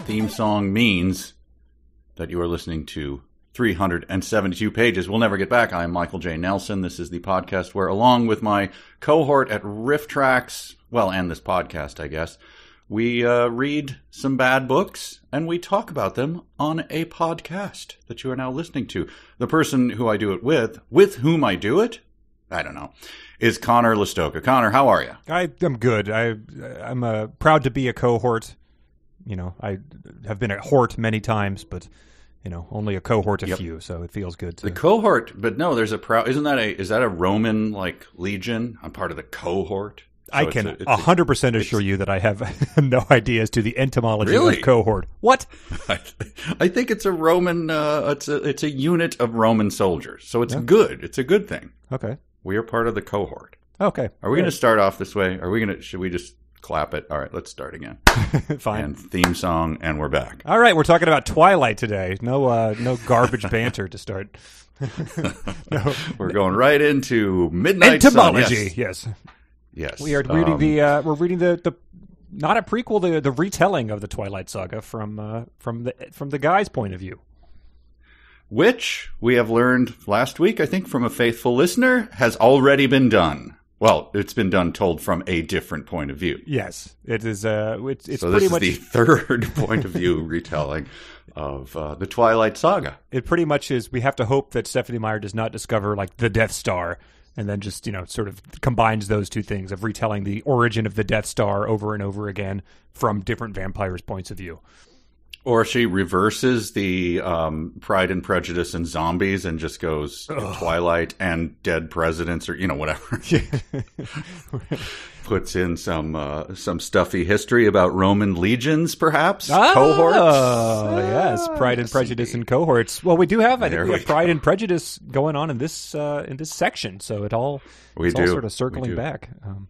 theme song means that you are listening to 372 pages. We'll never get back. I am Michael J. Nelson. This is the podcast where, along with my cohort at RiffTrax, well, and this podcast, I guess, we uh, read some bad books and we talk about them on a podcast that you are now listening to. The person who I do it with, with whom I do it, I don't know, is Conor Lastowka. Connor, how are you? I am good. I I'm uh, proud to be a cohort. You know, I have been at hort many times, but you know, only a cohort a Yep. few, so it feels good. To, The cohort, but no, there's a proud. Isn't that a is that a Roman like legion? I'm part of the cohort. So I can a- hundred percent assure you that I have no idea as to the etymology Really? of cohort. What? I, I think it's a Roman. Uh, it's a it's a unit of Roman soldiers. So it's good. It's a good thing. Okay. We are part of the cohort. Okay. Are we going to start off this way? Are we going to? Should we just clap it? All right, let's start again. fine? And theme song, and we're back. All right, we're talking about Twilight today. No, uh, no garbage banter to start. no We're going right into midnight Sun. etymology. Yes. Yes. yes. we are reading Um, the. Uh, we're reading the the. Not a prequel, the the retelling of the Twilight Saga from uh, from the from the guy's point of view. which we have learned last week, I think, from a faithful listener, has already been done. Well, it's been done told from a different point of view. Yes, it is. Uh, it's it's so this pretty is much the third point of view retelling of uh, the Twilight Saga. it. Pretty much is. We have to hope that Stephenie Meyer does not discover like the Death Star, and then just you know sort of combines those two things of retelling the origin of the Death Star over and over again from different vampires' points of view. Or she reverses the um, Pride and Prejudice and zombies and just goes Twilight and dead presidents, or you know whatever. Puts in some uh, some stuffy history about Roman legions, perhaps cohorts. Oh, yes, Pride and Prejudice and cohorts. Well, we do have. I There think we we have Pride and Prejudice going on in this uh, in this section, so it all We it's all do. sort of circling back. Um,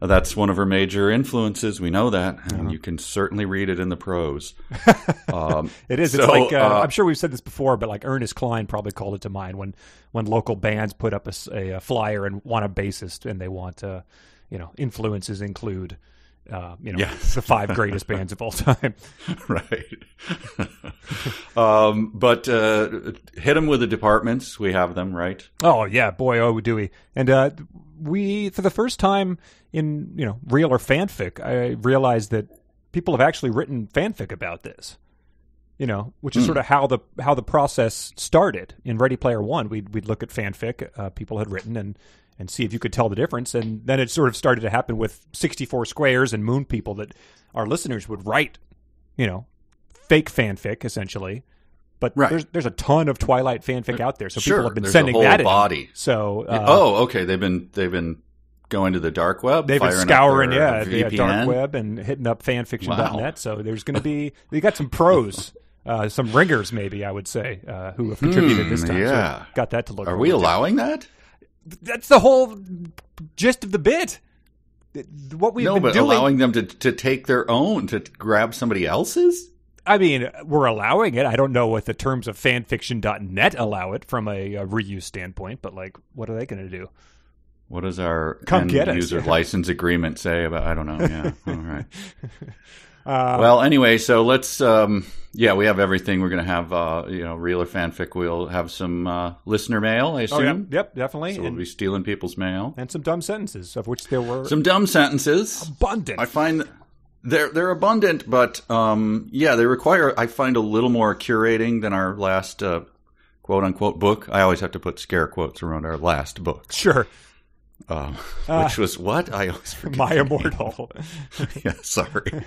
That's one of her major influences. We know that, Uh-huh. and you can certainly read it in the prose. um, It is. It's like uh, uh, I'm sure we've said this before, but like Ernest Cline probably called it to mind when when local bands put up a flyer and want a bassist, and they want uh, you know influences include uh, you know Yes. the five greatest bands of all time. right. um, but uh, hit them with the departments. We have them, right? Oh yeah, boy, oh do we? And uh, we, for the first time in you know real or fanfic, I realized that people have actually written fanfic about this. You know, which is sort of how the how the process started in Ready Player One. We'd we'd look at fanfic uh, people had written and and see if you could tell the difference, and then it sort of started to happen with sixty four squares and Moon People that our listeners would write, you know, fake fanfic essentially. But Right. there's there's a ton of Twilight fanfic out there, so Sure, people have been sending that in. body. So uh, oh, okay. They've been they've been going to the dark web. they've been scouring, yeah, the uh, dark web and hitting up fanfiction.net. Wow. So there's going to be they got some pros, uh, some ringers maybe I would say uh, who have contributed this Hmm, time. yeah. So got that to look. Are we to. allowing that? That's the whole gist of the bit. What we've no, been but doing. allowing them to to take their own to grab somebody else's. I mean, we're allowing it. I don't know what the terms of fanfiction.net allow it from a, uh reuse standpoint, but like, what are they going to do? What does our Come end get us. user license agreement say about? I don't know. Yeah. All right. Uh, well, anyway, so let's. Um, yeah, we have everything. We're going to have, uh, you know, real or fanfic. We'll have some uh, listener mail, I oh, yeah, assume. yep, definitely, So we'll and, be stealing people's mail. and some dumb sentences, of which there were Some dumb sentences. abundant. I find they're they're abundant, but um, yeah, they require. I find a little more curating than our last uh, quote unquote book. I always have to put scare quotes around our last book, sure, um, Ah. which was what I always forget. my immortal. yeah, sorry.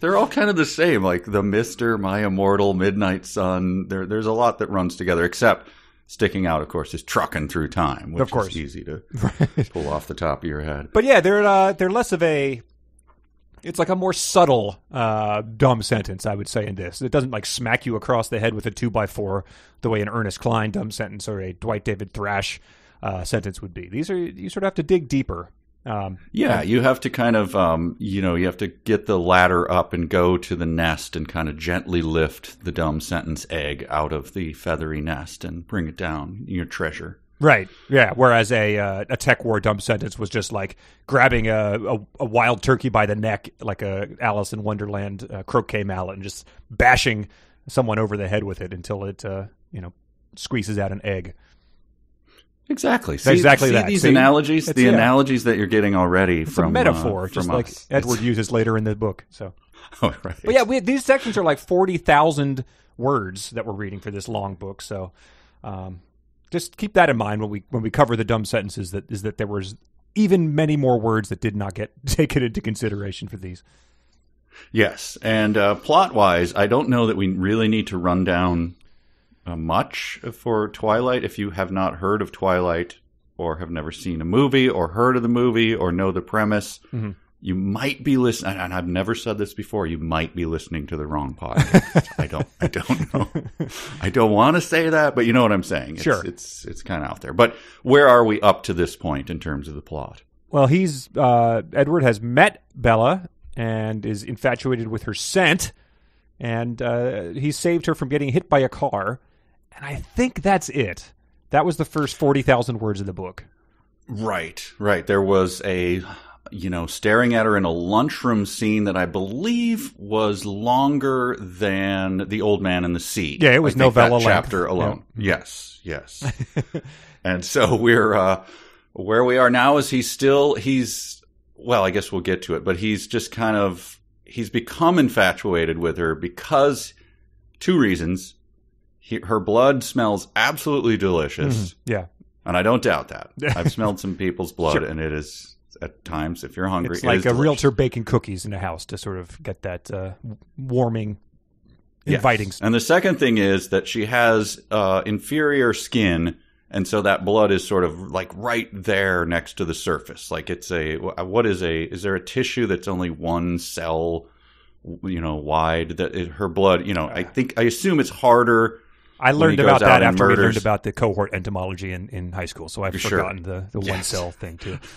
They're all kind of the same, like the Mister, My Immortal, Midnight Sun. There, there's a lot that runs together, except sticking out, of course, is trucking through time, which Of course. is easy to pull off the top of your head. But yeah, they're uh, they're less of a. It's like a more subtle, uh, dumb sentence, I would say. In this, it doesn't like smack you across the head with a two by four, the way an Ernest Cline dumb sentence or a Dwight David Thrash uh, sentence would be. These are you sort of have to dig deeper. Um, Yeah, you have to kind of, um, you know, you have to get the ladder up and go to the nest and kind of gently lift the dumb sentence egg out of the feathery nest and bring it down, your treasure. Right. Yeah. Whereas a uh, a TekWar dumb sentence was just like grabbing a, a, a wild turkey by the neck, like a Alice in Wonderland uh, croquet mallet, and just bashing someone over the head with it until it uh, you know squeezes out an egg. Exactly. See, exactly see that. these See? analogies, It's- the yeah. analogies that you're getting already It's from a metaphor, uh, just from like us. Edward It's- uses later in the book. So, Oh, right. but yeah, we, these sections are like forty thousand words that we're reading for this long book. So, um, just keep that in mind when we when we cover the dumb sentences. That is that there was even many more words that did not get taken into consideration for these. Yes, and uh, plot wise, I don't know that we really need to run down uh, much for Twilight. If you have not heard of Twilight, or have never seen a movie, or heard of the movie, or know the premise, Mhm. You might be listening. And I've never said this before. You might be listening to the wrong podcast. I don't. I don't know. I don't want to say that, but you know what I'm saying. It's, Sure. It's it's kind of out there. But where are we up to this point in terms of the plot? Well, he's uh, Edward has met Bella and is infatuated with her scent, and uh, he saved her from getting hit by a car. And I think that's it. That was the first forty thousand words of the book. Right, right. There was a, you know, staring at her in a lunchroom scene that I believe was longer than The Old Man and the Sea. Yeah, it was novella chapter alone. Yes, yes. and so we're uh, where we are now is he's still he's well, I guess we'll get to it, but he's just kind of he's become infatuated with her because two reasons. He, her blood smells absolutely delicious. Yeah, And I don't doubt that. I've smelled some people's blood, Sure. and it is at times, if you're hungry, it's like is a delicious. realtor baking cookies in a house to sort of get that uh, warming, Yes. inviting. And the second thing is that she has uh, inferior skin, and so that blood is sort of like right there next to the surface. Like it's a what is a is there a tissue that's only one cell, you know, wide? That it, her blood, you know, I think I assume it's harder. I learned about that after we learned about the cohort entomology in, in high school. So I've Sure. forgotten the, the one Yes. cell thing too.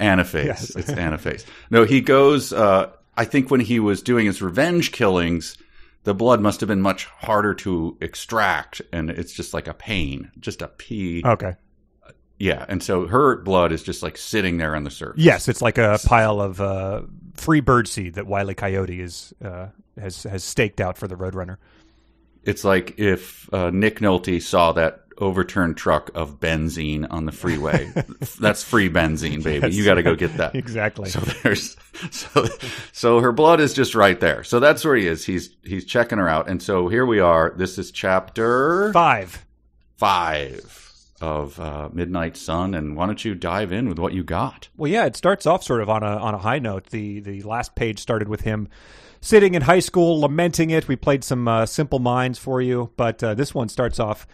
Anaphase. Yes. It's anaphase. No, he goes. Uh, I think when he was doing his revenge killings, the blood must have been much harder to extract, and it's just like a pain, just a pee. Okay. Yeah, and so her blood is just like sitting there on the surface. Yes, it's like a pile of uh, free bird seed that Wiley Coyote is uh, has has staked out for the Roadrunner. It's like if uh, Nick Nolte saw that overturned truck of benzene on the freeway. That's free benzene, baby. Yes. You got to go get that. Exactly. So there's so so her blood is just right there. So that's where he is. He's he's checking her out. And so here we are. This is chapter Five. five of uh, Midnight Sun. And why don't you dive in with what you got? Well, yeah, it starts off sort of on a on a high note. The the last page started with him sitting in high school, lamenting it. We played some uh, Simple Minds for you, but uh, this one starts off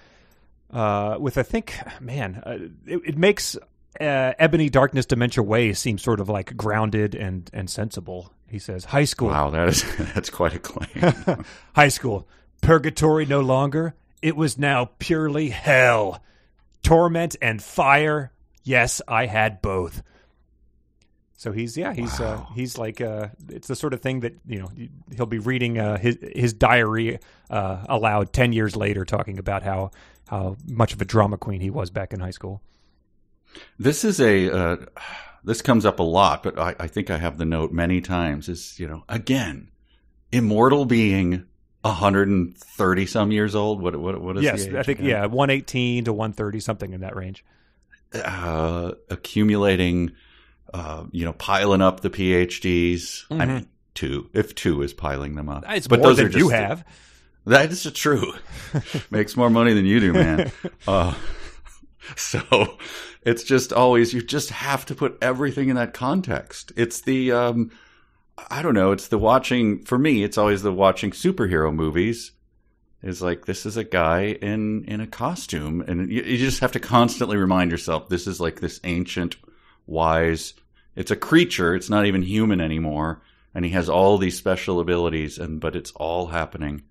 uh, with I think, man, uh, it, it makes uh, Ebony Darkness Dementia Way seem sort of like grounded and and sensible. He says, "High school, Wow, that is that's quite a claim. high school, purgatory no longer. It was now purely hell, torment and fire. Yes, I had both." So he's yeah he's uh, he's like uh, it's the sort of thing that you know he'll be reading uh, his his diary uh, aloud ten years later, talking about how how much of a drama queen he was back in high school. This is a uh, this comes up a lot, but I, I think I have the note many times. Is you know again, immortal being hundred and thirty some years old. What what what is yes, I think again? yeah, one eighteen to one thirty, something in that range. uh, accumulating, uh, you know, piling up the PhDs. I Mhm. mean, two if two is piling them up. It's but more those than are you have. That is true. Makes more money than you do, man. uh, so it's just always you just have to put everything in that context. It's the um, I don't know. It's the watching for me. It's always the watching superhero movies. Is like this is a guy in in a costume, and you, you just have to constantly remind yourself this is like this ancient, wise. It's a creature. It's not even human anymore, and he has all these special abilities, and but it's all happening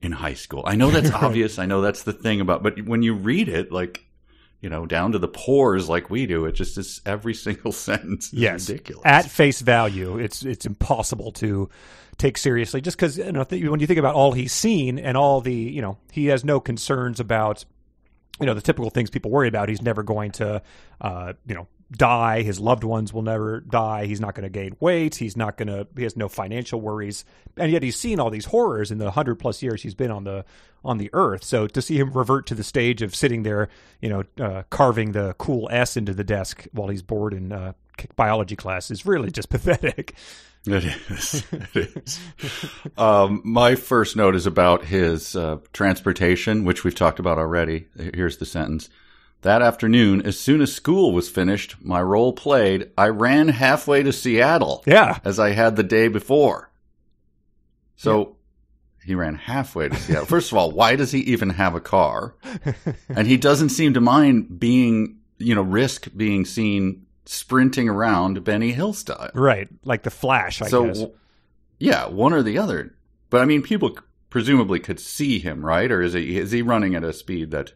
in high school. I know that's obvious. I know that's the thing about, but when you read it, like, you know, down to the pores, like we do, it just is every single sentence is Yes. ridiculous. At face value, it's it's impossible to take seriously just because you know th- when you think about all he's seen and all the you know he has no concerns about you know the typical things people worry about. He's never going to, uh, you know, die. His loved ones will never die. He's not going to gain weight. He's not going to. He has no financial worries, and yet he's seen all these horrors in the hundred plus years he's been on the on the earth. So to see him revert to the stage of sitting there, you know, uh, carving the cool S into the desk while he's bored in uh, biology class is really just pathetic. It is. It is. um, my first note is about his uh, transportation, which we've talked about already. Here's the sentence. That afternoon, as soon as school was finished, my role played, I ran halfway to Seattle. Yeah. As I had the day before. So yeah. he ran halfway to Seattle. First of all, why does he even have a car? and he doesn't seem to mind being, you know, risk being seen sprinting around Benny Hill style. Right. Like the Flash, I so, guess. Yeah, one or the other. But I mean, people presumably could see him, right? Or is he, is he running at a speed that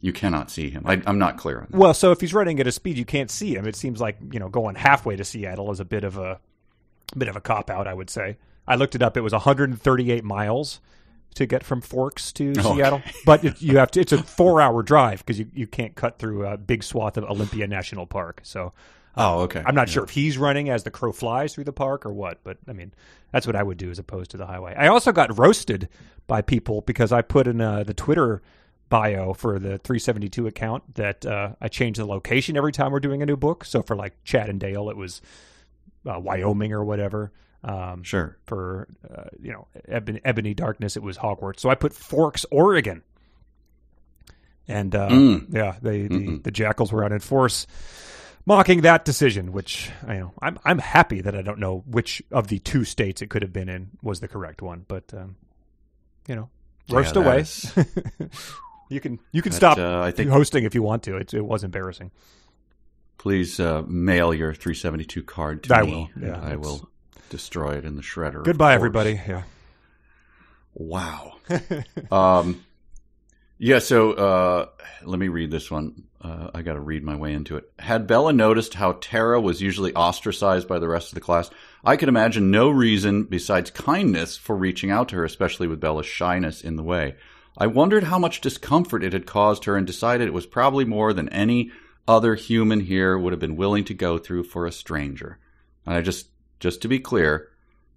you cannot see him? I, am not clear on that. Well, so if he's running at a speed you can't see him, it seems like, you know, going halfway to Seattle is a bit of a, bit of a cop out, I would say. I looked it up. It was 138 miles to get from Forks to okay. Seattle, but it, you have to. It's a four-hour drive because you, you can't cut through a big swath of Olympic National Park. So, oh, okay. I'm not yeah. sure if he's running as the crow flies through the park or what, but I mean, that's what I would do as opposed to the highway. I also got roasted by people because I put in uh, the Twitter bio for the 372 account that uh, I change the location every time we're doing a new book. So for like Chad and Dale, it was uh, Wyoming or whatever. Um, sure. For uh, you know Ebony, Ebony, Darkness, it was Hogwarts. So I put Forks, Oregon, and uh, mm. yeah, they, the the Jackals were out in force, mocking that decision. Which you know, I'm I'm happy that I don't know which of the two states it could have been in was the correct one, but um, you know, roast yeah, away. you can you can that, stop uh, I think, hosting if you want to. It, it was embarrassing. Please uh, mail your 372 card to I me. Will. Yeah, I will destroy it in the shredder. Goodbye, everybody. Yeah. Wow. um, yeah. So uh, let me read this one. Uh, I got to read my way into it. Had Bella noticed how Tara was usually ostracized by the rest of the class, I could imagine no reason besides kindness for reaching out to her, especially with Bella's shyness in the way. I wondered how much discomfort it had caused her and decided it was probably more than any other human here would have been willing to go through for a stranger. And I just just to be clear,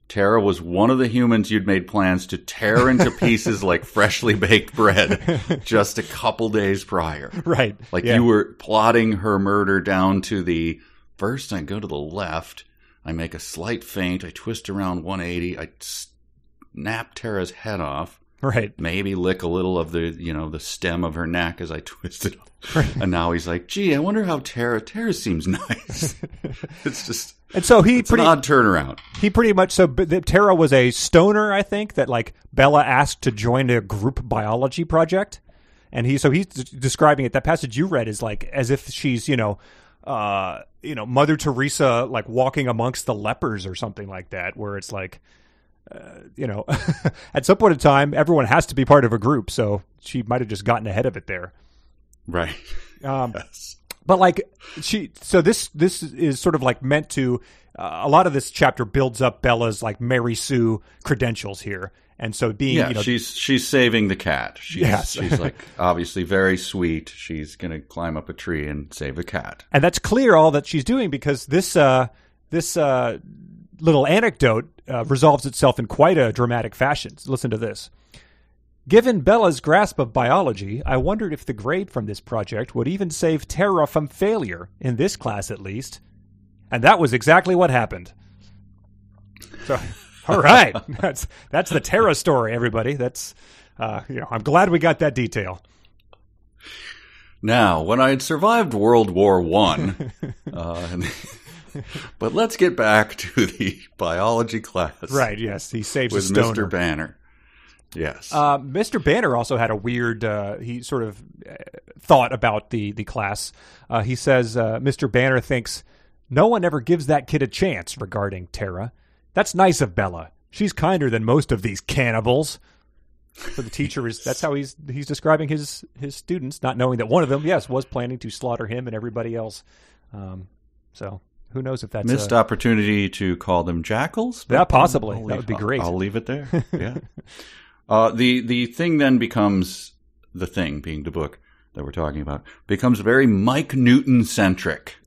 Tara was one of the humans you'd made plans to tear into pieces like freshly baked bread just a couple days prior. Right. Like yeah. you were plotting her murder down to the first I go to the left, I make a slight feint, I twist around 180, I snap Tara's head off. Right. Maybe lick a little of the, you know, the stem of her neck as I twist it. Right. And now he's like, gee, I wonder how Tara, Tara seems nice. it's just. And so he it's pretty an odd turnaround. He pretty much so Tara was a stoner, I think, that like Bella asked to join a group biology project, and he so he's describing it. That passage you read is like as if she's you know, uh, you know, Mother Teresa like walking amongst the lepers or something like that, where it's like uh, you know, at some point in time, everyone has to be part of a group. So she might have just gotten ahead of it there. Right. Um, yes. But like she, so this this is sort of like meant to. Uh, a lot of this chapter builds up Bella's like Mary Sue credentials here, and so being yeah, you know, she's she's saving the cat. She's, yes. she's like obviously very sweet. She's gonna climb up a tree and save a cat, and that's clear all that she's doing because this uh, this uh, little anecdote uh, resolves itself in quite a dramatic fashion. Listen to this. Given Bella's grasp of biology, I wondered if the grade from this project would even save Tara from failure, in this class at least. And that was exactly what happened. So, all right, that's that's the Tara story, everybody. That's uh, you know, I'm glad we got that detail. Now, when I had survived World War One, uh, but let's get back to the biology class. Right. Yes, he saves with Mr. Banner. Yes. Uh, Mr. Banner also had a weird. Uh, he sort of uh, thought about the the class. Uh, he says uh, Mr. Banner thinks no one ever gives that kid a chance regarding Tara. That's nice of Bella. She's kinder than most of these cannibals. So the teacher is that's how he's he's describing his his students, not knowing that one of them, yes, was planning to slaughter him and everybody else. Um, so who knows if that's missed a, opportunity to call them jackals? Yeah, possibly. that would be great. I'll, I'll leave it there. Yeah. uh, the the thing then becomes the thing being the book. that we're talking about becomes very Mike Newton centric.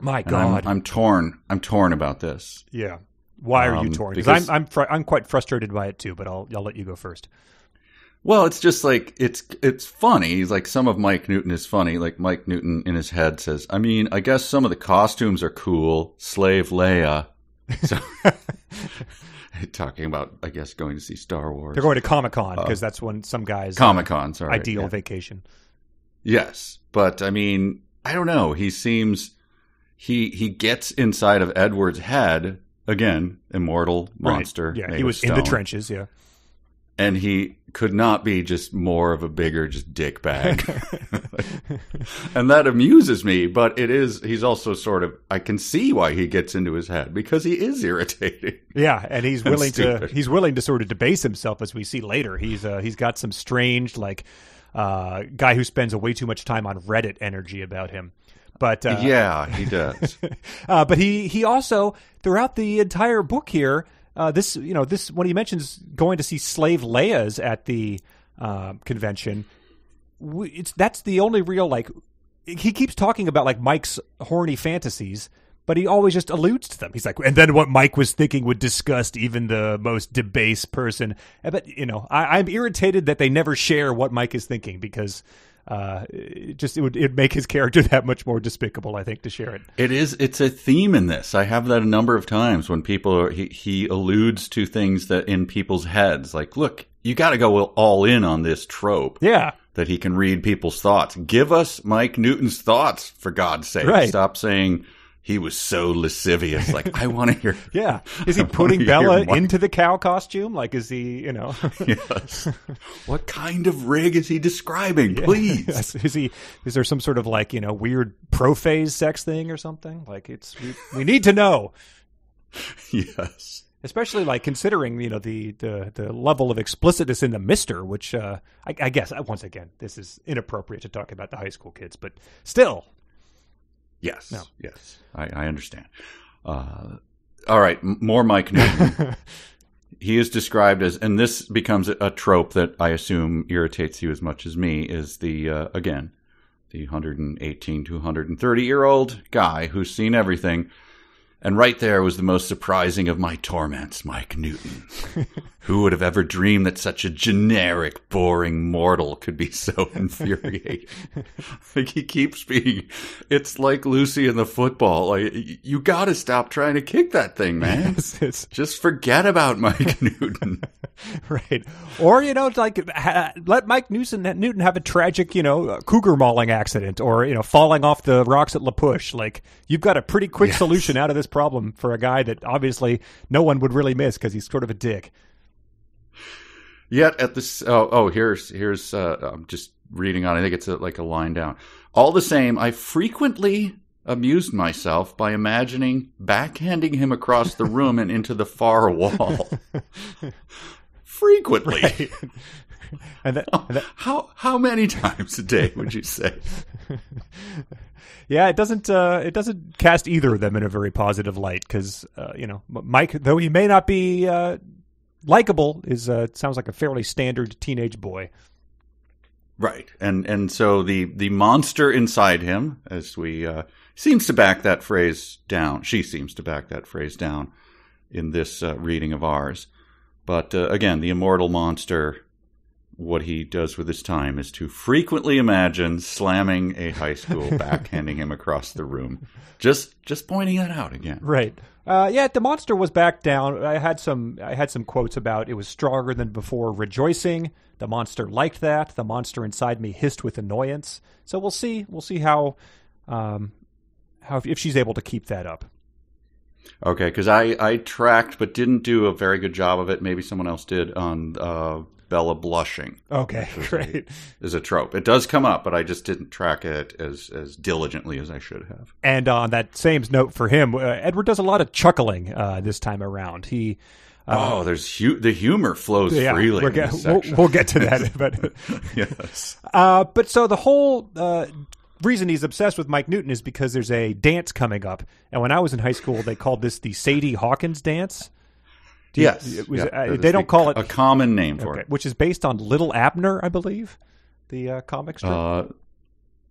My And I'm, God. I'm torn. I'm torn about this. yeah. Why are you Um, torn? because- Because I'm I'm fr- I'm quite frustrated by it too. But I'll I'll let you go first. Well, it's just like it's it's funny. He's like some of Mike Newton is funny. Like Mike Newton in his head says, "I mean, I guess some of the costumes are cool." Slave Leia. So, talking about, I guess, going to see Star Wars. They're going to Comic Con because that's when some guys uh, Comic Con. Sorry, ideal Yeah. vacation. Yes, but I mean, I don't know. He seems he he gets inside of Edward's head again. Immortal monster. Right. Yeah, he was in the trenches. Yeah. and he could not be just more of a bigger just dick bag and that amuses me but it is he's also sort of i can see why he gets into his head because he is irritating Yeah, and he's willing to he's willing to sort of debase himself as we see later. He's uh, he's got some strange like uh, guy who spends a way too much time on Reddit energy about him. But uh, yeah he does uh, but he he also throughout the entire book here, uh, this you know this when he mentions going to see slave Leia's at the uh, convention, we, it's that's the only real like he keeps talking about like Mike's horny fantasies. But he always just alludes to them. He's like, and then what Mike was thinking would disgust even the most debased person. Uh, But you know, I, I'm irritated that they never share what Mike is thinking because uh, it just it would it make his character that much more despicable. I think to share it. it is it's a theme in this i have that a number of times when people are he, he alludes to things that in people's heads like look you got to go all in on this trope Yeah, that he can read people's thoughts. Give us Mike Newton's thoughts, for God's sake. Right. Stop saying he was so lascivious. Like, I want to hear. Yeah. Is he putting Bella into the cow costume? Like, is he, you know, Yes. what kind of rig is he describing? Please. is he, is there some sort of like, you know, weird prophase sex thing or something? Like, it's, we, we need to know. yes. Especially like considering, you know, the, the, the level of explicitness in the Mister, which, uh, I, I guess, once again, this is inappropriate to talk about the high school kids, but still. Yes. No. Yes. I, I understand. Uh, all right. More Mike Newton. he is described as, and this becomes a, trope that I assume irritates you as much as me, is the, uh, again, the 118 to 130 year old guy who's seen everything. And right there was the most surprising of my torments, Mike Newton. Who would have ever dreamed that such a generic, boring mortal could be so infuriating? like he keeps being, it's like Lucy in the football. Like you got to stop trying to kick that thing, man. It's Just forget about Mike Newton. right. Or, you know, like ha, let Mike Newton, Newton have a tragic, you know, uh, cougar mauling accident or, you know, falling off the rocks at La Push. Like, you've got a pretty quick Yes. solution out of this problem for a guy that obviously no one would really miss because he's sort of a dick. Yet at this, oh, oh, here's here's. Uh, I'm just reading on. I think it's a, like a line down. All the same, I frequently amused myself by imagining backhanding him across the room and into the far wall. frequently. And that, and that- How how many times a day would you say? yeah, it doesn't, uh, it doesn't cast either of them in a very positive light because, uh, you know, Mike, though he may not be, uh, likable is, uh, sounds like a fairly standard teenage boy. Right, and and so the the monster inside him, as we uh, seems to back that phrase down. She seems to back that phrase down in this uh, reading of ours. But uh, again, the immortal monster. What he does with his time is to frequently imagine slamming a high school, backhanding him across the room. Just just pointing that out again. Right. Uh, yeah, the monster was back down. I had some. I had some quotes about it was stronger than before, rejoicing. The monster liked that. The monster inside me hissed with annoyance. So we'll see. We'll see how, um, how if she's able to keep that up. Okay, because I I tracked but didn't do a very good job of it. Maybe someone else did on uh, Bella blushing. Okay, is a- great. is a trope. It does come up, but I just didn't track it as as diligently as I should have. And on that same note for him, uh, Edward does a lot of chuckling uh, this time around. He. oh, there's hu- the humor flows Yeah, freely. get- this we'll, we'll get to that, but yes. Uh, but so the whole uh, reason he's obsessed with Mike Newton is because there's a dance coming up, and when I was in high school, they called this the Sadie Hawkins dance. Yes. it was- Yeah, uh, they don't the- call it, a common name for okay, it. which is based on Little Abner, I believe, the uh, comic strip. Uh,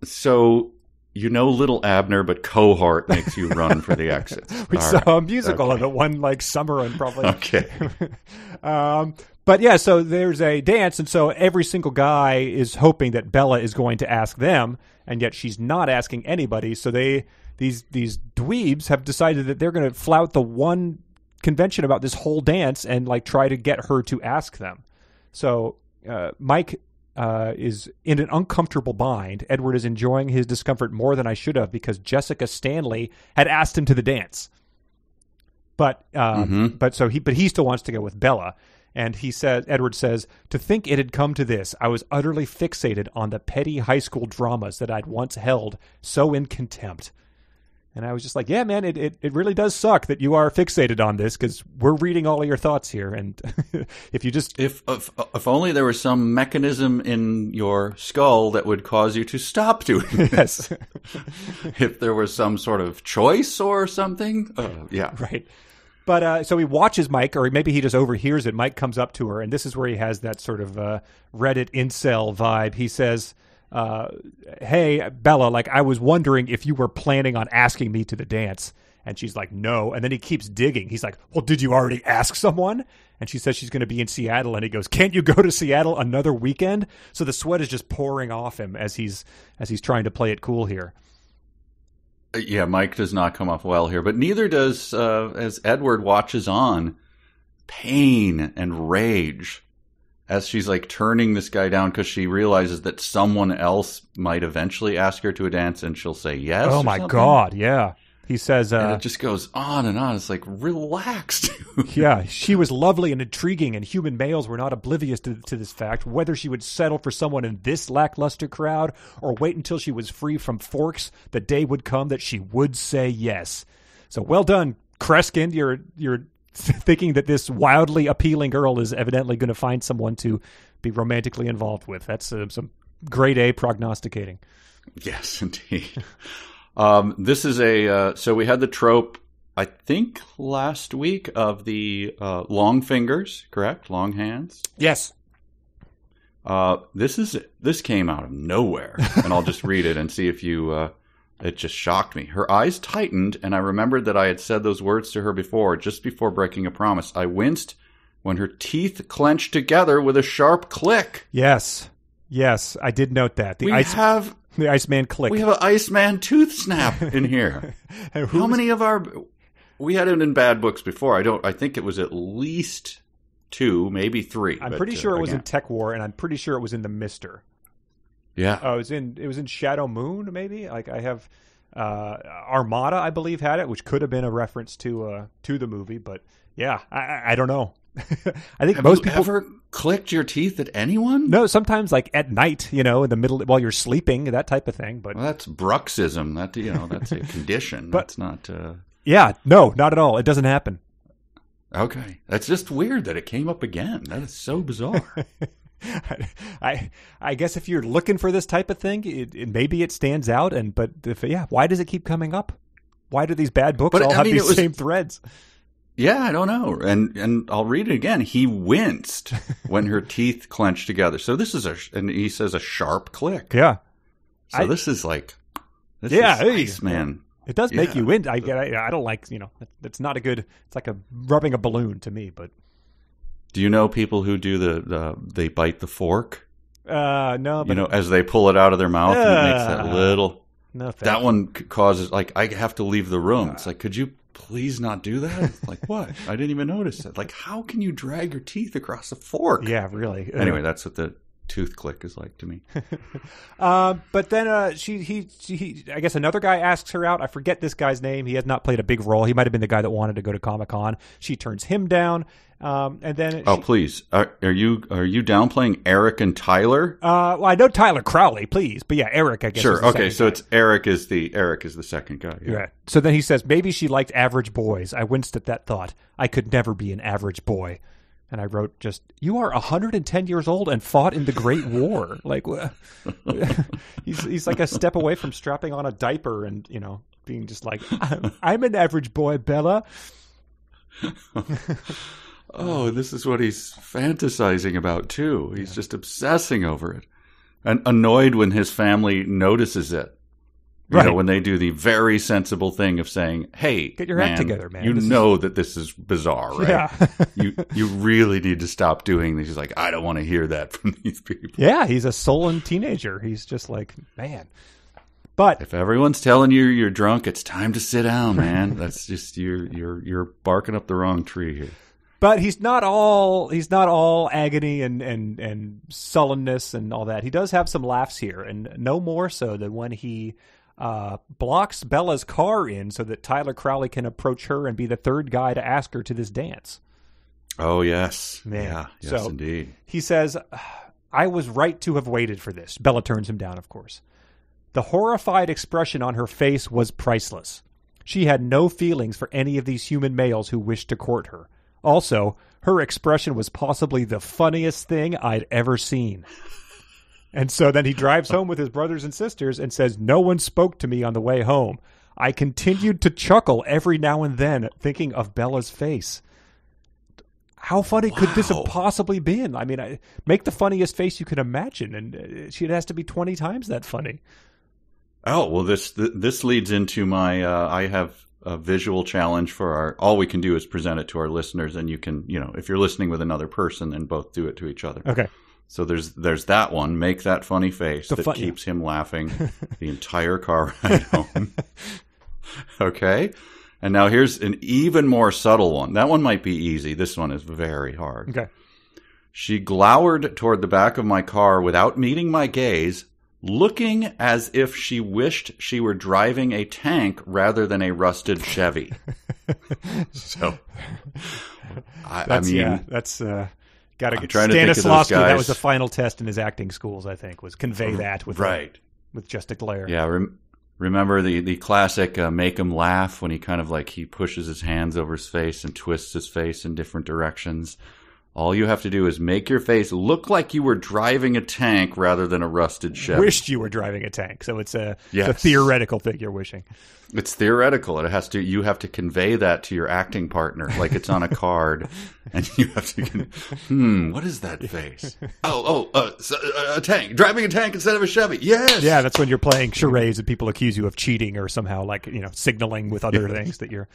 So you know little Abner, but cohort makes you run for the exits. we All saw right. a musical of it one like summer and probably Okay. um, but yeah, so there's a dance, and so every single guy is hoping that Bella is going to ask them, and yet she's not asking anybody. So they these these dweebs have decided that they're going to flout the one convention about this whole dance and like try to get her to ask them. So uh, Mike uh, is in an uncomfortable bind. Edward is enjoying his discomfort more than I should have because Jessica Stanley had asked him to the dance. But uh, Mhm. but so he but he still wants to go with Bella. And he says, Edward says, to think it had come to this, I was utterly fixated on the petty high school dramas that I'd once held so in contempt. And I was just like, yeah, man, it, it, it really does suck that you are fixated on this because we're reading all of your thoughts here. And if you just, If, if if only there was some mechanism in your skull that would cause you to stop doing this. yes, if there was some sort of choice or something. Uh, yeah. right. But uh, so he watches Mike, or maybe he just overhears it. Mike comes up to her, and this is where he has that sort of uh, Reddit incel vibe. He says, uh, "Hey, Bella, like I was wondering if you were planning on asking me to the dance." And she's like, "No." And then he keeps digging. He's like, "Well, did you already ask someone?" And she says she's going to be in Seattle, and he goes, "Can't you go to Seattle another weekend?" So the sweat is just pouring off him as he's as he's trying to play it cool here. Uh, Yeah, Mike does not come off well here, but neither does uh, as Edward watches on pain and rage as she's like turning this guy down because she realizes that someone else might eventually ask her to a dance and she'll say yes. Oh my something. god, yeah. He says, And uh, it just goes on and on. It's like relax, dude. Yeah, she was lovely and intriguing, and human males were not oblivious to, to this fact. Whether she would settle for someone in this lackluster crowd or wait until she was free from forks, the day would come that she would say yes. So well done, Kreskin. You're you're thinking that this wildly appealing girl is evidently going to find someone to be romantically involved with. That's uh, some grade A prognosticating. Yes, indeed. Um, this is a uh, so we had the trope. I think last week of the uh, long fingers, correct? Long hands. Yes. Uh, this is this came out of nowhere, and I'll just read it and see if you. Uh, it just shocked me. Her eyes tightened, and I remembered that I had said those words to her before, just before breaking a promise. I winced when her teeth clenched together with a sharp click. Yes. Yes, I did note that. The We ice have the Iceman click. we have an Iceman tooth snap in here. How many of our we had it in bad books before? I don't. I think it was at least two, maybe three. I'm pretty uh, sure it was in TekWar, and I'm pretty sure it was in the Mister. Yeah. Oh, it was in it was in Shadow Moon, maybe. Like I have uh, Armada, I believe, had it, which could have been a reference to uh, to the movie. But yeah, I, I, don't know. I think Have most you people ever clicked your teeth at anyone? no. Sometimes like at night, you know, in the middle while you're sleeping, that type of thing. But Well, that's bruxism. That you know, that's a condition. But- that's not. Uh, yeah, no, not at all. It doesn't happen. okay, that's just weird that it came up again. That is so bizarre. I I guess if you're looking for this type of thing, it, it, maybe it stands out. And but if, yeah, why does it keep coming up? Why do these bad books But, all I have mean, these was- same threads? yeah, I don't know. And and I'll read it again. He winced when her teeth clenched together. So this is a and he says a sharp click. Yeah, So I- this is like. This Yeah, is hey. Iceman. it does make you in. I, I I don't like you know. It's not a good. It's like a rubbing a balloon to me. But Do you know people who do the, the they bite the fork? uh no, but You know, as they pull it out of their mouth, and it makes that Uh, little. no. That you. one causes like I have to leave the room. It's like, could you please not do that? Like what? I didn't even notice it. Like, how can you drag your teeth across a fork? Yeah, really. Anyway, that's what the tooth click is like to me. Uh, but then uh, she, he, she, he, I guess another guy asks her out. I forget this guy's name. He has not played a big role. He might have been the guy that wanted to go to Comic Con. She turns him down. Um, and then, Oh, she- please, are, are you are you downplaying Eric and Tyler? uh, well, I know Tyler Crowley, please, but yeah, Eric. I guess. Sure. Okay, so guy. it's Eric is the Eric is the second guy. Yeah. yeah. So then he says maybe she liked average boys. I winced at that thought. I could never be an average boy. And I wrote just, you are 110 years old and fought in the Great War. Like, he's he's like a step away from strapping on a diaper and you know being just like, I'm, I'm an average boy, Bella. Oh, this is what he's fantasizing about too. He's just obsessing over it. and annoyed when his family notices it. You Right. know, when they do the very sensible thing of saying, "Hey, Get your act together, man. You This is- know that this is bizarre, right? Yeah. you you really need to stop doing this." He's like, "I don't want to hear that from these people." Yeah, he's a sullen teenager. He's just like, man. But If everyone's telling you you're drunk, it's time to sit down, man. That's just you're you're you're barking up the wrong tree here. but he's not all he's not all agony and and and sullenness and all that. He does have some laughs here, and no more so than when he uh, blocks Bella's car in so that Tyler Crowley can approach her and be the third guy to ask her to this dance. Oh yes, Man. yeah, yes, So- indeed. He says, I was right to have waited for this. Bella turns him down, of course. The horrified expression on her face was priceless. She had no feelings for any of these human males who wished to court her. Also, her expression was possibly the funniest thing I'd ever seen. And so then he drives home with his brothers and sisters and says, No one spoke to me on the way home. I continued to chuckle every now and then, thinking of Bella's face. How funny could this have possibly been? I mean, I, make the funniest face you can imagine, and uh, she has to be 20 times that funny. Oh well, this this leads into my. Uh, I have a visual challenge for our. All we can do is present it to our listeners, and you can, you know, if you're listening with another person, then both do it to each other. Okay. So there's there's that one. Make that funny face The that fun- keeps him laughing the entire car ride home. okay. And now here's an even more subtle one. That one might be easy. This one is very hard. Okay. She glowered toward the back of my car without meeting my gaze, looking as if she wished she were driving a tank rather than a rusted Chevy. so, I, I That's, mean, yeah, that's uh, got to get trying to think of those Stanislavski. That was the final test in his acting schools, I think, was convey that with right. with just a glare. Yeah, rem- remember the the classic uh, make him laugh when he kind of like he pushes his hands over his face and twists his face in different directions. All you have to do is make your face look like you were driving a tank rather than a rusted Chevy. Wished you were driving a tank, so it's a, it's a theoretical thing you're wishing. It's theoretical. It has to. You have to convey that to your acting partner, like it's on a card, and you have to. Hmm. What is that face? Oh, oh, uh, uh, a tank. Driving a tank instead of a Chevy. Yes. Yeah, that's when you're playing charades and people accuse you of cheating or somehow like you know signaling with other things that you're.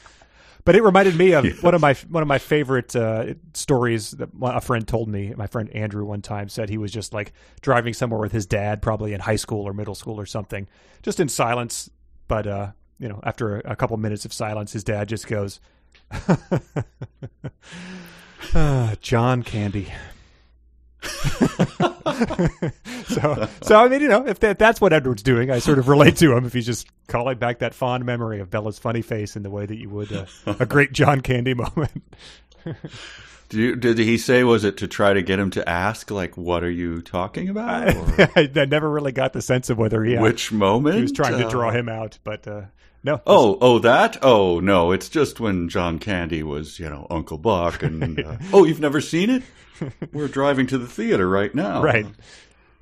But it reminded me of one of my one of my favorite uh, stories that a friend told me. My friend Andrew one time said he was just like driving somewhere with his dad, probably in high school or middle school or something, just in silence. But uh, you know, after a, a couple minutes of silence, his dad just goes, ah, "John Candy." so, so I mean, you know, if that, that's what Edward's doing, I sort of relate to him. If he's just calling back that fond memory of Bella's funny face in the way that you would uh, a great John Candy moment. Do you, did he say was it to try to get him to ask like what are you talking about? I, I never really got the sense of whether he, uh, which moment he was trying to Uh, draw him out, but uh, no. Oh, oh, that? Oh, no, it's just when John Candy was, you know, Uncle Buck. And uh, oh, you've never seen it? We're driving to the theater right now. right.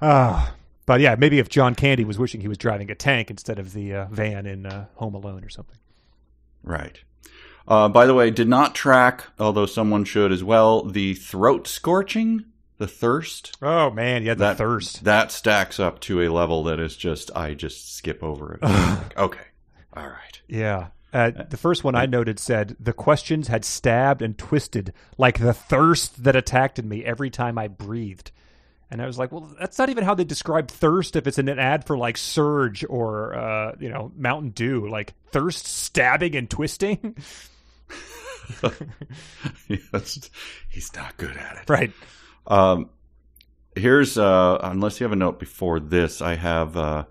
Ah, but yeah, maybe if John Candy was wishing he was driving a tank instead of the uh, van in uh, Home Alone or something. Right. Uh, by the way, did not track, although someone should as well, the throat scorching, the thirst. Oh man, yeah, the that thirst. That stacks up to a level that is just, I just skip over it. Like, okay. All right. Yeah. Uh, the first one I noted said the questions had stabbed and twisted like the thirst that attacked in me every time I breathed. And I was like, well, that's not even how they describe thirst if it's in an ad for like Surge or, uh, you know, Mountain Dew. Like thirst stabbing and twisting. Yes. He's not good at it. right. Um, here's uh, unless you have a note before this, I have uh,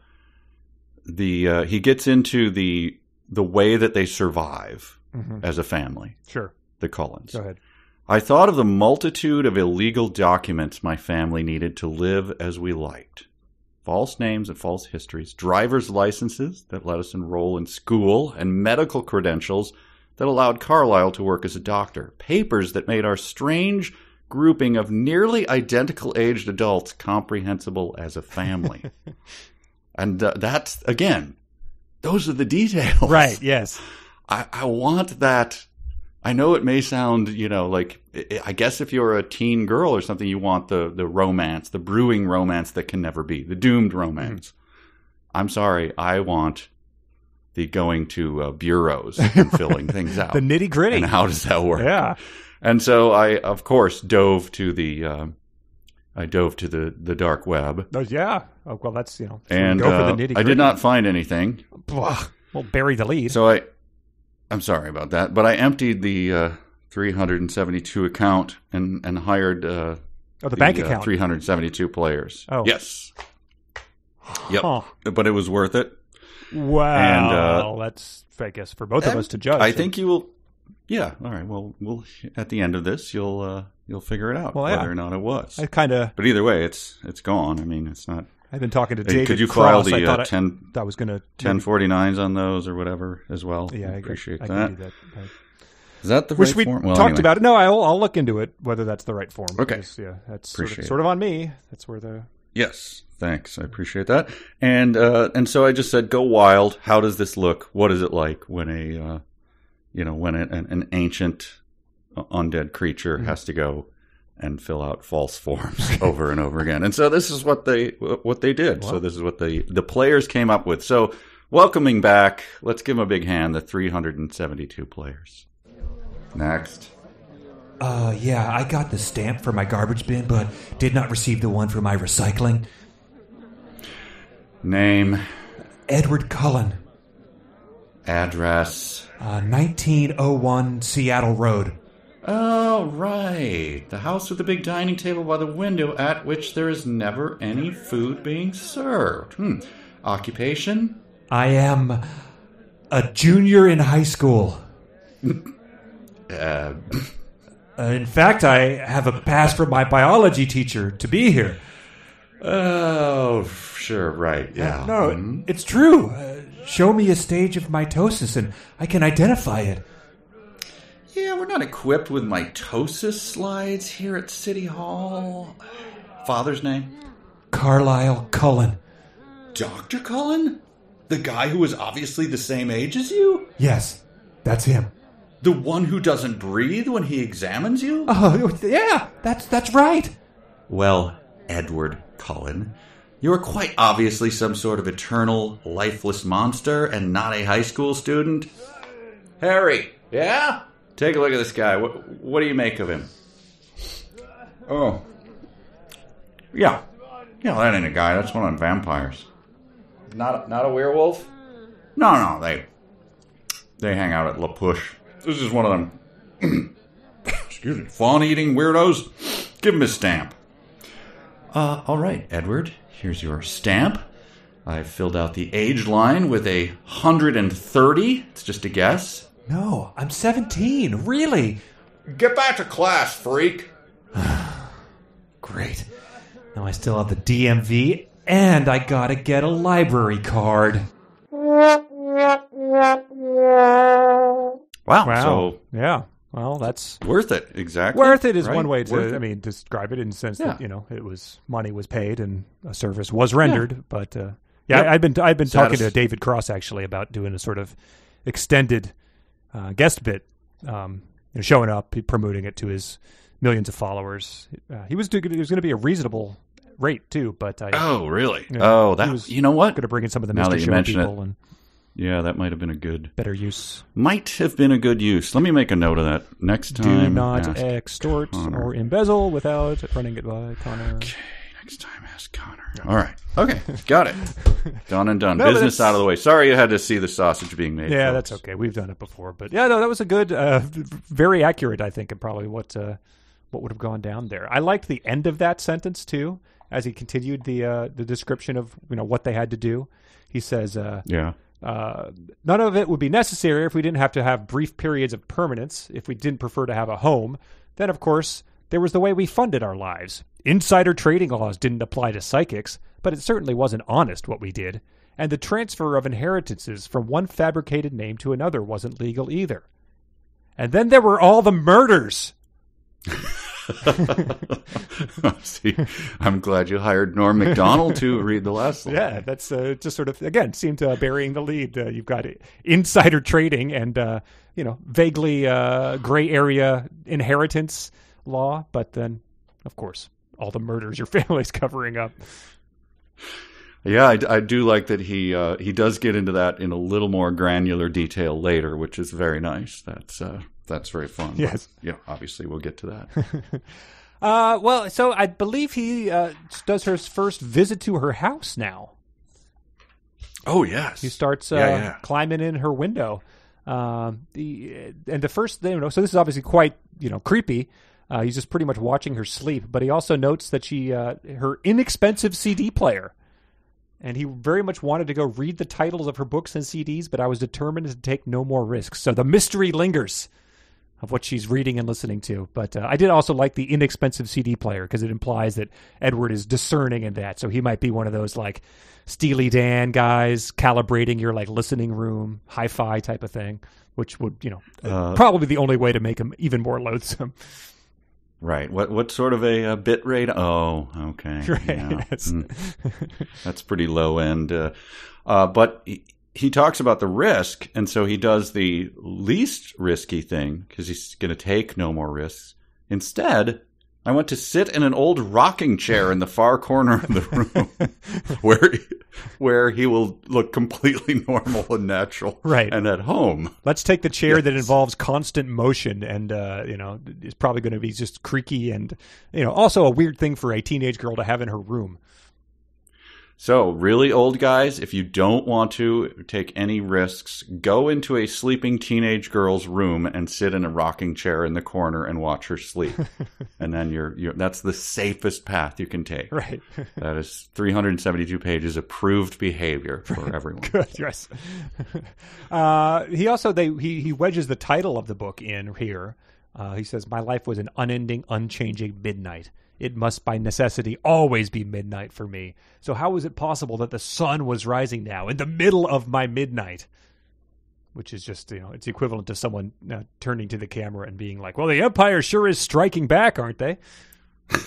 the uh, he gets into the the way that they survive Mhm. as a family. Sure. The Cullens. Go ahead. I thought of the multitude of illegal documents my family needed to live as we liked. False names and false histories, driver's licenses that let us enroll in school, and medical credentials that allowed Carlisle to work as a doctor. Papers that made our strange grouping of nearly identical aged adults comprehensible as a family. and uh, that's, again, those are the details. Right. Yes. I, I want that I know it may sound, you know, like I- guess if you're a teen girl or something, you want the the romance, the brewing romance that can never be, the doomed romance. I'm sorry, I want the going to uh, bureaus and filling things out. The nitty gritty. and how does that work? Yeah. And so I, of course, dove to the uh, I dove to the the dark web, Oh, yeah. Oh, well, that's, you know, and go uh, for the nitty I did not find anything. Well, bury the lead. So I, I'm sorry about that, but I emptied the uh, 372 account and and hired uh, oh, the, bank uh, account. 372 players. Oh. yes, yep. Huh. But it was worth it. Wow. uh, that's, I guess, for both of us to judge. I think you will. Yeah. All right. Well, we'll at the end of this, you'll uh, you'll figure it out Well, yeah. whether or not it was. I kind of, but either way, it's it's gone. I mean, it's not. I've been talking to Hey, David could you Cross. file I the thought uh, I, 10 I was going to 1049s on those or whatever as well? Yeah, I appreciate I that. Can do that. I Is that the Which right we form? Well, talked anyway. about it. No, I'll, I'll look into it whether that's the right form. Okay. because, Yeah, that's sort of, sort of on me. That's where the Yes, thanks. I appreciate that. And uh, and so I just said, go wild. How does this look? What is it like when a uh, you know when a, an, an ancient uh, undead creature has to go and fill out false forms over and over again? And so this is what they what they did. So this is what the the players came up with. So welcoming back, let's give them a big hand. The 372 players. Next. Uh, yeah, I got the stamp for my garbage bin, but did not receive the one for my recycling. Name, Edward Cullen, address. uh, 1901 Seattle Road. Oh, right. The house with the big dining table by the window at which there is never any food being served. Hmm. Occupation? I am a junior in high school. Uh, Uh, in fact, I have a pass from my biology teacher to be here. oh, sure, right. Yeah. No, Mhm. it's true. Uh, show me a stage of mitosis and I can identify it. Yeah, we're not equipped with mitosis slides here at City Hall. Father's name? Carlisle Cullen. Dr. Cullen? The guy who is obviously the same age as you? Yes, that's him. The one who doesn't breathe when he examines you? Oh, yeah, that's that's right. Well, Edward Cullen, you are quite obviously some sort of eternal, lifeless monster and not a high school student. Harry, yeah? Take a look at this guy. What, what do you make of him? Oh. Yeah. Yeah, that ain't a guy. That's one of them vampires. Not a, not a werewolf? No, no, they they hang out at La Push. This is one of them excuse me, fawn eating weirdos. Give him his stamp. Uh, all right, Edward. Here's your stamp. I've filled out the age line with a hundred and thirty. It's just a guess. No, I'm 17. Really? Get back to class, freak. Great. Now I still have the DMV, and I gotta get a library card. Wow. wow. So yeah. Well, that's worth it. Exactly. worth it is right? one way to. Worth I mean, describe it in the sense Yeah. that you know it was money was paid and a service was rendered. But uh, yeah, Yep. I, I've been I've been talking to David Cross actually about doing a sort of extended uh, guest bit, um, you know, showing up, promoting it to his millions of followers. Uh, he was doing, it was going to be a reasonable rate too, but I Oh, really? Yeah. Oh, that. was you know what? going to bring in some of the Now that Mister you Show mention it. and Yeah, that might have been a good. better use. Might have been a good use. Let me make a note of that next time. Do not extort Connor. or embezzle without running it by Connor. Okay, next time ask Connor. All right. Okay, got it. Done and done. No, Business out of the way. Sorry you had to see the sausage being made. Yeah, folks. that's okay. We've done it before, but yeah, no, that was a good, uh, very accurate. I think, and probably what uh, what would have gone down there. I liked the end of that sentence too, as he continued the uh, the description of you know what they had to do. He says, uh, Yeah. uh, "None of it would be necessary if we didn't have to have brief periods of permanence. If we didn't prefer to have a home, then of course there was the way we funded our lives. Insider trading laws didn't apply to psychics, but it certainly wasn't honest what we did." And the transfer of inheritances from one fabricated name to another wasn't legal either. And then there were all the murders. See, I'm glad you hired Norm Macdonald to read the last line. Yeah, that's uh, just sort of again seemed uh, burying the lead. Uh, you've got insider trading and uh, you know vaguely uh, gray area inheritance law, but then of course all the murders your family's covering up. Yeah, I, I do like that he uh, he does get into that in a little more granular detail later, which is very nice. That's uh, that's very fun. Yes. But, yeah, obviously we'll get to that. Uh, well, so I believe he uh, does her first visit to her house now. oh yes, He starts uh, Yeah, yeah. climbing in her window. Um, the and the first thing, you know, so this is obviously quite you know creepy. Uh, he's just pretty much watching her sleep, but he also notes that she uh, her inexpensive CD player, and he very much wanted to go read the titles of her books and CDs, but I was determined to take no more risks. So the mystery lingers of what she's reading and listening to. But uh, I did also like the inexpensive CD player because it implies that Edward is discerning in that. So he might be one of those like Steely Dan guys calibrating your like listening room hi-fi type of thing, which would you know Uh, probably the only way to make him even more loathsome. Right. What what sort of a, uh bit rate? Oh, okay. Right, Yeah. yes. Mm. That's pretty low end. Uh, uh, but he, he talks about the risk, and so he does the least risky thing because he's going to take no more risks. Instead, I went to sit in an old rocking chair in the far corner of the room, where where he will look completely normal and natural, Right. and at home. Let's take the chair that involves constant motion and uh, you know is probably going to be just creaky and you know also a weird thing for a teenage girl to have in her room. So, really old guys, if you don't want to take any risks, go into a sleeping teenage girl's room and sit in a rocking chair in the corner and watch her sleep. and then you're, you're that's the safest path you can take. Right. That is 372 pages approved behavior for everyone. Good. Yes. Uh, he also they he he wedges the title of the book in here. Uh, he says, "My life was an unending, unchanging midnight. It must, by necessity, always be midnight for me. So how is it possible that the sun was rising now in the middle of my midnight?" Which is just you know it's equivalent to someone uh, turning to the camera and being like, "Well, the Empire sure is striking back, aren't they?"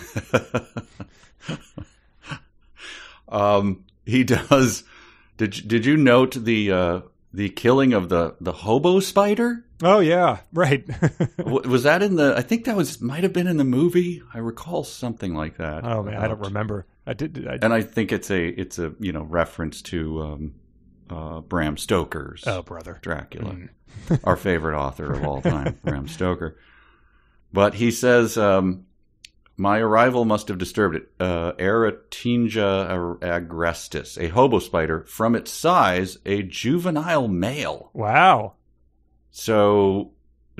um, he does. Did did you note the uh, the killing of the the hobo spider? Oh yeah, right. Was that in the? I think that was might have been in the movie. I recall something like that. oh man, I don't remember. I did. I, And I think it's a it's a you know reference to um, uh, Bram Stoker's oh brother. Dracula, Mm. our favorite author of all time, Bram Stoker. But he says um, my arrival must have disturbed it. Uh, Tegenaria agrestis, a hobo spider, from its size, a juvenile male. Wow. So,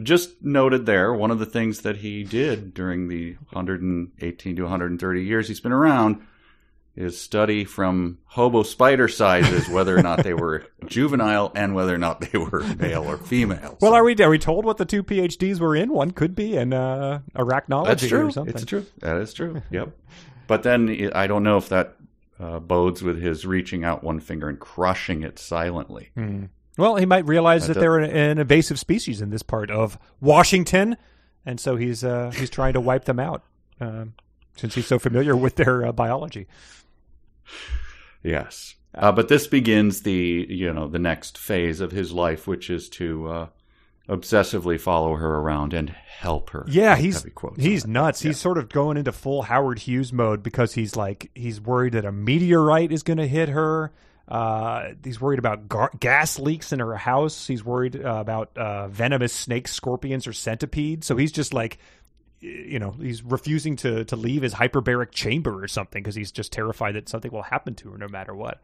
just noted there, one of the things that he did during the 118 to 130 years he's been around is study from hobo spider sizes whether or not they were juvenile and whether or not they were male or female. Well, So are we are we told what the two PhDs were in? One could be in uh, arachnology that's true. or something. It's true. That is true. Yep. But then I don't know if that uh, bodes with his reaching out one finger and crushing it silently. Hmm. Well, he might realize That that they're an, an invasive species in this part of Washington, and so he's uh, he's trying to wipe them out um, since he's so familiar with their uh, biology. Yes. Uh, but this begins the you know the next phase of his life, which is to uh, obsessively follow her around and help her. Yeah, he's he's nuts. He's sort of going into full Howard Hughes mode because he's like he's worried that a meteorite is going to hit her. Uh, he's worried about gar- gas leaks in her house. He's worried uh, about uh, venomous snakes, scorpions, or centipedes. So he's just like, you know, he's refusing to to leave his hyperbaric chamber or something because he's just terrified that something will happen to her no matter what.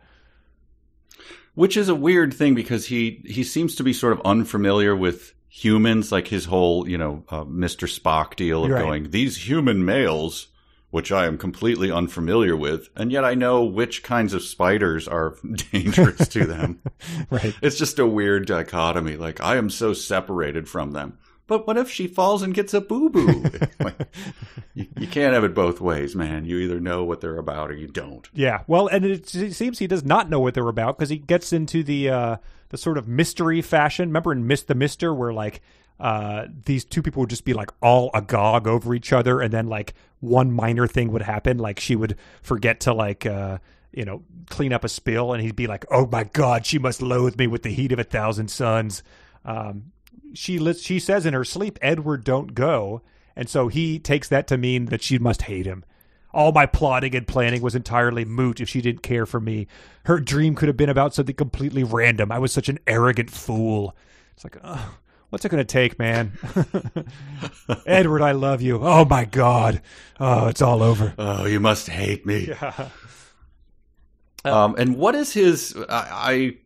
Which is a weird thing because he he seems to be sort of unfamiliar with humans, like his whole you know uh, Mr. Spock deal of Right. going these human males, which I am completely unfamiliar with, and yet I know which kinds of spiders are dangerous to them. Right. It's just a weird dichotomy. Like I am so separated from them. But what if she falls and gets a boo boo? you, you can't have it both ways, man. You either know what they're about or you don't. Yeah, well, and it, it seems he does not know what they're about because he gets into the uh, the sort of mystery fashion. Remember in Miss the Mister, where like uh, these two people would just be like all agog over each other, and then like one minor thing would happen, like she would forget to like uh, you know clean up a spill, and he'd be like, "Oh my God, she must loathe me with the heat of a thousand suns." Um, she li- she says in her sleep, "Edward, don't go," and so he takes that to mean that she must hate him. All my plotting and planning was entirely moot if she didn't care for me. Her dream could have been about something completely random. I was such an arrogant fool. It's like, ugh, what's it going to take, man? Edward, I love you. Oh my God. Oh, it's all over. Oh, you must hate me. Yeah. Um, and what is his? I, I,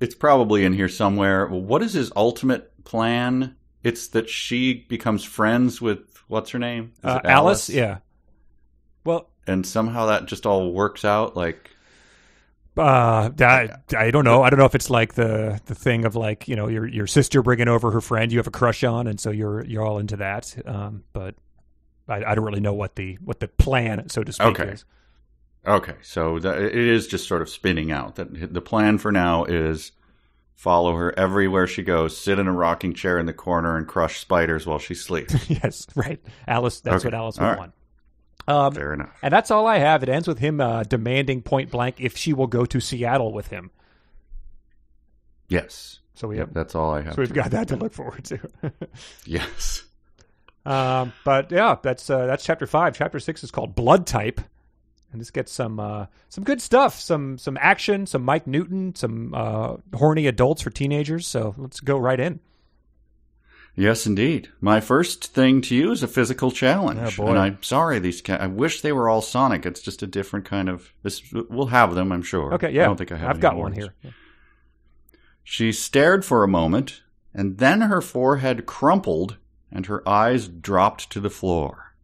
it's probably in here somewhere. What is his ultimate plan? It's that she becomes friends with what's her name? Uh, it Alice? Yeah. Well, and somehow that just all works out. Like, uh, I, I don't know. I don't know if it's like the the thing of like you know your your sister bringing over her friend you have a crush on, and so you're you're all into that. Um, but I, I don't really know what the what the plan, so to speak, Okay. is. okay, so that, it is just sort of spinning out. That the plan for now is follow her everywhere she goes, sit in a rocking chair in the corner, and crush spiders while she sleeps. yes, right. Alice. That's Okay. what Alice would right. want. Um, Fair enough. and that's all I have. It ends with him uh, demanding point blank if she will go to Seattle with him. Yes. So we Yep, have. that's all I have. So we've got that to look forward to. Yes. Um, but yeah, that's uh, that's chapter five. Chapter six is called Blood Type, and this gets some uh, some good stuff, some some action, some Mike Newton, some uh, horny adults for teenagers. So let's go right in. Yes, indeed. My first thing to you is a physical challenge. Oh, boy. And I'm sorry, these. Ca- I wish they were all Sonic. It's just a different kind of. This we'll have them, I'm sure. Okay, yeah, I don't think I have. I've any got more. one here. She stared for a moment, and then her forehead crumpled, and her eyes dropped to the floor.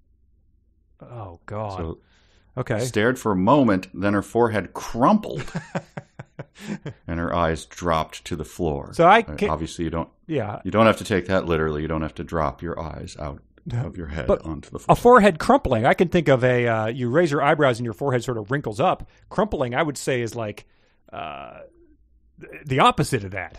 Oh God. So okay. stared for a moment, then her forehead crumpled, and her eyes dropped to the floor. So I can- obviously you don't. yeah. You don't have to take that literally. You don't have to drop your eyes out of your head But onto the floor. A forehead crumpling. I can think of a uh, you raise your eyebrows and your forehead sort of wrinkles up. Crumpling, I would say, is like uh, the opposite of that.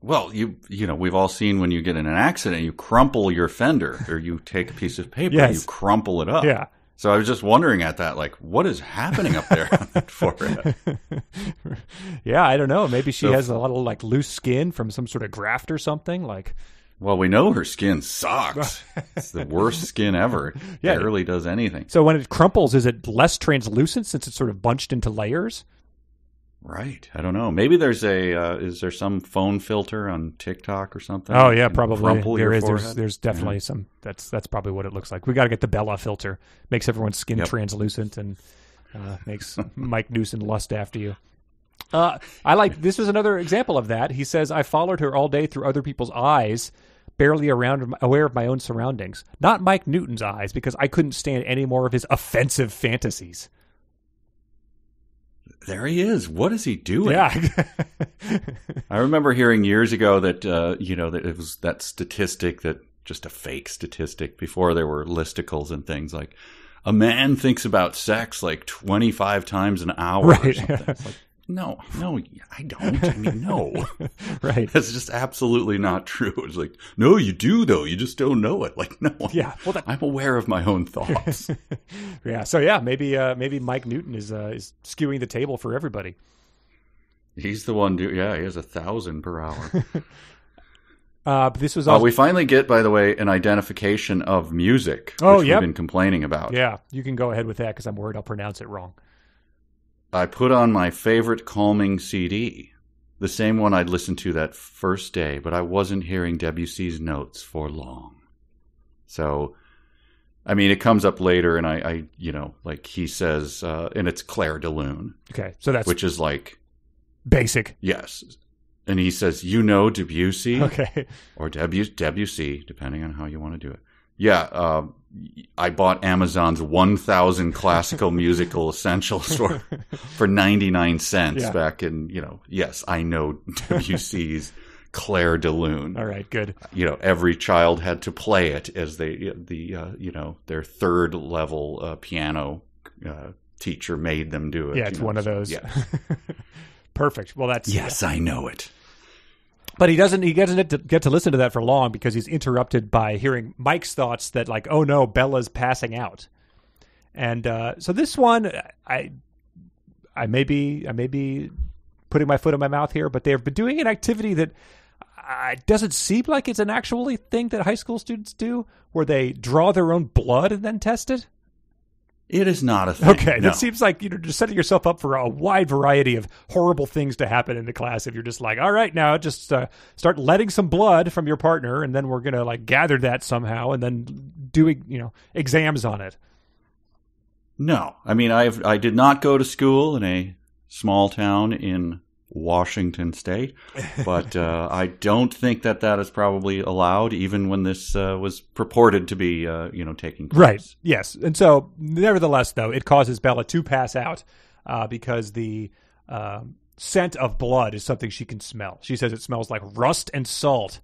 Well, you you know we've all seen when you get in an accident, you crumple your fender, or you take a piece of paper, Yes. you crumple it up. Yeah. So I was just wondering at that, like, what is happening up there on that forehead? yeah, I don't know. Maybe she So- has a lot of like loose skin from some sort of graft or something. Like, Well, we know her skin sucks. it's the worst skin ever. It Yeah. barely does anything. so when it crumples, is it less translucent since it's sort of bunched into layers? Right. I don't know. Maybe there's a uh, is there some phone filter on TikTok or something? Oh yeah, probably there is. There's, there's definitely some. That's that's probably what it looks like. We got to get the Bella filter. Makes everyone's skin Yep. translucent and uh, makes Mike Newton lust after you. Uh, I like this was another example of that. He says, "I followed her all day through other people's eyes, barely around aware of my own surroundings. Not Mike Newton's eyes, because I couldn't stand any more of his offensive fantasies." There he is. What is he doing? Yeah, I remember hearing years ago that uh, you know that it was that statistic that just a fake statistic before there were listicles and things like a man thinks about sex like twenty five times an hour or Right. like, no, no, I don't. I mean, no, right. that's just absolutely not true. It's like, no, you do though. You just don't know it. Like, no, Yeah, well, that- I'm aware of my own thoughts. Yeah, so yeah, maybe uh, maybe Mike Newton is uh, is skewing the table for everybody. He's the one. Do yeah, he has a thousand per hour. Uh, but this was Uh, we finally get, by the way, an identification of music, Oh, we've been complaining about. yeah. You can go ahead with that because I'm worried I'll pronounce it wrong. I put on my favorite calming CD, the same one I'd listened to that first day, but I wasn't hearing Debussy's notes for long. So, I mean, it comes up later, and I, I you know, like he says, uh, and it's Clair de Lune, Okay, so that's which is like, basic. yes. And he says, you know Debussy? Okay, or Debu- Debussy, depending on how you want to do it. Yeah, uh, I bought Amazon's 1,000 classical musical essentials for for 99 cents Yeah. back in, you know, yes, I know WC's Clair de Lune. all right, good. You know, every child had to play it as they, the, uh, you know, their third level uh, piano uh, teacher made them do it. Yeah, it's know, one of those. Yeah. Perfect. Well, that's yes, I know it. But he doesn't. He doesn't get to, get to listen to that for long because he's interrupted by hearing Mike's thoughts that like, "Oh no, Bella's passing out." And uh, so this one, I, I may be, I may be putting my foot in my mouth here, but they've been doing an activity that uh, doesn't seem like it's an actually thing that high school students do, where they draw their own blood and then test it. It is not a thing. Okay, no. that seems like you know just setting yourself up for a wide variety of horrible things to happen in the class if you're just like, all right, now just uh, start letting some blood from your partner, and then we're gonna like gather that somehow, and then doing you know exams on it. No, I mean I've I did not go to school in a small town in Washington State, but uh, I don't think that that is probably allowed, even when this uh, was purported to be, uh, you know, taking place. Right. Yes. And so, nevertheless, though, it causes Bella to pass out uh, because the um scent of blood is something she can smell. She says it smells like rust and salt.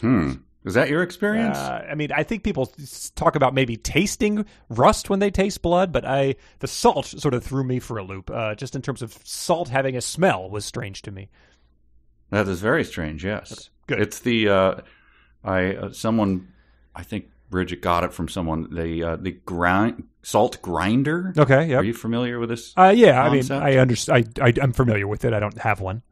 Hmm. Is that your experience? Uh, I mean, I think people talk about maybe tasting rust when they taste blood, but I the salt sort of threw me for a loop. Uh, just in terms of salt having a smell was strange to me. that is very strange. Yes. Good. It's the uh, I uh, someone I think Bridget got it from someone the uh, the grind salt grinder. Okay. Yeah. Are you familiar with this? Uh, yeah. I mean, I understand. I, I I'm familiar with it. I don't have one.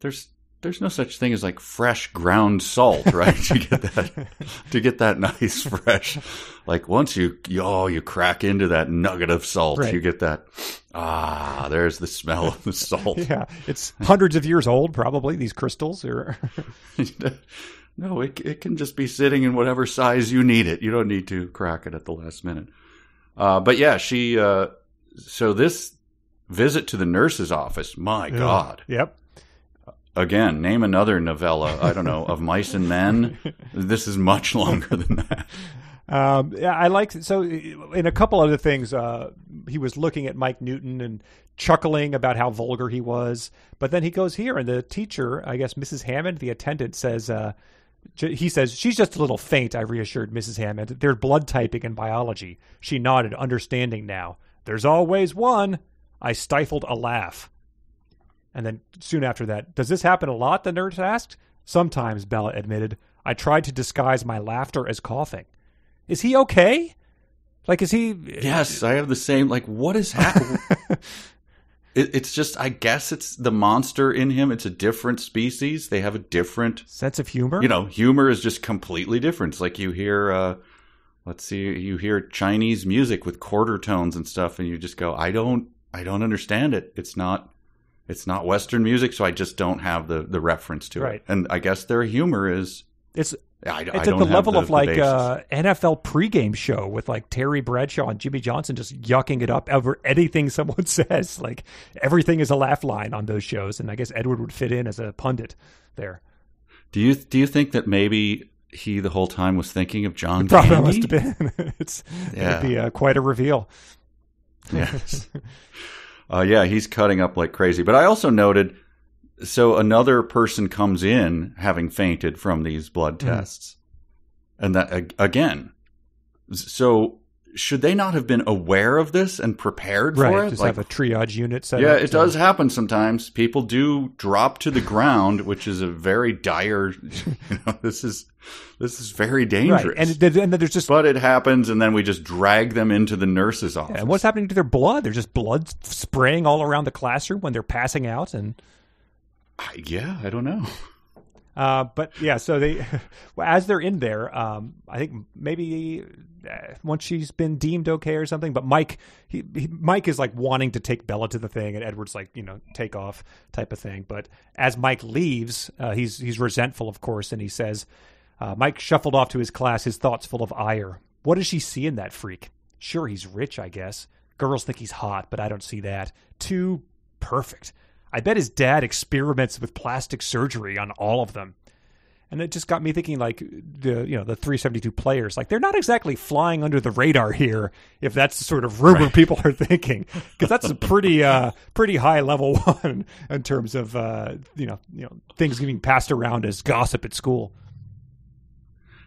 there's there's no such thing as like fresh ground salt, right? to get that to get that nice fresh. Like once you, you oh you crack into that nugget of salt, Right. you get that ah there's the smell of the salt. Yeah, it's hundreds of years old, probably. These crystals are. no, it it can just be sitting in whatever size you need it. You don't need to crack it at the last minute. Uh, but yeah, she. Uh, so this visit to the nurse's office, my God. Yep. Again, name another novella. I don't know of mice and men. This is much longer than that. Um, yeah, I like so in a couple other things. Uh, he was looking at Mike Newton and chuckling about how vulgar he was, but then he goes here, and the teacher, I guess Mrs. Hammond, the attendant, says. Uh, j- he says she's just a little faint. I reassured Mrs. Hammond. They're blood typing and biology. She nodded, understanding now. There's always one. I stifled a laugh. And then soon after that, does this happen a lot? The nurse asked. Sometimes, Bella admitted. I tried to disguise my laughter as coughing. Is he okay? Like, is he? Yes, I have the same. Like, what is happening? it, it's just, I guess it's the monster in him. It's a different species. They have a different, sense of humor. you know, humor is just completely different. It's like you hear, uh, let's see, you hear Chinese music with quarter tones and stuff, and you just go, I don't, I don't understand it. It's not. It's not Western music, so I just don't have the, the reference to Right. it. And I guess their humor is it's I, I it's don't at the level the- of like uh, NFL pregame show with like Terry Bradshaw and Jimmy Johnson just yucking it up over anything someone says. Like everything is a laugh line on those shows, and I guess Edward would fit in as a pundit there. Do you do you think that maybe he the whole time was thinking of John Probably Candy? must have been. it's Yeah. it'd be uh, quite a reveal. Yes. Uh, yeah, he's cutting up like crazy. But I also noted so another person comes in having fainted from these blood Mm. tests. And that again. So should they not have been aware of this and prepared for it? just Like, have a triage unit set yeah, it to- does happen sometimes. People do drop to the ground, which is a very dire. You know, this is this is very dangerous. Right, and it- and then there's just but it happens, and then we just drag them into the nurse's office. and what's happening to their blood? There's just blood spraying all around the classroom when they're passing out, and I- yeah, I don't know. Uh, but yeah, so they, well, as they're in there, um, I think maybe uh, once she's been deemed okay or something. But Mike, he, he, Mike is like wanting to take Bella to the thing, and Edward's like, you know, take off type of thing. But as Mike leaves, uh, he's he's resentful, of course, and he says, uh, Mike shuffled off to his class, his thoughts full of ire. What does she see in that freak? Sure, he's rich, I guess. Girls think he's hot, but I don't see that. Too perfect. I bet his dad experiments with plastic surgery on all of them. And it just got me thinking like the you know the 372 players like they're not exactly flying under the radar here if that's the sort of rumor people are thinking because that's a pretty uh pretty high level one in terms of uh you know you know things getting passed around as gossip at school.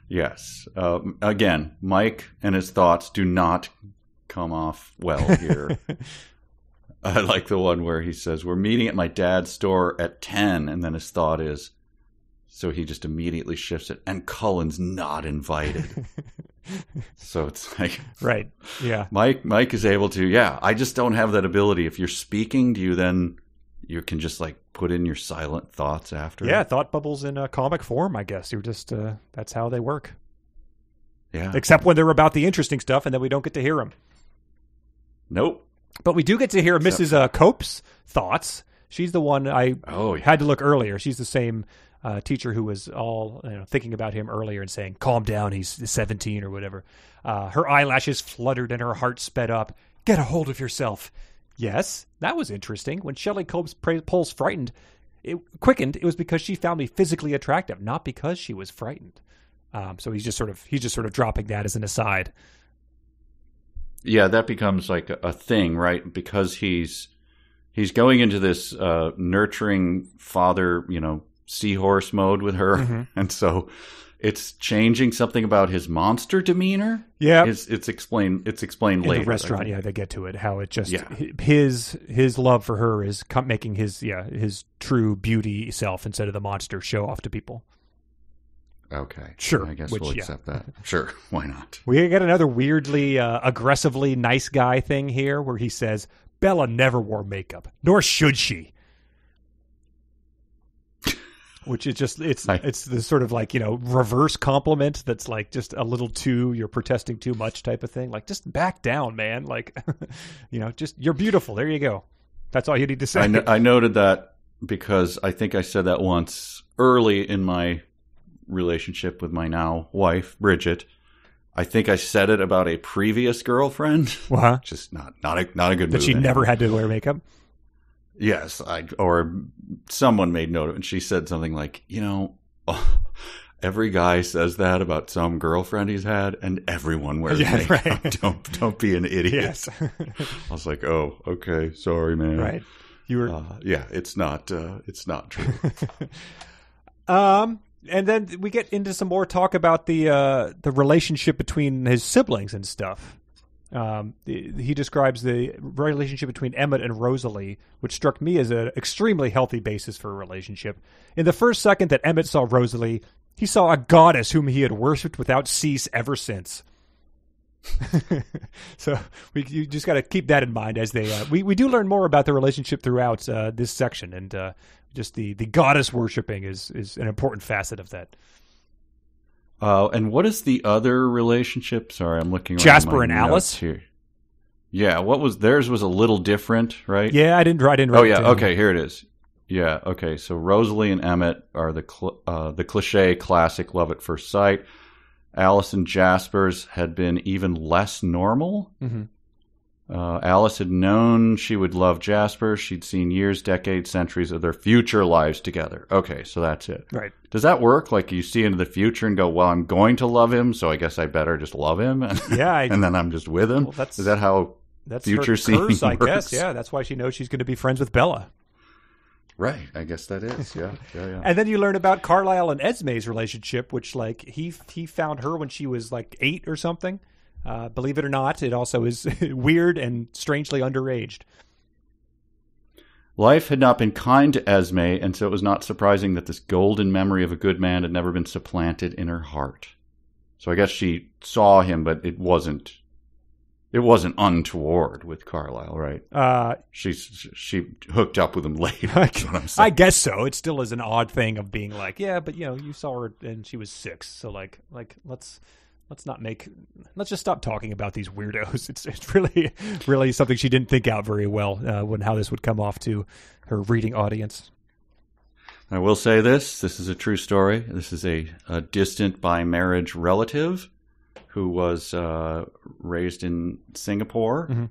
Yes. Um, again, Mike and his thoughts do not come off well here. I like the one where he says, We're meeting at my dad's store at 10. And then his thought is, so he just immediately shifts it, and Cullen's not invited. so it's like, Right. Yeah. Mike, Mike is able to, yeah, I just don't have that ability. If you're speaking, do you then, you can just like put in your silent thoughts after? Yeah. Thought bubbles in a comic form, I guess. You're just, uh, that's how they work. Yeah. Except when they're about the interesting stuff and then we don't get to hear them. Nope. But we do get to hear Mrs. Uh, Cope's thoughts. She's the one I Oh, yeah. had to look earlier. She's the same uh, teacher who was all you know, thinking about him earlier and saying, "Calm down, he's 17 or whatever." Uh, her eyelashes fluttered and her heart sped up. Get a hold of yourself. Yes, that was interesting. When Shelley Cope's pra- pulse frightened, it quickened. It was because she found me physically attractive, not because she was frightened. Um, so he's just sort of he's just sort of dropping that as an aside. Yeah, that becomes like a, thing, right? Because he's he's going into this uh, nurturing father, you know, seahorse mode with her, Mhm. and so it's changing something about his monster demeanor. Yeah, It's it's explained. It's explained in later. the restaurant yeah they get to it how it just Yeah. his his love for her is making his yeah his true beauty self instead of the monster show off to people Okay, Sure, I guess which, we'll yeah. accept that. Sure, why not? we get another weirdly uh, aggressively nice guy thing here where he says bella never wore makeup nor should she. Which is just it's I- it's the sort of like you know reverse compliment that's like just a little too you're protesting too much type of thing. Like just back down man. Like you know just you're beautiful. There you go. That's all you need to say. I, no- I noted that because I think I said that once early in my relationship with my now wife, Bridget. I think I said it about a previous girlfriend. uh-huh. Just not not a not a good that she anyway. never had to wear makeup Yes, I or someone made note of it, and she said something like, you know, every guy says that about some girlfriend he's had, and everyone wears Yeah, makeup. right. Don't don't be an idiot. yes I was like, oh, okay, sorry, man. right you were Uh, yeah, it's not. Uh, it's not true. Um, and then we get into some more talk about the uh, the relationship between his siblings and stuff. Um, he describes the relationship between Emmett and Rosalie, which struck me as an extremely healthy basis for a relationship. In the first second that Emmett saw Rosalie, he saw a goddess whom he had worshipped without cease ever since. so we you just got to keep that in mind as they uh, we we do learn more about the relationship throughout uh, this section and uh, just the the goddess worshiping is is an important facet of that. Uh, and what is the other relationship? Sorry, I'm looking. Jasper and Alice? here. Yeah, what was theirs was a little different, right? Yeah, I didn't I didn't. Write Oh yeah. Okay, here it is. Yeah. Okay. So Rosalie and Emmett are the cl- uh, the cliche classic love at first sight. Alice and Jasper's had been even less normal. Mhm. Uh, Alice had known she would love Jasper. She'd seen years, decades, centuries of their future lives together. Okay, so that's it. Right. Does that work? Like you see into the future and go, "Well, I'm going to love him, so I guess I better just love him," and, Yeah, I, and then I'm just with him. Well, that's- Is that how? that's future her curse, I guess. Yeah, that's why she knows she's going to be friends with Bella. Right. I guess that is. Yeah. Yeah. Yeah. And then you learn about Carlisle and Esme's relationship, which like he he found her when she was like eight or something. Uh, believe it or not, it also is weird and strangely underaged. Life had not been kind to Esme, and so it was not surprising that this golden memory of a good man had never been supplanted in her heart. So I guess she saw him, but it wasn't. It wasn't untoward with Carlisle, right? Uh, She's she hooked up with him later. I, what I'm I guess so. It still is an odd thing of being like, yeah, but you know, you saw her and she was six, so like, like let's let's not make let's just stop talking about these weirdos. It's it's really really something she didn't think out very well uh, when how this would come off to her reading audience. I will say this: this is a true story. This is a, a distant by marriage relative who was uh, raised in Singapore. Mhm.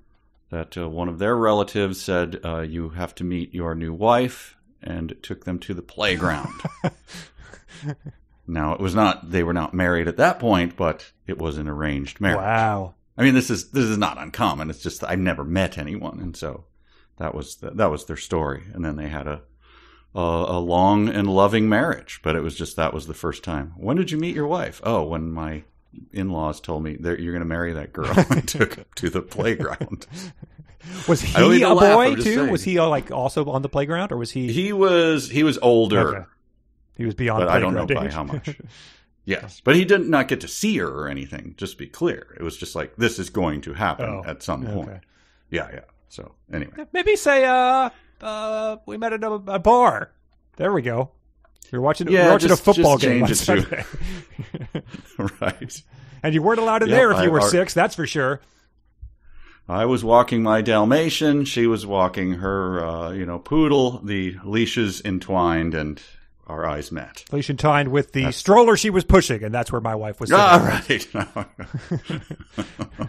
That uh, one of their relatives said, uh, "You have to meet your new wife," and took them to the playground. now it was not; they were not married at that point, but it was an arranged marriage. Wow. I mean, this is this is not uncommon. It's just I've never met anyone, and so that was the, that was their story. And then they had a, a a long and loving marriage, but it was just that was the first time. When did you meet your wife? Oh, when my in-laws told me that you're going to marry that girl and took her to the playground. Was he a boy too? saying. Was he like also on the playground, or was he? He was he was older, Okay. He was beyond. but I don't know playground by how much. Yes, but he did not get to see her or anything. Just be clear, it was just like this is going to happen Oh, at some point. okay. Yeah, yeah. So anyway, Maybe say, uh, uh, we met at a, a bar. There we go. Were watching, Yeah, were watching just- a football game on change it to- Sunday. right. and you weren't allowed in Yep, there if you were six. That's for sure. I was walking my Dalmatian. She was walking her, uh, you know, poodle. The leashes entwined, and our eyes met. Leash and tined with the stroller she was pushing, and that's where my wife was. All sitting. right.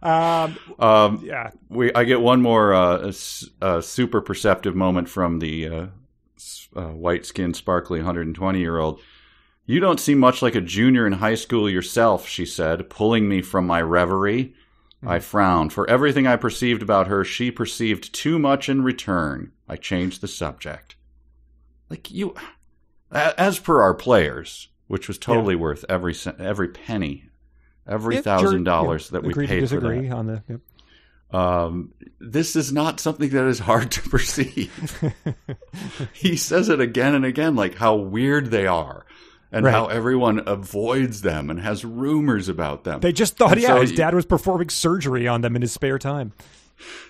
Um, um, yeah. we I get one more uh, uh, super perceptive moment from the uh, uh, white skinned, sparkly 120 year old. You don't seem much like a junior in high school yourself, she said, pulling me from my reverie. I frowned. For everything I perceived about her, she perceived too much in return. I changed the subject. Like you, as per our players, which was totally worth every cent, every penny, every thousand dollars yeah, that we agree to paid for that disagree on the. Yep. Um, this is not something that is hard to perceive. he says it again and again, like how weird they are and Right. how everyone avoids them and has rumors about them. They just thought, And yeah, so his dad was performing surgery on them in his spare time.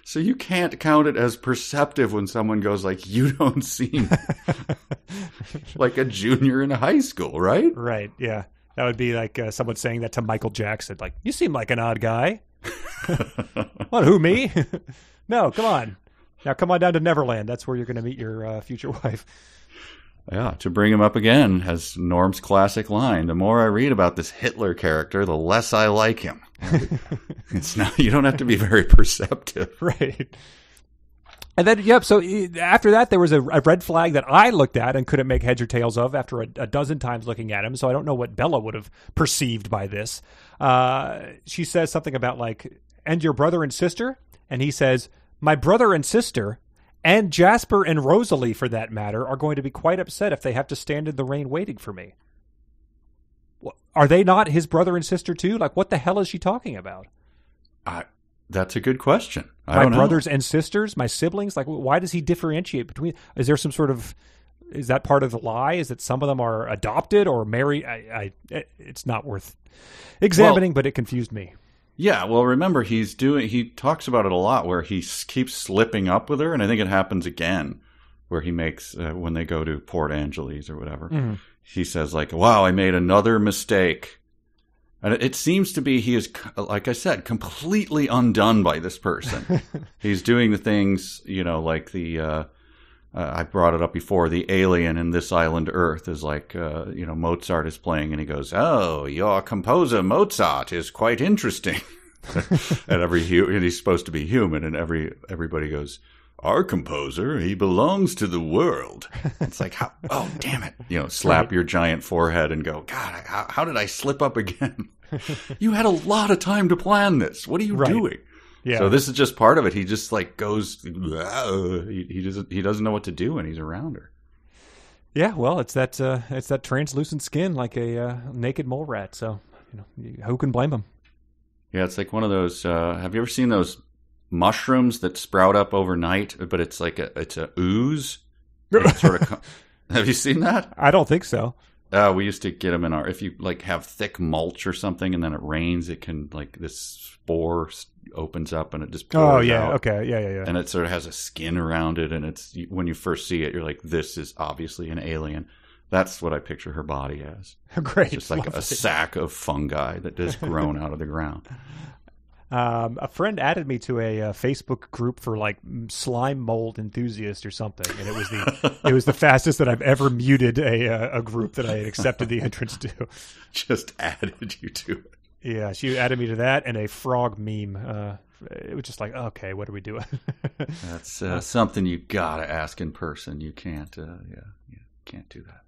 so you can't count it as perceptive when someone goes like, "You don't seem like a junior in high school, right?" Right. Yeah. That would be like uh, someone saying that to Michael Jackson. Like, you seem like an odd guy. what, who, me? no, come on. Now come on down to Neverland. That's where you're going to meet your uh, future wife. Yeah, to bring him up again has Norm's classic line. The more I read about this Hitler character, the less I like him. it's not you don't have to be very perceptive. Right. And then, yep. So after that, there was a, a red flag that I looked at and couldn't make heads or tails of after a, a dozen times looking at him. So I don't know what Bella would have perceived by this. Uh, she says something about like, and your brother and sister, and he says, my brother and sister, and Jasper and Rosalie, for that matter, are going to be quite upset if they have to stand in the rain waiting for me. Are they not his brother and sister too? Like, what the hell is she talking about? I, that's a good question. I my don't know. brothers and sisters, my siblings. Like, why does he differentiate between? Is there some sort of? Is that part of the lie? Is that some of them are adopted or married? I, I it's not worth examining, but it confused me. Yeah, well, remember he's doing. He talks about it a lot, where he keeps slipping up with her, and I think it happens again, where he makes uh, when they go to Port Angeles or whatever. Mhm. He says like, "Wow, I made another mistake," and it, seems to be he is, like I said, completely undone by this person. he's doing the things, you know, like the. Uh, uh, I brought it up before. The alien in this island Earth is like, uh, you know, Mozart is playing, and he goes, "Oh, your composer Mozart is quite interesting." and every hu- and he's supposed to be human, and every everybody goes, "Our composer, he belongs to the world." It's like, how, oh damn it, you know, slap your giant forehead and go, God, how, how did I slip up again? you had a lot of time to plan this. What are you Right. doing? Yeah. So this is just part of it. He just like goes, he, he doesn't he doesn't know what to do when he's around her. yeah. Well, it's that uh, it's that translucent skin like a uh, naked mole rat. So you know, who can blame him? Yeah, it's like one of those. Uh, have you ever seen those mushrooms that sprout up overnight? But it's like a it's a ooze. It sort of. have you seen that? I don't think so. Uh, we used to get them in our. If you like have thick mulch or something, and then it rains, it can like this spore opens up and it just. Oh yeah. out. Okay. Yeah. Yeah. Yeah. and it sort of has a skin around it and it's when you first see it you're like this is obviously an alien that's what i picture her body as Great. just like a Lovely. sack of fungi that has grown out of the ground Um, a friend added me to a uh, Facebook group for like slime mold enthusiast or something, and it was the it was the fastest that I've ever muted a uh, a group that I had accepted the entrance to. just added you to it Yeah, she added me to that and a frog meme. Uh, it was just like, okay, what are we doing? that's uh, something you gotta ask in person you can't uh, yeah you can't do that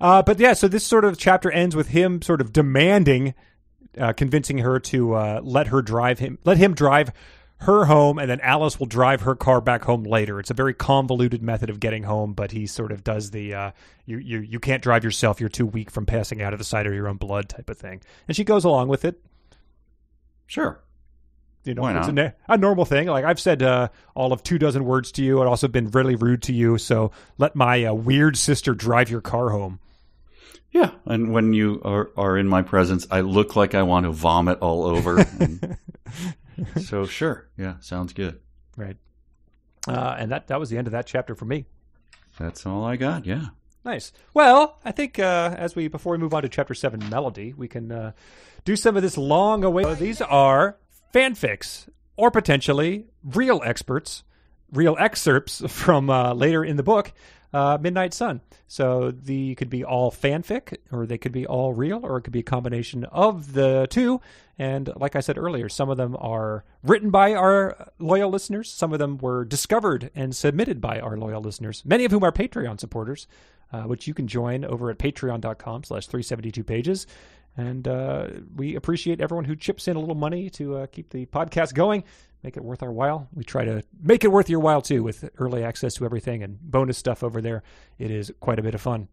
uh, but yeah, so this sort of chapter ends with him sort of demanding, uh, convincing her to uh, let her drive him, let him drive her home, and then Alice will drive her car back home later. It's a very convoluted method of getting home, but he sort of does the uh, you you you can't drive yourself. You're too weak from passing out of the sight of your own blood type of thing, and she goes along with it. Sure. You know, it's a, a normal thing. Like I've said uh, all of two dozen words to you, and also been really rude to you. So let my uh, weird sister drive your car home. Yeah, and when you are, are in my presence, I look like I want to vomit all over. so sure, yeah, sounds good. Right. Uh, and that that was the end of that chapter for me. That's all I got. Yeah. Nice. Well, I think uh, as we before we move on to chapter seven, melody, we can uh, do some of this long away. These are fanfics or potentially real experts, real excerpts from uh, later in the book, uh, Midnight Sun. So the could be all fanfic, or they could be all real, or it could be a combination of the two. And like I said earlier, some of them are written by our loyal listeners. Some of them were discovered and submitted by our loyal listeners, many of whom are Patreon supporters, uh, which you can join over at patreon.com slash 372 pages. And uh, we appreciate everyone who chips in a little money to uh, keep the podcast going, make it worth our while. We try to make it worth your while too with early access to everything and bonus stuff over there. It is quite a bit of fun.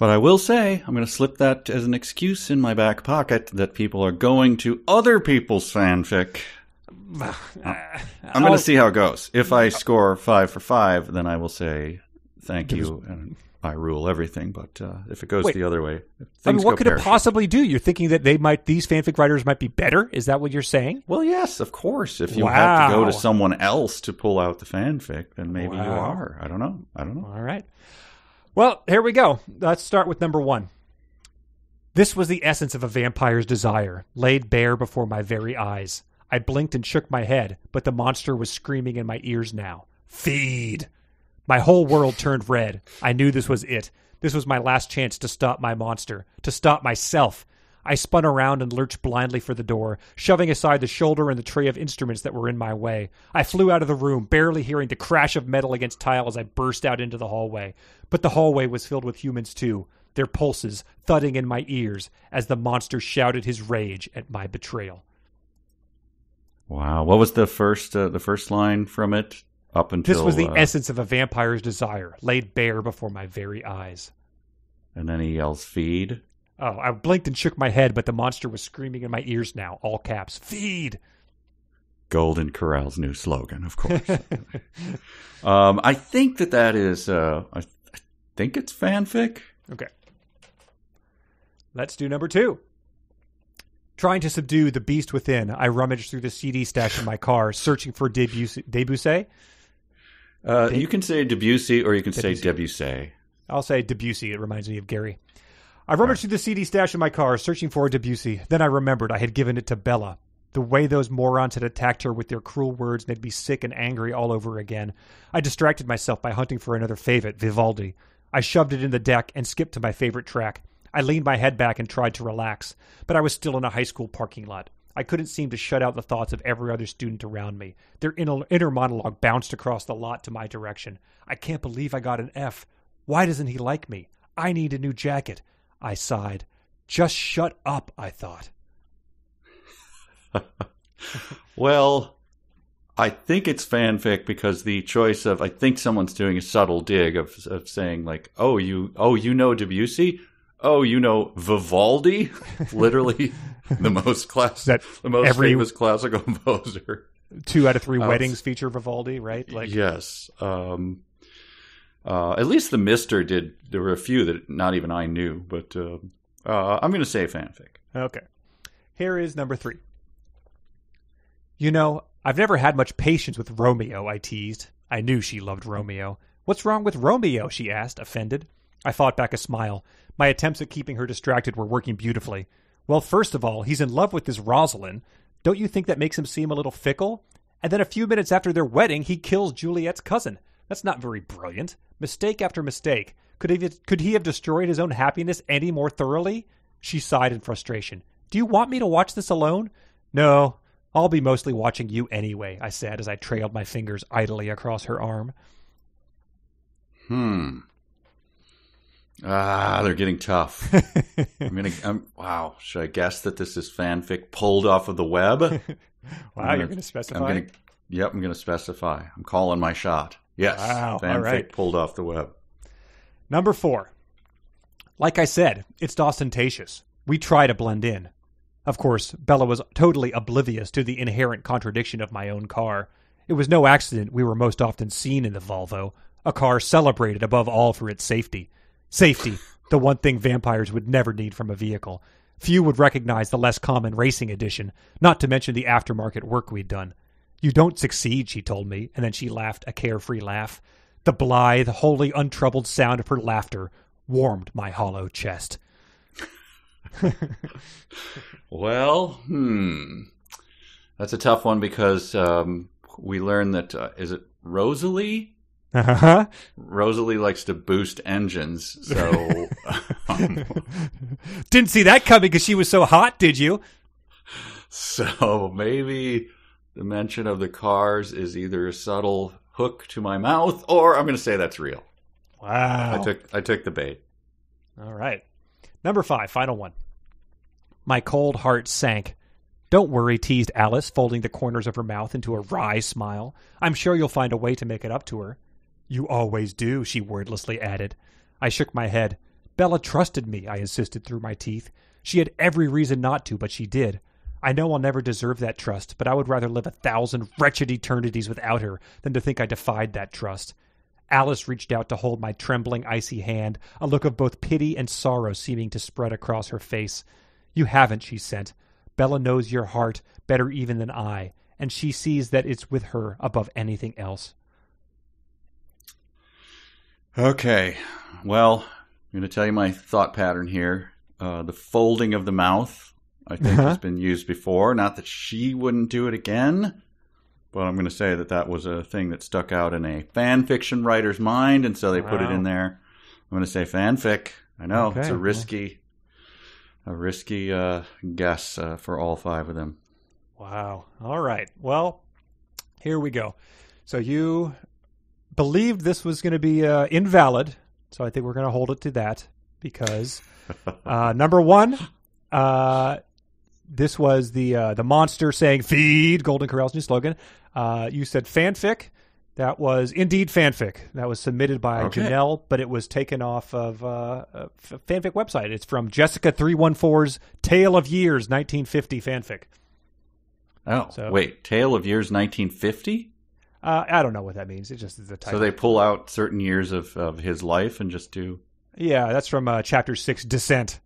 But I will say, I'm going to slip that as an excuse in my back pocket that people are going to other people's fanfic. I'm going to see how it goes. If I score five for five, then I will say thank you I rule everything. But uh, if it goes Wait. the other way, I mean, what could it possibly do? You're thinking that they might these fanfic writers might be better? Is that what you're saying? Well, yes, of course. If you have to go to someone else to pull out the fanfic, then maybe you are. I don't know. I don't know. All right. Well, here we go. Let's start with number one. This was the essence of a vampire's desire, laid bare before my very eyes. I blinked and shook my head, but the monster was screaming in my ears now. Feed! My whole world turned red. I knew this was it. This was my last chance to stop my monster, to stop myself. I spun around and lurched blindly for the door, shoving aside the shoulder and the tray of instruments that were in my way. I flew out of the room, barely hearing the crash of metal against tile as I burst out into the hallway. But the hallway was filled with humans too, their pulses thudding in my ears as the monster shouted his rage at my betrayal. Wow. What was the first uh, the first line from it up until This was the uh, essence of a vampire's desire, laid bare before my very eyes. and then he yells feed. Oh, I blinked and shook my head, but the monster was screaming in my ears now, all caps. Feed! Golden Corral's new slogan, of course. um, I think that that is. Uh, I, I think it's fanfic. Okay. Let's do number two. Trying to subdue the beast within, I rummaged through the CD stash in my car, searching for Debussy. Uh, you can say Debussy or you can say Debussy. Debussy. I'll say Debussy. It reminds me of Gary. I rummaged through the CD stash in my car, searching for Debussy. Then I remembered I had given it to Bella. The way those morons had attacked her with their cruel words made me sick and angry all over again. I distracted myself by hunting for another favorite, Vivaldi. I shoved it in the deck and skipped to my favorite track. I leaned my head back and tried to relax, but I was still in a high school parking lot. I couldn't seem to shut out the thoughts of every other student around me. Their inner, inner monologue bounced across the lot to my direction. I can't believe I got an F. Why doesn't he like me? I need a new jacket. I sighed. Just shut up, I thought. Well, I think it's fanfic because the choice of I think someone's doing a subtle dig of of saying like, oh you oh you know Debussy, oh you know Vivaldi, literally the most class That the most every- famous classical composer. Two out of three weddings feature Vivaldi, right? Like, yes. Um, uh, at least the Mister did. There were a few that not even I knew, but uh, uh, I'm going to say fanfic. Okay. Here is number three. You know, I've never had much patience with Romeo, I teased. I knew she loved Romeo. What's wrong with Romeo? she asked, offended. I fought back a smile. My attempts at keeping her distracted were working beautifully. Well, first of all, he's in love with this Rosalind. Don't you think that makes him seem a little fickle? And then a few minutes after their wedding, he kills Juliet's cousin. That's not very brilliant. Mistake after mistake. Could he, could he have destroyed his own happiness any more thoroughly? She sighed in frustration. Do you want me to watch this alone? No, I'll be mostly watching you anyway, I said as I trailed my fingers idly across her arm. Hmm. Ah, they're getting tough. I'm gonna. I'm, wow. Should I guess that this is fanfic pulled off of the web? wow, gonna- you're going to specify. I'm gonna. Yep, I'm gonna specify. I'm calling my shot. Yes, Wow, fanfic right. pulled off the web. Number four. Like I said, it's ostentatious. We try to blend in. Of course, Bella was totally oblivious to the inherent contradiction of my own car. It was no accident we were most often seen in the Volvo, a car celebrated above all for its safety. Safety, the one thing vampires would never need from a vehicle. Few would recognize the less common racing edition, not to mention the aftermarket work we'd done. You don't succeed, she told me, and then she laughed a carefree laugh. The blithe, wholly untroubled sound of her laughter warmed my hollow chest. Well, hmm, that's a tough one because um, we learned that uh, is it Rosalie? Uh-huh. Rosalie likes to boost engines, so um, Didn't see that coming because she was so hot, did you? so maybe the mention of the cars is either a subtle hook to my mouth, or I'm going to say that's real. Wow. I took I took the bait. All right. Number five, final one. My cold heart sank. Don't worry, teased Alice, folding the corners of her mouth into a wry smile. I'm sure you'll find a way to make it up to her. You always do, she wordlessly added. I shook my head. Bella trusted me, I insisted through my teeth. She had every reason not to, but she did. I know I'll never deserve that trust, but I would rather live a thousand wretched eternities without her than to think I defied that trust. Alice reached out to hold my trembling, icy hand, a look of both pity and sorrow seeming to spread across her face. You haven't, she sent. Bella knows your heart better even than I, and she sees that it's with her above anything else. Okay, well, I'm going to tell you my thought pattern here. Uh, the folding of the mouth, I think, Uh-huh. has been used before. Not that she wouldn't do it again, but I'm going to say that that was a thing that stuck out in a fan fiction writer's mind, and so they put it in there. I'm going to say fanfic. I know it's a risky, a risky uh, guess uh, for all five of them. Wow. All right. Well, here we go. So you believed this was going to be uh, invalid, so I think we're going to hold it to that because uh, number one, uh, this was the uh, the monster saying "Feed Golden Corral's new slogan." Uh, you said fanfic. That was indeed fanfic. That was submitted by Okay. Janelle, but it was taken off of uh, a fanfic website. It's from Jessica three one four's Tale of Years, nineteen fifty fanfic. Oh, So- wait, Tale of Years 1950? Uh, I don't know what that means. It just is the title. So they pull out certain years of, of his life and just do. yeah, that's from uh, chapter six, Descent.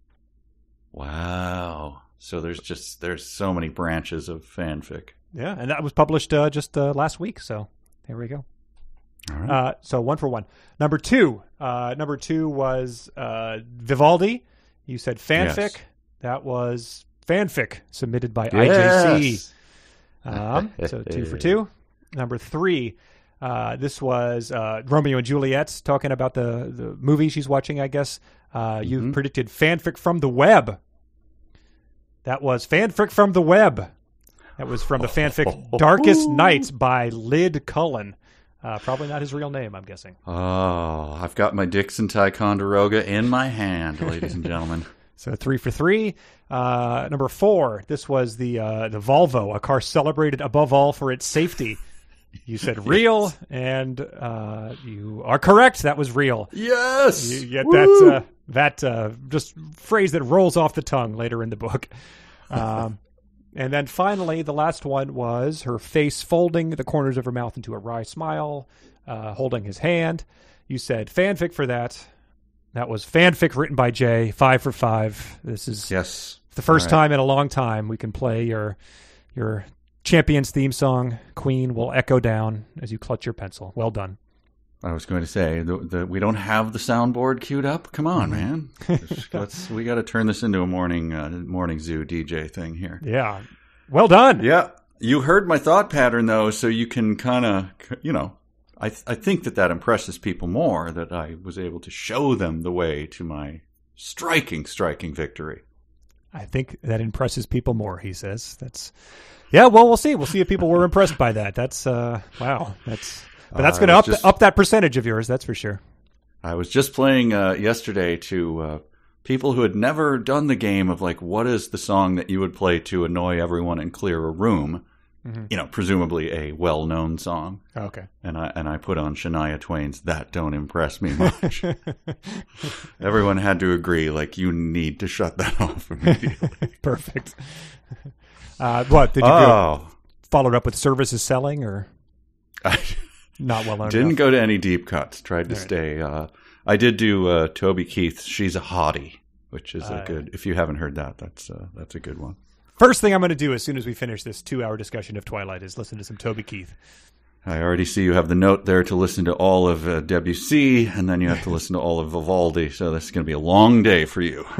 Wow. So there's just there's so many branches of fanfic. Yeah, and that was published uh, just uh, last week. So there we go. All right. Uh, so one for one. Number two. Uh, number two was uh, Vivaldi. You said fanfic. Yes. That was fanfic submitted by Yes. IJC. Um, so two for two. Number three. Uh, this was uh, Romeo and Juliet talking about the, the movie she's watching, I guess. Uh, You Mhm. predicted fanfic from the web. That was fanfic from the web. That was from the fanfic Darkest Nights by Lyd Cullen. Uh, probably not his real name, I'm guessing. Oh, I've got my Dixon Ticonderoga in my hand, ladies and gentlemen. So three for three. Uh, number four. This was the uh, the Volvo, a car celebrated above all for its safety. You said real, and uh, you are correct. That was real. Yes. You get Woo! that uh, that uh, just phrase that rolls off the tongue later in the book. Um, and then finally, the last one was her face folding the corners of her mouth into a wry smile, uh, holding his hand. You said fanfic for that. That was fanfic written by Jay. Five for five. This is Yes. the first right. time in a long time we can play your your champions theme song. Queen will echo down as you clutch your pencil. Well done. I was going to say the, the, we don't have the soundboard queued up. Come on, Mm-hmm. man. Let's we got to turn this into a morning uh, morning zoo DJ thing here. Yeah. Well done. Yeah, you heard my thought pattern though, so you can kind of you know. I th- I think that that impresses people more that I was able to show them the way to my striking striking victory. I think that impresses people more. He says that's. Yeah, well, we'll see. We'll see if people were impressed by that. That's uh, wow. That's but that's Uh, going to I up just- up that percentage of yours. That's for sure. I was just playing uh, yesterday to uh, people who had never done the game of like, what is the song that you would play to annoy everyone and clear a room? You know, presumably a well-known song. Okay. And I and I put on Shania Twain's "That Don't Impress Me Much." Everyone had to agree, like you need to shut that off immediately. Perfect. Uh, what did you oh, follow it up with services selling or I not well known? didn't enough? go to any deep cuts. Tried to Right. stay. Uh, I did do uh, Toby Keith's "She's a Hottie," which is a Uh, good. If you haven't heard that, that's uh, that's a good one. First thing I'm going to do as soon as we finish this two-hour discussion of Twilight is listen to some Toby Keith. I already see you have the note there to listen to all of uh, Debussy, and then you have to listen to all of Vivaldi. So this is going to be a long day for you.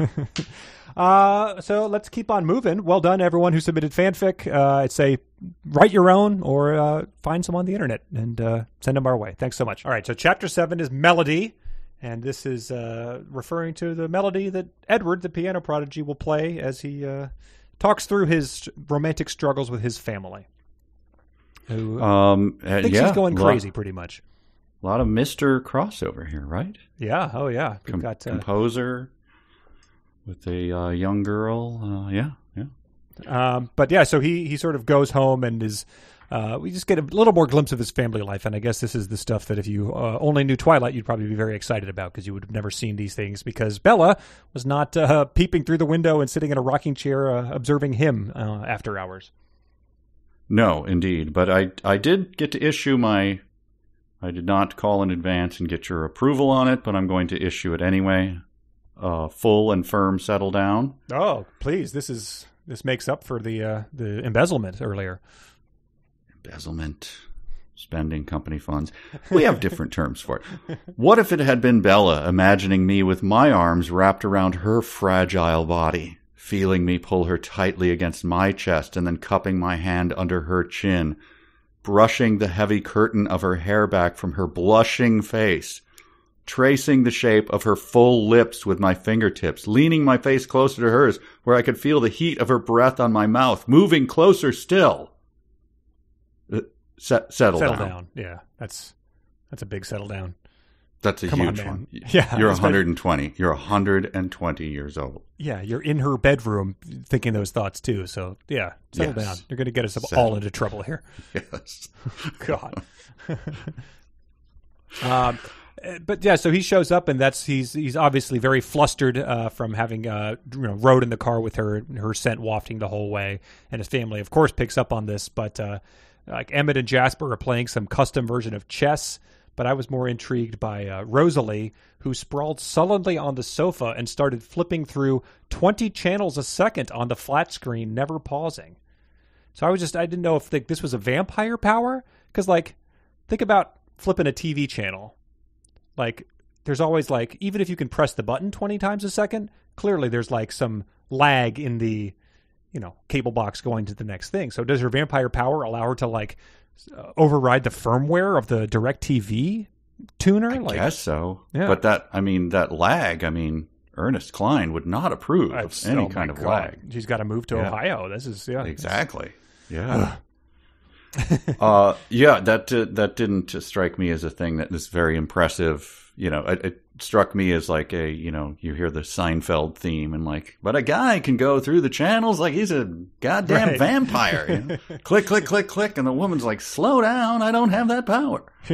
Uh, so let's keep on moving. Well done, everyone who submitted fanfic. Uh, I'd say write your own or uh, find some on the internet and uh, send them our way. Thanks so much. All right, so chapter seven is melody, and this is uh, referring to the melody that Edward, the piano prodigy, will play as he uh, talks through his romantic struggles with his family. Who Um, uh, thinks yeah, he's going lot- crazy, pretty much. A lot of Mister crossover here, right? Yeah. Oh, yeah. We've Com- got uh, composer with a uh, young girl. Uh, yeah, yeah. Um, but yeah, so he he sort of goes home and is. Uh, we just get a little more glimpse of his family life, and I guess this is the stuff that if you uh, only knew Twilight, you'd probably be very excited about because you would have never seen these things. Because Bella was not uh, peeping through the window and sitting in a rocking chair uh, observing him uh, after hours. No, indeed. But I I did get to issue my. I did not call in advance and get your approval on it, but I'm going to issue it anyway. Uh, full and firm settle down. Oh, please! This is this makes up for the uh, the embezzlement earlier. Embezzlement, spending company funds. We have different terms for it. What if it had been Bella imagining me with my arms wrapped around her fragile body, feeling me pull her tightly against my chest and then cupping my hand under her chin, brushing the heavy curtain of her hair back from her blushing face? Tracing the shape of her full lips with my fingertips, leaning my face closer to hers where I could feel the heat of her breath on my mouth, moving closer still. Set, settle, Settle down. down. Yeah, that's that's a big settle down. That's a Come on, huge man. one. Yeah, You're especially- 120. You're 120 years old. Yeah, you're in her bedroom thinking those thoughts too. So yeah, settle Yes. down. You're going to get us Settle. all into trouble here. Yes. God. um, but yeah, so he shows up, and that's he's he's obviously very flustered uh, from having uh, you know rode in the car with her, her scent wafting the whole way, and his family, of course, picks up on this. But uh, like Emmett and Jasper are playing some custom version of chess. But I was more intrigued by uh, Rosalie, who sprawled sullenly on the sofa and started flipping through 20 channels a second on the flat screen, never pausing. So I was just I didn't know if like this was a vampire power because like think about flipping a TV channel. Like there's always like even if you can press the button 20 times a second, clearly there's like some lag in the you know cable box going to the next thing. So does her vampire power allow her to like uh, override the firmware of the Direct TV tuner? I like guess so. Yeah. But that, I mean, that lag, I mean, Ernest Cline would not approve of That's- any oh kind of God. lag. She's got to move to Yeah. Ohio. This is yeah Exactly. Yeah. uh, yeah, that uh, that didn't strike me as a thing that is very impressive. You know, it, it struck me as like a you know you hear the Seinfeld theme and like, but a guy can go through the channels like he's a goddamn Right. vampire. you know? click, click, click, click, and the woman's like, slow down, I don't have that power.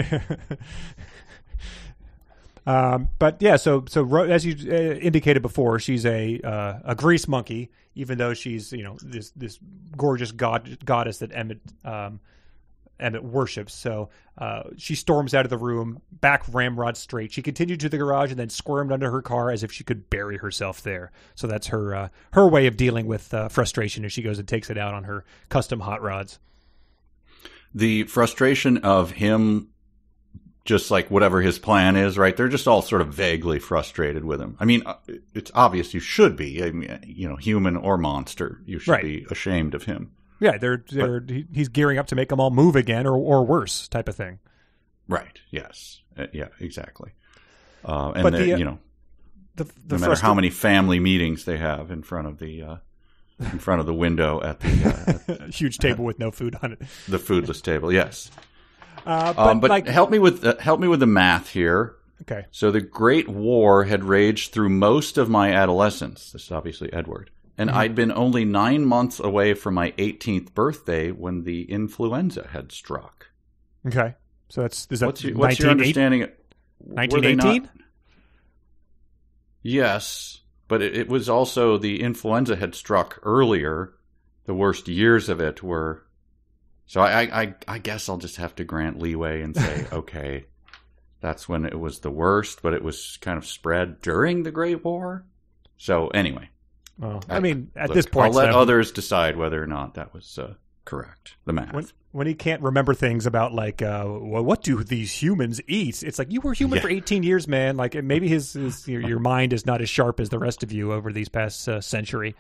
Um, but yeah, so so Ro- as you uh, indicated before, she's a uh, a grease monkey, even though she's you know this this gorgeous god goddess that Emmett um, Emmett worships. So uh, she storms out of the room, back ramrod straight. She continued to the garage and then squirmed under her car as if she could bury herself there. So that's her uh, her way of dealing with uh, frustration as she goes and takes it out on her custom hot rods. the frustration of him just like whatever his plan is right they're just all sort of vaguely frustrated with him i mean uh, it's obvious you should be I mean, you know human or monster you should Right. be ashamed of him Yeah, they're they're he- he's gearing up to make them all move again, or or worse, type of thing. right yes Uh, yeah exactly uh, and But the, uh, you know The, the no matter how many family meetings they have in front of the uh, in front of the window at the uh, at huge table with no food on it. the foodless table yes Uh, but, um, but like, help me with uh, help me with the math here Okay. So the Great War had raged through most of my adolescence. This is obviously Edward. And mm-hmm. I'd been only nine months away from my 18th birthday when the influenza had struck. Okay. So that's is that What's your, what's your understanding? Were 1918? Yes, but it, it was also the influenza had struck earlier. The worst years of it were. So I, I, I guess I'll just have to grant leeway and say, okay, that's when it was the worst, but it was kind of spread during the Great War. So anyway, Well, I mean, at look, this point, I'll let others decide whether or not that was uh, correct. The math. when when he can't remember things about like, uh, well, what do these humans eat? It's like you were human Yeah. for 18 years, man. Like maybe his, his your, your mind is not as sharp as the rest of you over these past uh, century.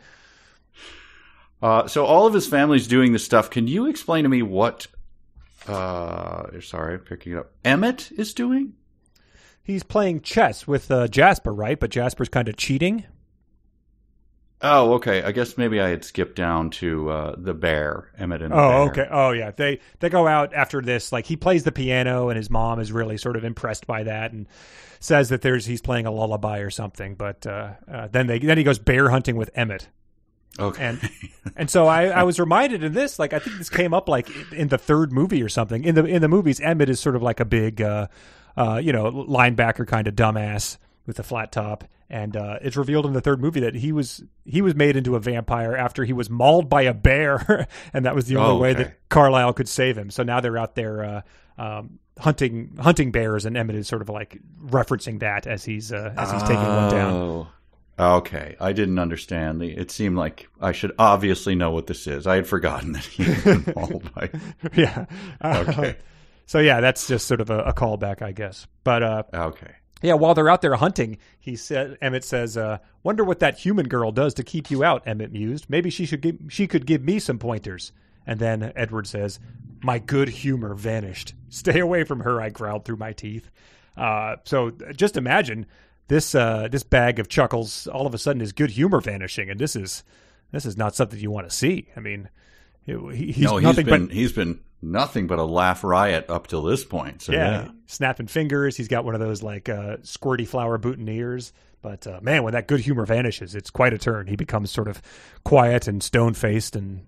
Uh, so all of his family's doing this stuff. Can you explain to me what? Uh, sorry, picking it up. Emmett is doing. He's playing chess with uh, Jasper, right? But Jasper's kind of cheating. Oh, okay. I guess maybe I had skipped down to uh, the bear, Emmett and the Oh, okay. Oh, yeah. They they go out after this. Like he plays the piano, and his mom is really sort of impressed by that, and says that there's he's playing a lullaby or something. But uh, uh, then they then he goes bear hunting with Emmett. Okay. and and so I, I was reminded in this like I think this came up like in the third movie or something in the in the movies Emmett is sort of like a big uh, uh, you know linebacker kind of dumbass with a flat top and uh, it's revealed in the third movie that he was he was made into a vampire after he was mauled by a bear and that was the only Oh, way that Carlisle could save him so now they're out there uh, um, hunting hunting bears and Emmett is sort of like referencing that as he's uh, as he's taking one down Oh. Okay, I didn't understand. The, it seemed like I should obviously know what this is. I had forgotten that he was mauled by. yeah Okay. so yeah that's just sort of a, a callback I guess but uh, Okay. Yeah, while they're out there hunting, he said Emmett says, uh, "Wonder what that human girl does to keep you out." Emmett mused. Maybe she should give, she could give me some pointers. And then Edward says, "My good humor vanished. Stay away from her." I growled through my teeth. Uh, so just imagine this uh, this bag of chuckles. All of a sudden, his good humor vanishing, and this is this is not something you want to see. I mean, he, he's no, he's nothing been but he's been nothing but a laugh riot up till this point. So yeah, yeah. snapping fingers. He's got one of those like uh, squirty flower boutonnieres. But uh, man, when that good humor vanishes, it's quite a turn. He becomes sort of quiet and stone faced and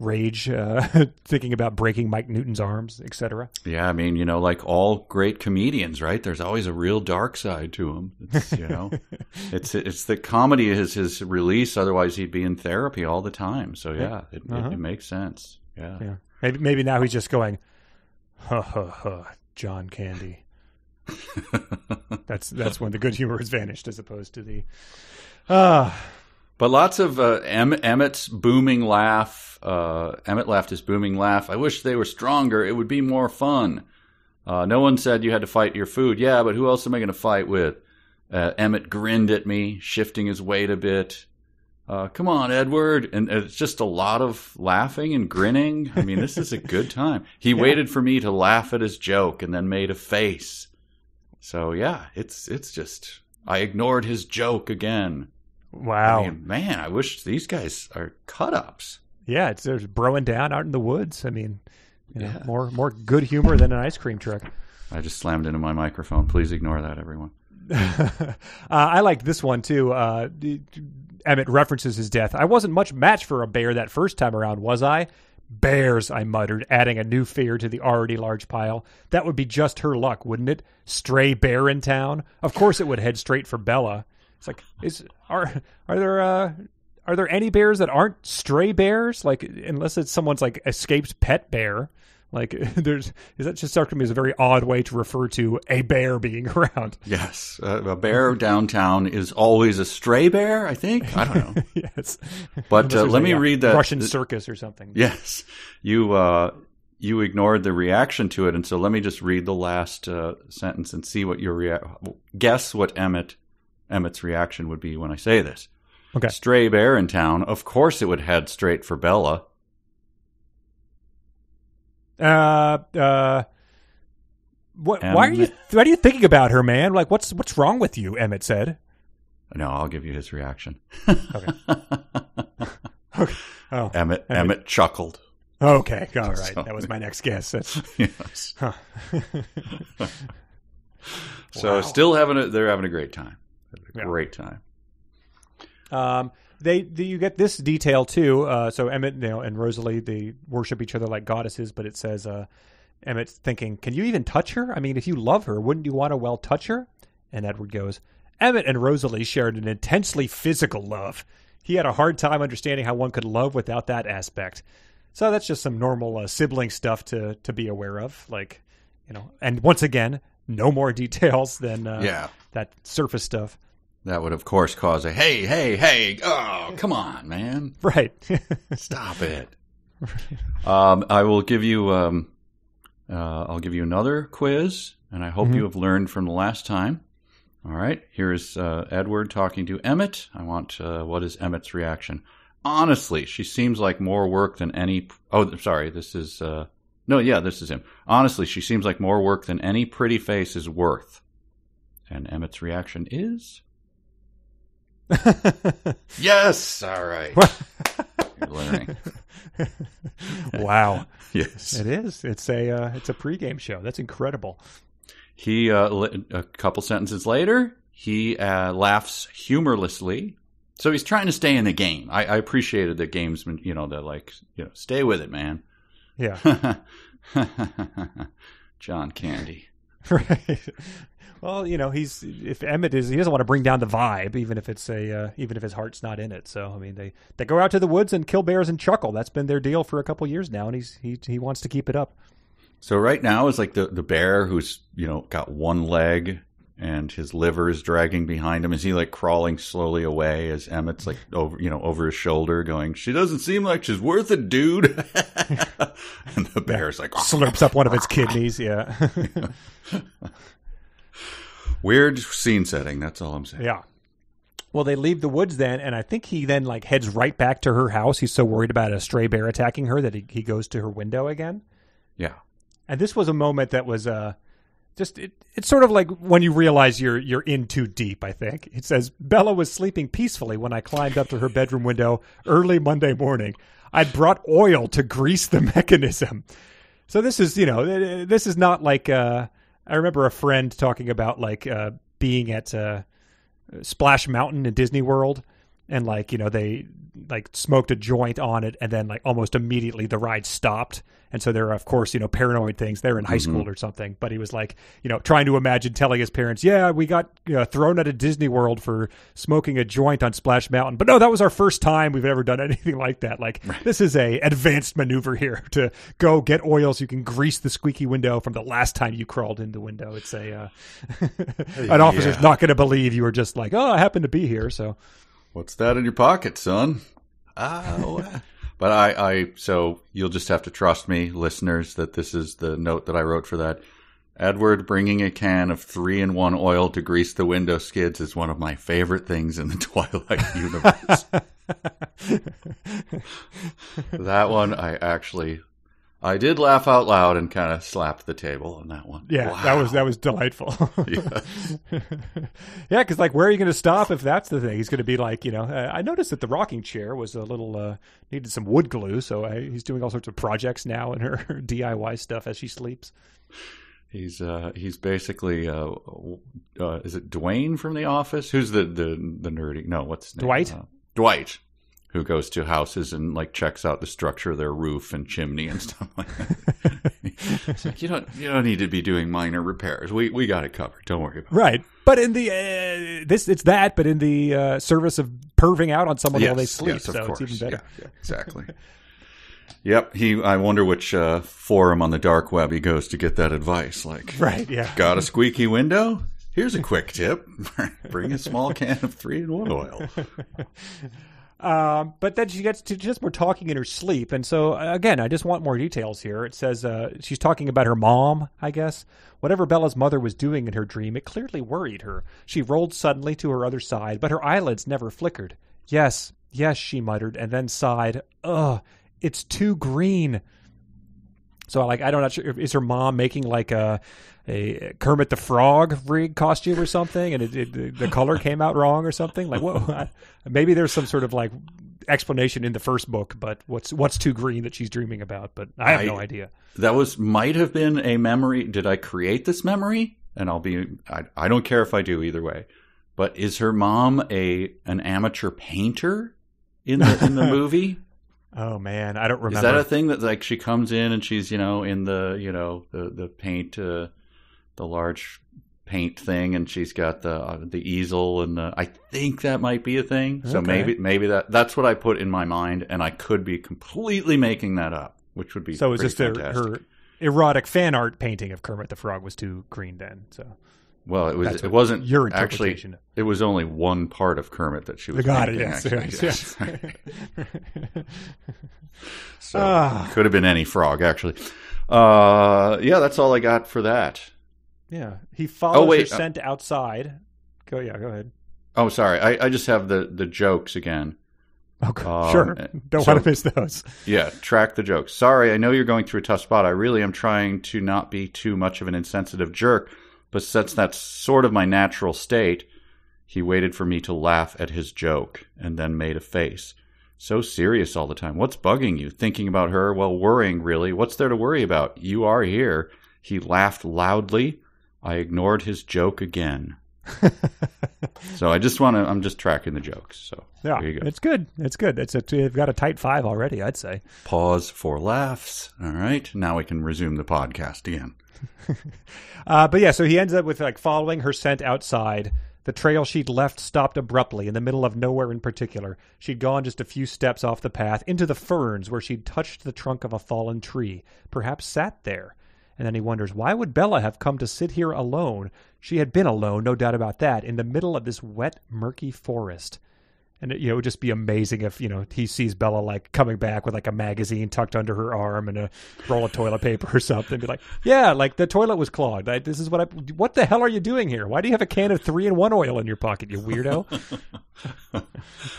rage, uh, thinking about breaking Mike Newton's arms, etc. Yeah, I mean, you know, like all great comedians, right? There's always a real dark side to him. It's, you know, it's it's the comedy is his release. Otherwise, he'd be in therapy all the time. So yeah, it, Uh-huh. it, it makes sense. Yeah. Yeah, maybe maybe now he's just going, ha ha ha, John Candy. that's that's when the good humor has vanished, as opposed to the ah. But lots of uh, em- Emmett's booming laugh. Uh, Emmett laughed his booming laugh. I wish they were stronger. It would be more fun. Uh, no one said you had to fight your food. Yeah, but who else am I going to fight with? Uh, Emmett grinned at me, shifting his weight a bit. Uh, come on, Edward. And it's just a lot of laughing and grinning. I mean, this is a good time. He waited for me to laugh at his joke and then made a face. So yeah, it's it's just I ignored his joke again. Wow. I mean, man, I wish these guys are cut ups. Yeah, it's there's broing down out in the woods. I mean, you know, Yeah. more more good humor than an ice cream truck. I just slammed into my microphone. Please ignore that, everyone. uh, I like this one too. Uh, Emmett references his death. I wasn't much match for a bear that first time around, was I? Bears, I muttered, adding a new fear to the already large pile. That would be just her luck, wouldn't it? Stray bear in town. Of course, it would head straight for Bella. It's like, is are are there uh, are there any bears that aren't stray bears? Like, unless it's someone's like escaped pet bear. Like, there's is that just struck me as a very odd way to refer to a bear being around. Yes, uh, a bear downtown is always a stray bear. I think I don't know, yes. but uh, let me uh, read that. Russian circus or something. Yes, you uh, you ignored the reaction to it, and so let me just read the last uh, sentence and see what your rea- guess what Emmett Emmett's reaction would be when I say this. Okay. Stray bear in town. Of course, it would head straight for Bella. Uh, uh, what? why are you? Emmett. What are you thinking about her, man? Like, what's what's wrong with you? Emmett said. No, I'll give you his reaction. Okay. Okay. Oh. Emmett Emmett chuckled. Okay. All right. So- That was my next guess. That's, yes. huh. so Wow. still having a they're having a great time. A Yeah. Great time. Um, they, the, you get this detail too. Uh, so Emmett, you know, and Rosalie, they worship each other like goddesses. But it says, uh, Emmett's thinking, "Can you even touch her? I mean, if you love her, wouldn't you want to well touch her?" And Edward goes, "Emmett and Rosalie shared an intensely physical love. He had a hard time understanding how one could love without that aspect." So that's just some normal uh, sibling stuff to to be aware of, like you know. And once again, no more details than uh, Yeah. that surface stuff. That would of course cause a hey, hey, hey, oh come on, man. Right. Stop it. um, I will give you. Um, uh, I'll give you another quiz, and I hope Mhm. you have learned from the last time. All right. Here is uh, Edward talking to Emmett. I want. Uh, what is Emmett's reaction? Honestly, she seems like more work than any. Oh, sorry. This is. Uh, no, yeah, this is him. Honestly, she seems like more work than any pretty face is worth. And Emmett's reaction is. Yes. All right. You're learning. wow. Yes. It is. It's a uh, it's a pregame show. That's incredible. He uh, li- a couple sentences later, he uh, laughs humorlessly. So he's trying to stay in the game. I, I appreciated the gamesman. You know, the like, you know, stay with it, man. Yeah. John Candy. right. Well, you know, he's if Emmett is he doesn't want to bring down the vibe, even if it's a uh, even if his heart's not in it. So I mean, they they go out to the woods and kill bears and chuckle. That's been their deal for a couple years now, and he's he he wants to keep it up. So right now is like the the bear who's you know got one leg and his liver is dragging behind him. Is he like crawling slowly away as Emmett's like over you know over his shoulder going? She doesn't seem like she's worth it, dude. and the bear's like Slurps up one of its kidneys. Yeah. weird scene setting. That's all I'm saying. Yeah. Well, they leave the woods then, and I think he then like heads right back to her house. He's so worried about a stray bear attacking her that he, he goes to her window again. Yeah. And this was a moment that was uh just it, it's sort of like when you realize you're you're in too deep, I think. It says Bella was sleeping peacefully when I climbed up to her bedroom window early Monday morning. I'd brought oil to grease the mechanism. So this is, you know, this is not like uh I remember a friend talking about like uh being at uh Splash Mountain in Disney World and like, you know, they like smoked a joint on it and then like almost immediately the ride stopped. And so there are of course, you know, paranoid things. They're in high school or something. But he was like, you know, trying to imagine telling his parents, Yeah, we got you know, thrown out of Disney World for smoking a joint on Splash Mountain. But no, that was our first time we've ever done anything like that. Like this is a advanced maneuver here to go get oil so you can grease the squeaky window from the last time you crawled in the window. It's a uh, an officer's Yeah. not going to believe you were just like, oh, I happen to be here. So What's that in your pocket, son? Oh. Uh, but I, I, so you'll just have to trust me, listeners, that this is the note that I wrote for that. Edward bringing a can of three in one oil to grease the window skids is one of my favorite things in the Twilight universe. that one, I actually, I did laugh out loud and kind of slapped the table on that one. yeah, that was that was delightful. Yes. yeah, because like, where are you going to stop if that's the thing? He's going to be like, you know, uh, I noticed that the rocking chair was a little uh, needed some wood glue, so I, he's doing all sorts of projects now and her DIY stuff as she sleeps. He's uh he's basically uh, uh is it Dwayne from The Office? Who's the the the nerdy? No, what's his name? Dwight? Uh, Dwight, who goes to houses and like checks out the structure of their roof and chimney and stuff like that. it's like you don't you don't need to be doing minor repairs. We we got it covered. Don't worry about it. Right, but in the uh, this it's that, but in the uh, service of perving out on someone while they sleep, yes, of so course. it's even better. Yeah, yeah, exactly. yep. He. I wonder which uh, forum on the dark web he goes to get that advice. Like, Right, yeah. Got a squeaky window? Here's a quick tip: bring a small can of three in one oil. Um, but then she gets to just more talking in her sleep, and so uh, again, I just want more details here. It says uh, she's talking about her mom, I guess. Whatever Bella's mother was doing in her dream, it clearly worried her. She rolled suddenly to her other side, but her eyelids never flickered. Yes, yes, she muttered, and then sighed. Ugh, it's too green. So like I don't know sure is her mom making like a a Kermit the Frog rig costume or something, and it, it, the color came out wrong or something. Like whoa, maybe there's some sort of like explanation in the first book, but what's what's too green that she's dreaming about? But I have no idea. That was might have been a memory. Did I create this memory? and I'll be I, I don't care if I do either way. But is her mom a an amateur painter in the in the movie? Oh man, I don't remember. Is that a thing that like she comes in and she's you know in the you know the the paint uh, the large paint thing and she's got the uh, the easel and the I think that might be a thing. So Okay. maybe maybe that that's what I put in my mind and I could be completely making that up, which would be so is this her erotic fan art painting of Kermit the Frog was too green then? So Well, it was That's it wasn't your actually it was only one part of Kermit that she was got it. Yes, actually. yes, yes. So Ah. could have been any frog actually. Uh, yeah, that's all I got for that. yeah, he follows Oh, wait, her uh, scent outside. Go, yeah, go ahead. Oh, sorry. I, I just have the, the jokes again. Okay, Um, sure. Don't so- want to miss those. Yeah, track the jokes. Sorry, I know you're going through a tough spot. I really am trying to not be too much of an insensitive jerk, but since that's sort of my natural state, he waited for me to laugh at his joke and then made a face. So serious all the time. What's bugging you? Thinking about her? Well, worrying, really. What's there to worry about? You are here. He laughed loudly. I ignored his joke again. so I just want to, I'm just tracking the jokes. So Yeah, there you go. it's good. It's good. It's a, you've got a tight five already, I'd say. Pause for laughs. All right. Now we can resume the podcast again. Uh, but yeah, so he ends up with like following her scent outside. The trail she'd left stopped abruptly in the middle of nowhere in particular. She'd gone just a few steps off the path into the ferns where she'd touched the trunk of a fallen tree, perhaps sat there. And then he wonders, why would Bella have come to sit here alone? She had been alone, no doubt about that, in the middle of this wet, murky forest. And it, you know, it would just be amazing if you know he sees Bella like coming back with like a magazine tucked under her arm and a roll of toilet paper or something. Be like, yeah, like the toilet was clogged. I, this is what I. What the hell are you doing here? Why do you have a can of three in one oil in your pocket, you weirdo?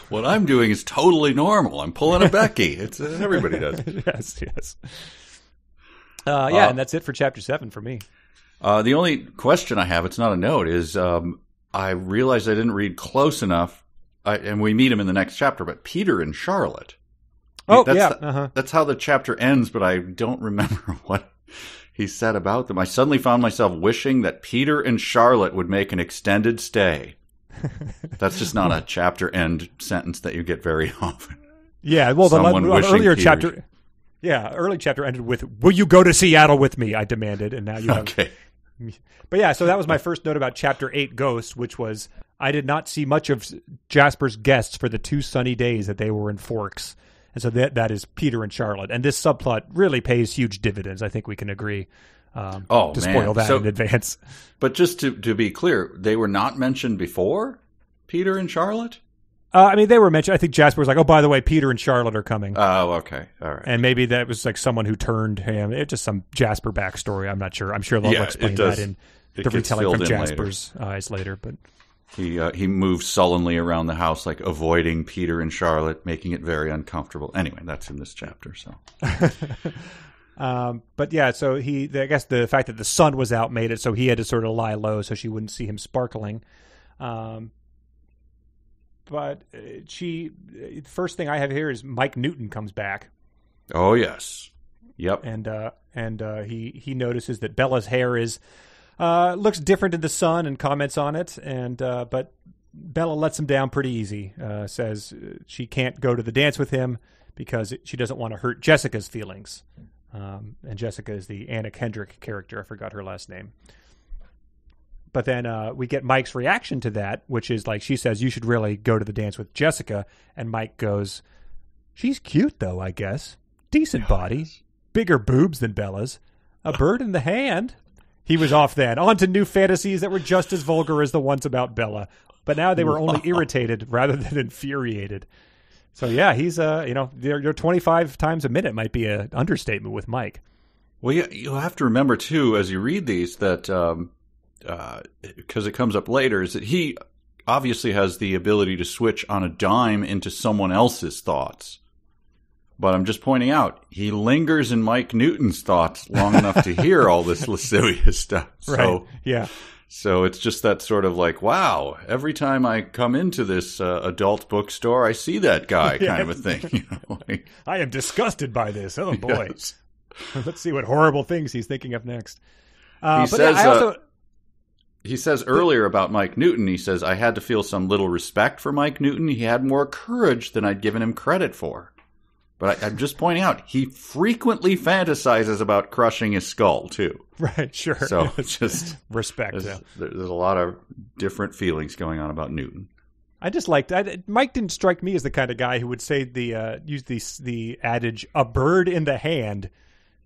What I'm doing is totally normal. I'm pulling a Becky. It's uh, everybody does. yes, yes. Uh, yeah, Uh, and that's it for chapter seven for me. Uh, the only question I have, it's not a note, is um, I realized I didn't read close enough, I, and we meet him in the next chapter. But Peter and Charlotte. Oh that's yeah, the- uh-huh. That's how the chapter ends, but I don't remember what he said about them. I suddenly found myself wishing that Peter and Charlotte would make an extended stay. That's just not a chapter end sentence that you get very often. yeah. Well, the Someone wishing earlier Peter- chapter. Yeah, early chapter ended with "Will you go to Seattle with me?" I demanded, and now you have Okay. But yeah, so that was my first note about chapter eight, Ghosts, which was I did not see much of Jasper's guests for the two sunny days that they were in Forks, and so that that is Peter and Charlotte, and this subplot really pays huge dividends. I think we can agree. Um, Oh, to man. spoil that So- in advance. But just to, to be clear, they were not mentioned before, Peter and Charlotte? Uh, I mean, they were mentioned. I think Jasper was like, "Oh, by the way, Peter and Charlotte are coming," Oh, okay. All right. and maybe that was like someone who turned him. It's just some Jasper backstory. I'm not sure. I'm sure they'll Yeah, explain that in It the retelling from in later. Jasper's eyes later. But He uh, he moves sullenly around the house, like avoiding Peter and Charlotte, making it very uncomfortable. Anyway, that's in this chapter. So Um, but yeah, so he, I guess the fact that the sun was out made it so he had to sort of lie low so she wouldn't see him sparkling. Um, but uh, she, uh, first thing I have here is Mike Newton comes back oh yes, yep. and uh, and uh, he he notices that Bella's hair is uh, looks different in the sun and comments on it, and uh, but Bella lets him down pretty easy. Uh, says uh, she can't go to the dance with him because she doesn't want to hurt Jessica's feelings. Um, and Jessica is the Anna Kendrick character. I forgot her last name. But then uh, we get Mike's reaction to that, which is like she says, "You should really go to the dance with Jessica," and Mike goes, "She's cute though, I guess. Decent body, bigger boobs than Bella's, a bird in the hand." He was off then, on to new fantasies that were just as vulgar as the ones about Bella, but now they were only irritated rather than infuriated. So yeah, he's uh, you know, your your twenty five times a minute might be an understatement with Mike. Well, you, you have to remember too, as you read these, that um, because it comes up later, is that he obviously has the ability to switch on a dime into someone else's thoughts. But I'm just pointing out, he lingers in Mike Newton's thoughts long enough to hear all this lascivious stuff. So, Right? Yeah. so it's just that sort of like, wow, every time I come into this uh, adult bookstore, I see that guy kind of a thing. You know, like, I am disgusted by this. Oh boy. yes. Let's see what horrible things he's thinking of next. Uh, He but says, yeah, I uh, also he says earlier about Mike Newton, he says, I had to feel some little respect for Mike Newton. He had more courage than I'd given him credit for. But I, I'm just pointing out, he frequently fantasizes about crushing his skull, too. Right, sure. So it's just, respect. there's, yeah. there's a lot of different feelings going on about Newton. I just liked I, Mike. Didn't strike me as the kind of guy who would say the uh, use the the adage "a bird in the hand"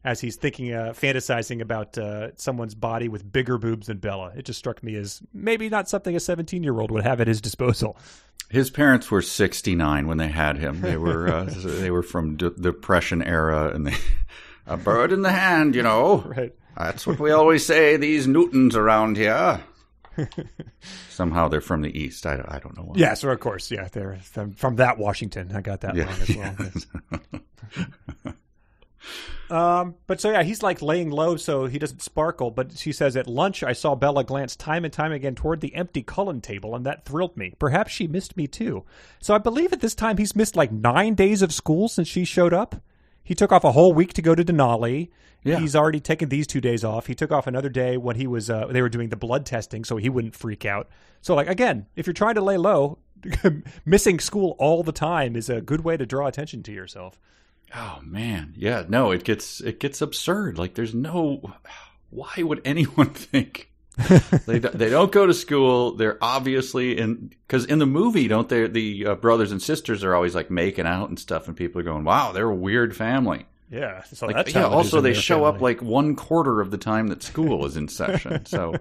as he's thinking, uh, fantasizing about uh, someone's body with bigger boobs than Bella. It just struck me as maybe not something a seventeen year old would have at his disposal. His parents were 69 when they had him. They were uh, they were from the Depression era, and they a bird in the hand, you know. Right. That's what we always say. These Newtons around here. Somehow they're from the east. I, I don't know why. Yeah. So of course, yeah, they're from, from that Washington. I got that Yeah, wrong as well. Um, but so yeah, he's like laying low so he doesn't sparkle. But she says at lunch, I saw Bella glance time and time again toward the empty Cullen table, and that thrilled me. Perhaps she missed me too. So I believe at this time he's missed like nine days of school since she showed up. He took off a whole week to go to Denali. Yeah. He's already taken these two days off. He took off another day when he was uh, they were doing the blood testing, so he wouldn't freak out. So like again, if you're trying to lay low, missing school all the time is a good way to draw attention to yourself. Oh man, yeah. No, it gets it gets absurd. Like there's no. Why would anyone think they do- they don't go to school? They're obviously in because in the movie, don't they? The uh, brothers and sisters are always like making out and stuff, and people are going, "Wow, they're a weird family." Yeah. So Like, that's yeah. Also, they show up like one quarter of the time that school is in session. So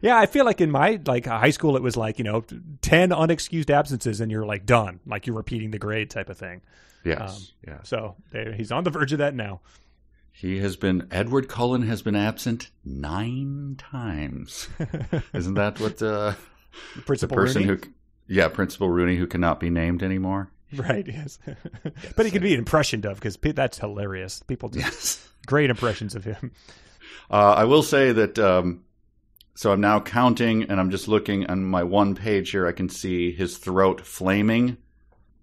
Yeah, I feel like in my like high school, it was like you know ten unexcused absences, and you're like done, like you're repeating the grade type of thing. Yes, Um, yes. So they, he's on the verge of that now. He has been Edward Cullen has been absent nine times. Isn't that what uh, the Principal person Rooney? who? Yeah, Principal Rooney, who cannot be named anymore. right? Yes, but he could be an impression of because that's hilarious. People do Yes. great impressions of him. Uh, I will say that. Um, so I'm now counting, and I'm just looking on my one page here. I can see his throat flaming,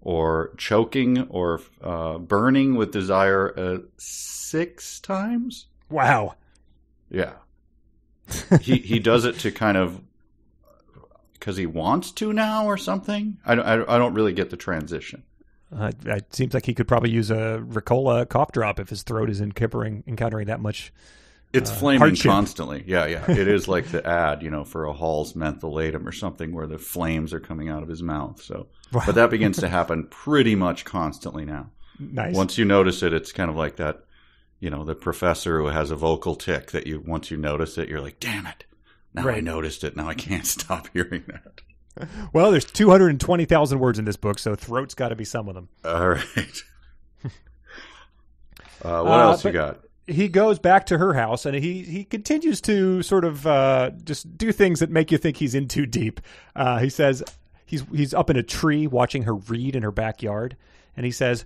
or choking, or uh, burning with desire uh, six times. Wow. Yeah, he he does it to kind of because he wants to now, or something. I don't, I don't- I don't really get the transition. Uh, it seems like he could probably use a Ricola cough drop if his throat is encountering encountering that much. It's Uh, flaming hardship. constantly. Yeah, yeah. It is like the ad, you know, for a Hall's mentholatum or something where the flames are coming out of his mouth. So, Wow. but that begins to happen pretty much constantly now. Nice. Once you notice it, it's kind of like that, you know, the professor who has a vocal tick that you once you notice it, you're like, damn it. Now I noticed it. Now I can't stop hearing that. well, there's 220,000 words in this book, so throat's got to be some of them. All right. Uh, what Uh, else you got? He goes back to her house and he he continues to sort of uh, just do things that make you think he's in too deep. Uh, he says he's he's up in a tree watching her read in her backyard, and he says.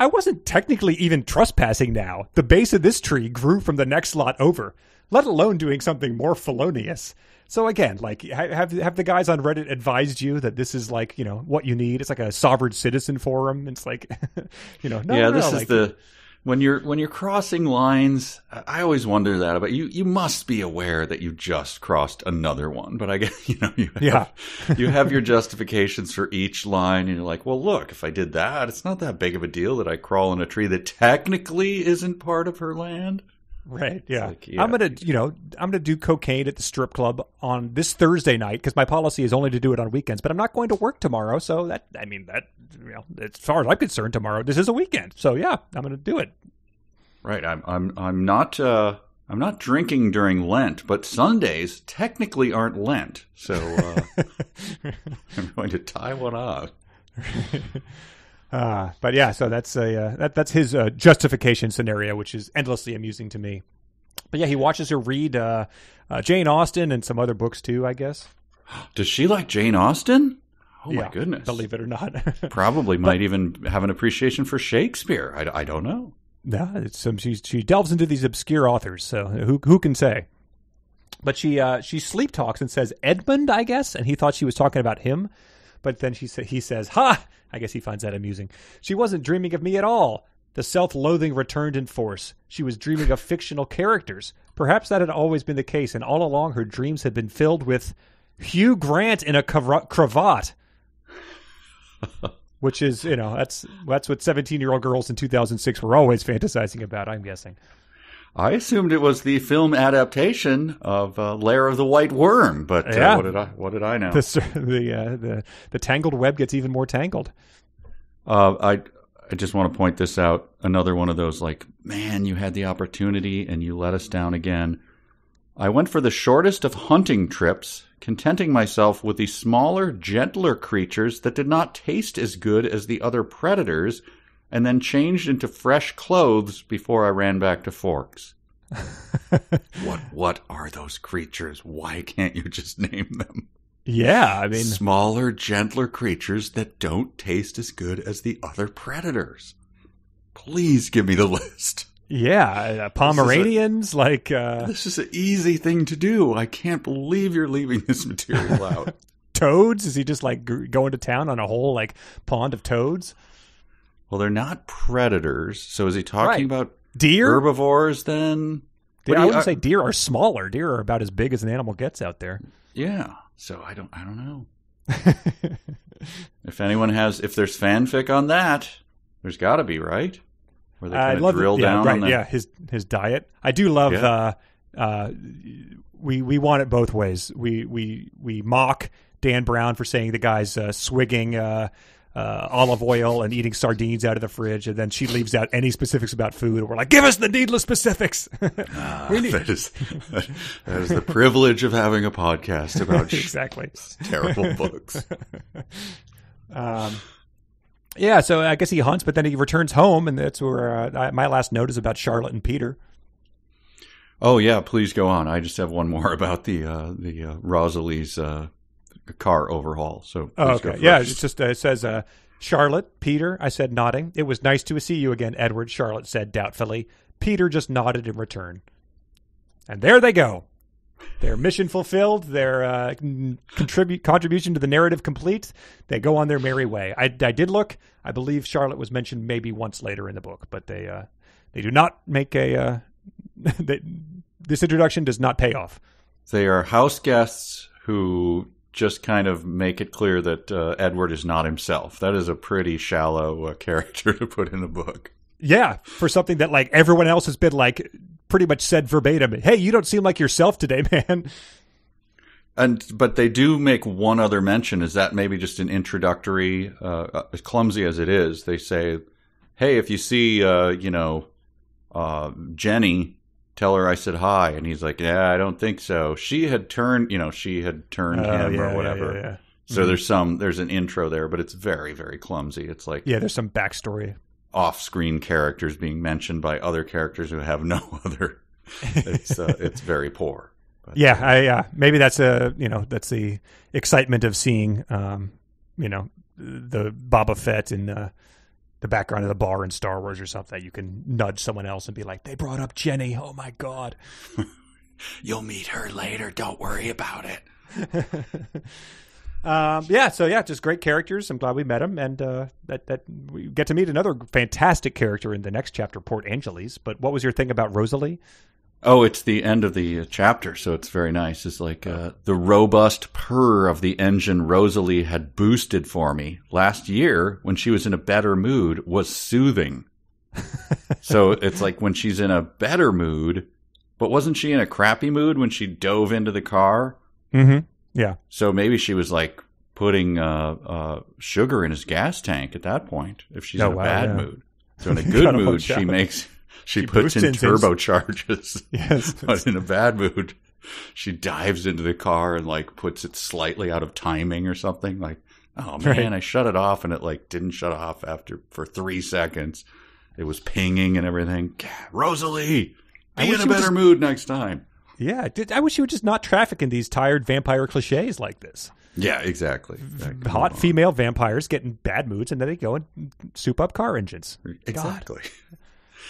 I wasn't technically even trespassing now. The base of this tree grew from the next lot over, let alone doing something more felonious. So again, like have have the guys on Reddit advised you that this is like, you know, what you need? It's like a sovereign citizen forum. It's like you know, no, yeah, no, this no, is like- the when you're when you're crossing lines. I always wonder that about you. You must be aware that you just crossed another one, but I guess you know you have, Yeah. you have your justifications for each line, and you're like, well, look, if I did that, it's not that big of a deal that I crawl in a tree that technically isn't part of her land. Right. Yeah. like, yeah. I'm gonna, you know, I'm gonna do cocaine at the strip club on this Thursday night because my policy is only to do it on weekends. But I'm not going to work tomorrow, so that I mean that, you know, as far as I'm concerned, tomorrow this is a weekend. So yeah, I'm gonna do it. Right. I'm I'm I'm not uh, I'm not drinking during Lent, but Sundays technically aren't Lent, so uh, I'm going to tie one on. Uh, but yeah, so that's a uh, that, that's his uh, justification scenario, which is endlessly amusing to me. But yeah, he watches her read uh, uh, Jane Austen and some other books too, I guess. Does she like Jane Austen? Oh my goodness! Believe it or not. Probably might even have an appreciation for Shakespeare. I, I don't know. No, it's um, she she delves into these obscure authors. So who who can say? But she uh, she sleep talks and says Edmund, I guess, and he thought she was talking about him. But then she sa- he says, "Ha!" I guess he finds that amusing. She wasn't dreaming of me at all. The self loathing returned in force. She was dreaming of fictional characters. Perhaps that had always been the case, and all along her dreams had been filled with Hugh Grant in a crav- cravat. Which is, you know, that's that's what 17 year old girls in 2006 were always fantasizing about, I'm guessing. I assumed it was the film adaptation of uh, Lair of the White Worm, but uh, Yeah. what did I what did I know? The the, uh, the the tangled web gets even more tangled. Uh, I I just want to point this out. Another one of those like, man, you had the opportunity and you let us down again. I went for the shortest of hunting trips, contenting myself with the smaller, gentler creatures that did not taste as good as the other predators, and then changed into fresh clothes before I ran back to Forks. what what are those creatures? Why can't you just name them? Yeah, I mean, smaller, gentler creatures that don't taste as good as the other predators. Please give me the list. yeah, uh, Pomeranians, like uh, This is an easy thing to do. I can't believe you're leaving this material out. toads. Is he just like going to town on a whole like pond of toads? Well, they're not predators. So is he talking Right. about Deer? herbivores then? Deer- do I wouldn't uh, say deer are smaller. Deer are about as big as an animal gets out there. Yeah. So I don't I don't know. if anyone has if there's fanfic on that, there's got to be, right? Where they I kind love of drill it. Yeah, down right. the Yeah, his his diet. I do love. Yeah. Uh, uh, we we want it both ways. We we we mock Dan Brown for saying the guy's uh, swigging uh, uh, olive oil and eating sardines out of the fridge, and then she leaves out any specifics about food. And we're like, give us the needless specifics. need that is that is the privilege of having a podcast about exactly. terrible books. Um, yeah, so I guess he hunts, but then he returns home, and that's where uh, my last note is about Charlotte and Peter. Oh yeah, please go on. I just have one more about the uh, the uh, Rosalie's uh, car overhaul. So Oh, okay. Yeah, it's just uh, it says uh, Charlotte, Peter. I said nodding. It was nice to see you again, Edward. Charlotte said doubtfully. Peter just nodded in return. And there they go. Their mission fulfilled. Their uh, contribute contribution to the narrative complete. They go on their merry way. I, I did look. I believe Charlotte was mentioned maybe once later in the book, but they uh, they do not make a. Uh, they, this introduction does not pay off. they are house guests who just kind of make it clear that uh, Edward is not himself. That is a pretty shallow uh, character to put in a book. Yeah, for something that like everyone else has been like pretty much said verbatim. Hey, you don't seem like yourself today, man. And but they do make one other mention. Is that maybe just an introductory, uh, uh, as clumsy as it is? They say, "Hey, if you see, uh, you know, uh, Jenny, tell her I said hi." And he's like, "Yeah, I don't think so. She had turned, you know, she had turned Oh, him yeah, or whatever." Yeah, yeah. So there's some there's an intro there, but it's very very clumsy. It's like Yeah, there's some backstory. off-screen characters being mentioned by other characters who have no other. It's uh, it's very poor. But, Yeah, I, yeah. Maybe that's a you know that's the excitement of seeing um, you know the Boba Fett in uh, the background of the bar in Star Wars or something. You can nudge someone else and be like, "They brought up Jenny. Oh my god." You'll meet her later. Don't worry about it. Um, yeah, so yeah, just great characters. I'm glad we met them, and uh, that that we get to meet another fantastic character in the next chapter, Port Angeles. But what was your thing about Rosalie? Oh, it's the end of the uh, chapter, so it's very nice. It's like uh, the robust purr of the engine Rosalie had boosted for me last year when she was in a better mood was soothing. so it's like when she's in a better mood, but wasn't she in a crappy mood when she dove into the car? Mm-hmm. Yeah, So maybe she was like putting uh, uh, sugar in his gas tank at that point. If she's Oh, in a wow, bad yeah. mood, so in a good mood, she out. makes she, She puts in turbocharges. yes. but in a bad mood, she dives into the car and like puts it slightly out of timing or something. Like, oh man, Right. I shut it off and it like didn't shut off after for three seconds. It was pinging and everything. God, Rosalie, I be in a better just- mood next time. Yeah, I did- I wish you would just not traffic in these tired vampire cliches like this. Yeah, exactly. Hot female vampires get in bad moods, and then they go and soup up car engines. Exactly.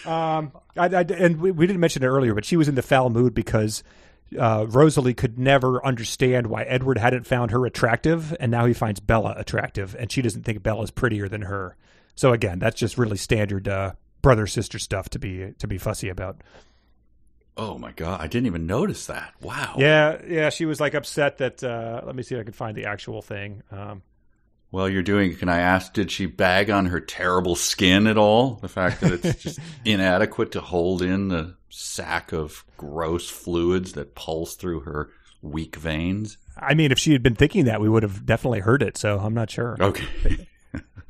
Um, I, I, and we, we didn't mention it earlier, but she was in the foul mood because uh, Rosalie could never understand why Edward hadn't found her attractive, and now he finds Bella attractive, and she doesn't think Bella's prettier than her. So again, that's just really standard uh, brother sister stuff to be to be fussy about. Oh my god, I didn't even notice that. Wow. Yeah, yeah, she was like upset that. Uh, let me see if I can find the actual thing. Um, While you're doing, it, can I ask, did she bag on her terrible skin at all? The fact that it's just inadequate to hold in the sack of gross fluids that pulse through her weak veins. I mean, if she had been thinking that, we would have definitely heard it. So I'm not sure. Okay.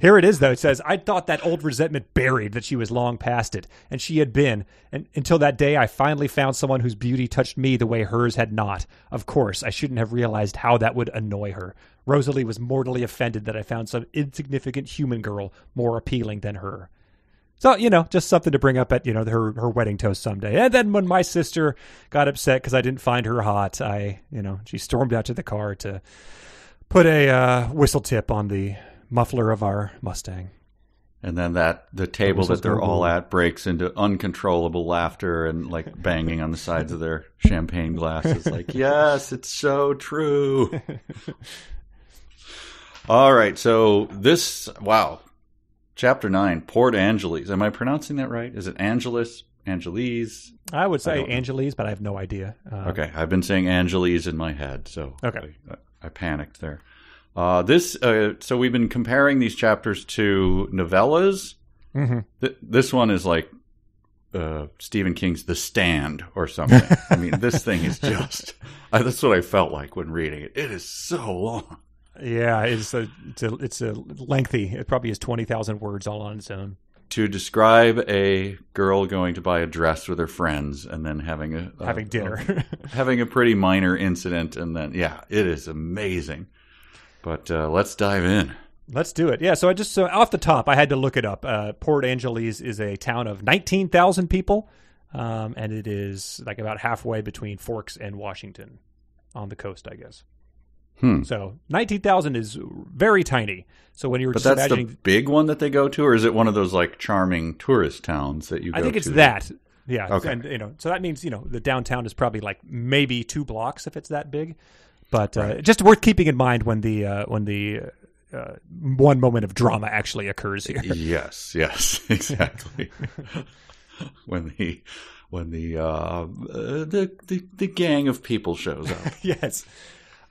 Here it is, though. It says, I thought that old resentment buried, that she was long past it. And she had been. And until that day, I finally found someone whose beauty touched me the way hers had not. Of course, I shouldn't have realized how that would annoy her. Rosalie was mortally offended that I found some insignificant human girl more appealing than her. So, you know, just something to bring up at, you know, her, her wedding toast someday. And then when my sister got upset because I didn't find her hot, I, you know, she stormed out to the car to put a uh, whistle tip on the muffler of our Mustang. And then that the table that they're all at breaks into uncontrollable laughter and like banging on the sides of their champagne glasses. Like, yes, it's so true. all right, so this wow, chapter nine, Port Angeles. Am I pronouncing that right? Is it Angeles? Angeles? I would say don't. Angeles, but I have no idea. Uh, Okay, I've been saying Angeles in my head, so Okay. I, I panicked there. Uh, this uh, so we've been comparing these chapters to novellas. mhm. Th- this one is like uh, Stephen King's The Stand or something. I mean, this thing is just. I, that's what I felt like when reading it. It is so long. Yeah, it's a, it's a it's a lengthy. It probably is twenty thousand words all on its own. To describe a girl going to buy a dress with her friends and then having a a- Having dinner. a- having a pretty minor incident, and then yeah, it is amazing. But uh, let's dive in. Let's do it. Yeah. So I just so off the top, I had to look it up. Uh, Port Angeles is a town of nineteen thousand people, um, and it is like about halfway between Forks and Washington, on the coast, I guess. Hmm. So nineteen thousand is very tiny. So when you were But just that's imagining, the big one that they go to, or is it one of those like charming tourist towns that you? I think it's to? that. Yeah. Okay. And you know, so that means you know the downtown is probably like maybe two blocks if it's that big. But uh, just worth keeping in mind when the uh, when the uh, one moment of drama actually occurs here. Yes, yes, exactly. when the when the, uh, uh, the the the gang of people shows up. yes.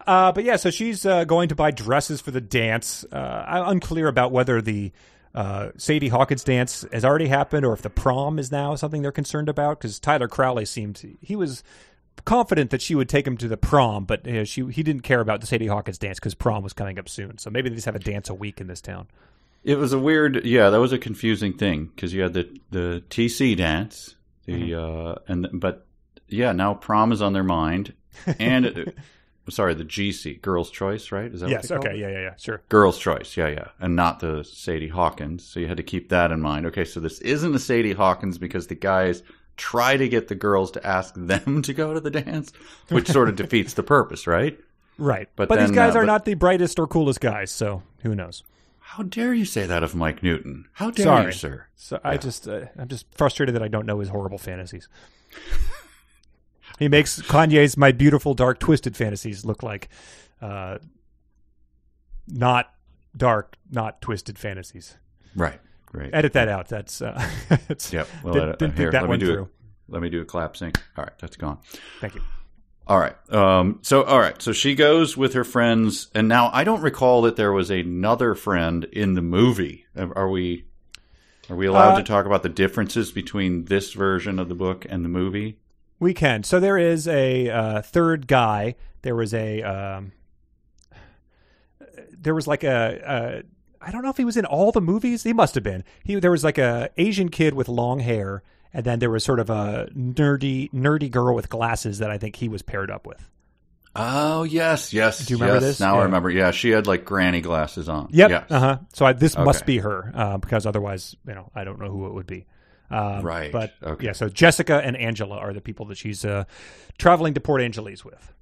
Uh, but yeah, so she's uh, going to buy dresses for the dance. Uh, I'm unclear about whether the uh, Sadie Hawkins dance has already happened or if the prom is now something they're concerned about. Because Tyler Crowley seemed he was confident that she would take him to the prom, but you know, she he didn't care about the Sadie Hawkins dance because prom was coming up soon. So maybe they just have a dance a week in this town. It was a weird, yeah, that was a confusing thing because you had the the TC dance, the Mm-hmm. uh, and but yeah, now prom is on their mind, and it, sorry, the GC, Girls' Choice, right? Is that yes. what Okay. it? Yeah. Yeah. Yeah. Sure. Girls' Choice, yeah, yeah, and not the Sadie Hawkins. So you had to keep that in mind. Okay, so this isn't a Sadie Hawkins because the guys try to get the girls to ask them to go to the dance, which sort of defeats the purpose, right? Right. But But, these guys uh, are but- not the brightest or coolest guys, so who knows? How dare you say that of Mike Newton? How dare Sorry. you, sir? So I just uh, I'm just frustrated that I don't know his horrible fantasies. he makes Kanye's "My Beautiful Dark Twisted" fantasies look like uh, not dark, not twisted fantasies. Right, great. Edit that out. That's uh, it's, Yep. Well, didn't, uh, didn't here, think that let me do through. it. Let me do a clap sync. All right, that's gone. Thank you. All right. Um, so, all right. So she goes with her friends, and now I don't recall that there was another friend in the movie. Are we? Are we allowed Uh, to talk about the differences between this version of the book and the movie? We can. So there is a uh, third guy. There was a. Um, there was like a, a. I don't know if he was in all the movies. He must have been. He there was like a Asian kid with long hair, and then there was sort of a nerdy nerdy girl with glasses that I think he was paired up with. Oh yes, yes. Do you remember yes. this? Now I remember. Yeah, she had like granny glasses on. Yep. Yes. Uh huh. So I, this must be her uh, because otherwise, you know, I don't know who it would be. Um, Right. But Okay. yeah, so Jessica and Angela are the people that she's uh, traveling to Port Angeles with.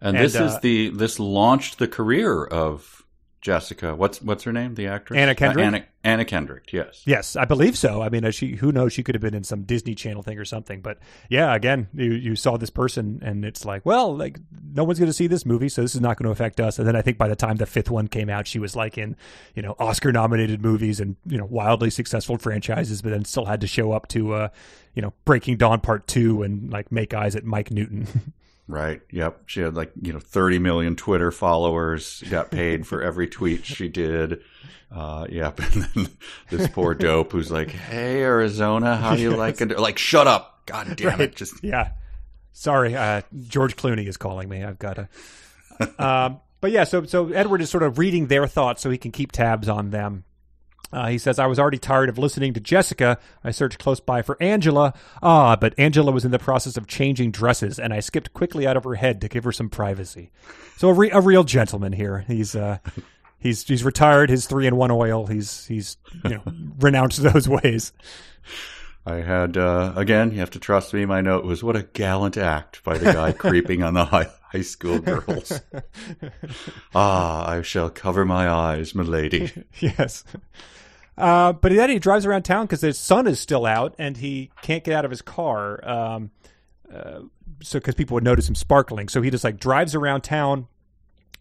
And, And, this is uh, the this launched the career of Jessica. What's what's her name? The actress Anna Kendrick? Uh, Anna, Anna Kendrick. Yes. Yes, I believe so. I mean, uh, she who knows? She could have been in some Disney Channel thing or something. But yeah, again, you you saw this person, and it's like, well, like no one's going to see this movie, so this is not going to affect us. And then I think by the time the fifth one came out, she was like in you know Oscar nominated movies and you know wildly successful franchises, but then still had to show up to uh, you know Breaking Dawn Part Two and like make eyes at Mike Newton. Right. Yep. She had like you know 30 million Twitter followers. Got paid for every tweet she did. Uh, yep. And then this poor dope who's like, "Hey, Arizona, how do you like it?" Like, shut up. God damn it. Just yeah. Sorry, uh, George Clooney is calling me. I've got to. um, but yeah, so so Edward is sort of reading their thoughts so he can keep tabs on them. Uh, he says, I was already tired of listening to Jessica. I searched close by for Angela. Ah, but Angela was in the process of changing dresses, and I skipped quickly out of her head to give her some privacy. So a, re- a real gentleman here. He's uh, he's he's retired his three in one oil. He's he's you know renounced those ways. I had uh, again. You have to trust me. My note was, "What a gallant act by the guy creeping on the high, high school girls." ah, I shall cover my eyes, milady. yes. Uh, but then he drives around town because his sun is still out and he can't get out of his car. Um, uh, so because people would notice him sparkling, so he just like drives around town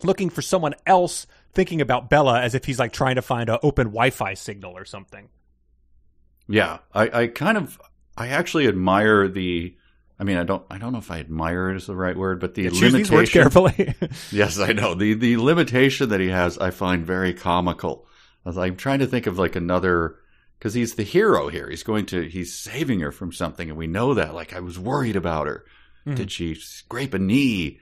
looking for someone else, thinking about Bella as if he's like trying to find an open Wi-Fi signal or something. Yeah, I, I kind of, I actually admire the. I mean, I don't, I don't know if I admire it is the right word, but the Yeah, limitation. these words carefully. Yes, I know the the limitation that he has. I find very comical. I'm trying to think of like another because he's the hero here. He's going to he's saving her from something, and we know that. Like I was worried about her. Mhm. Did she scrape a knee?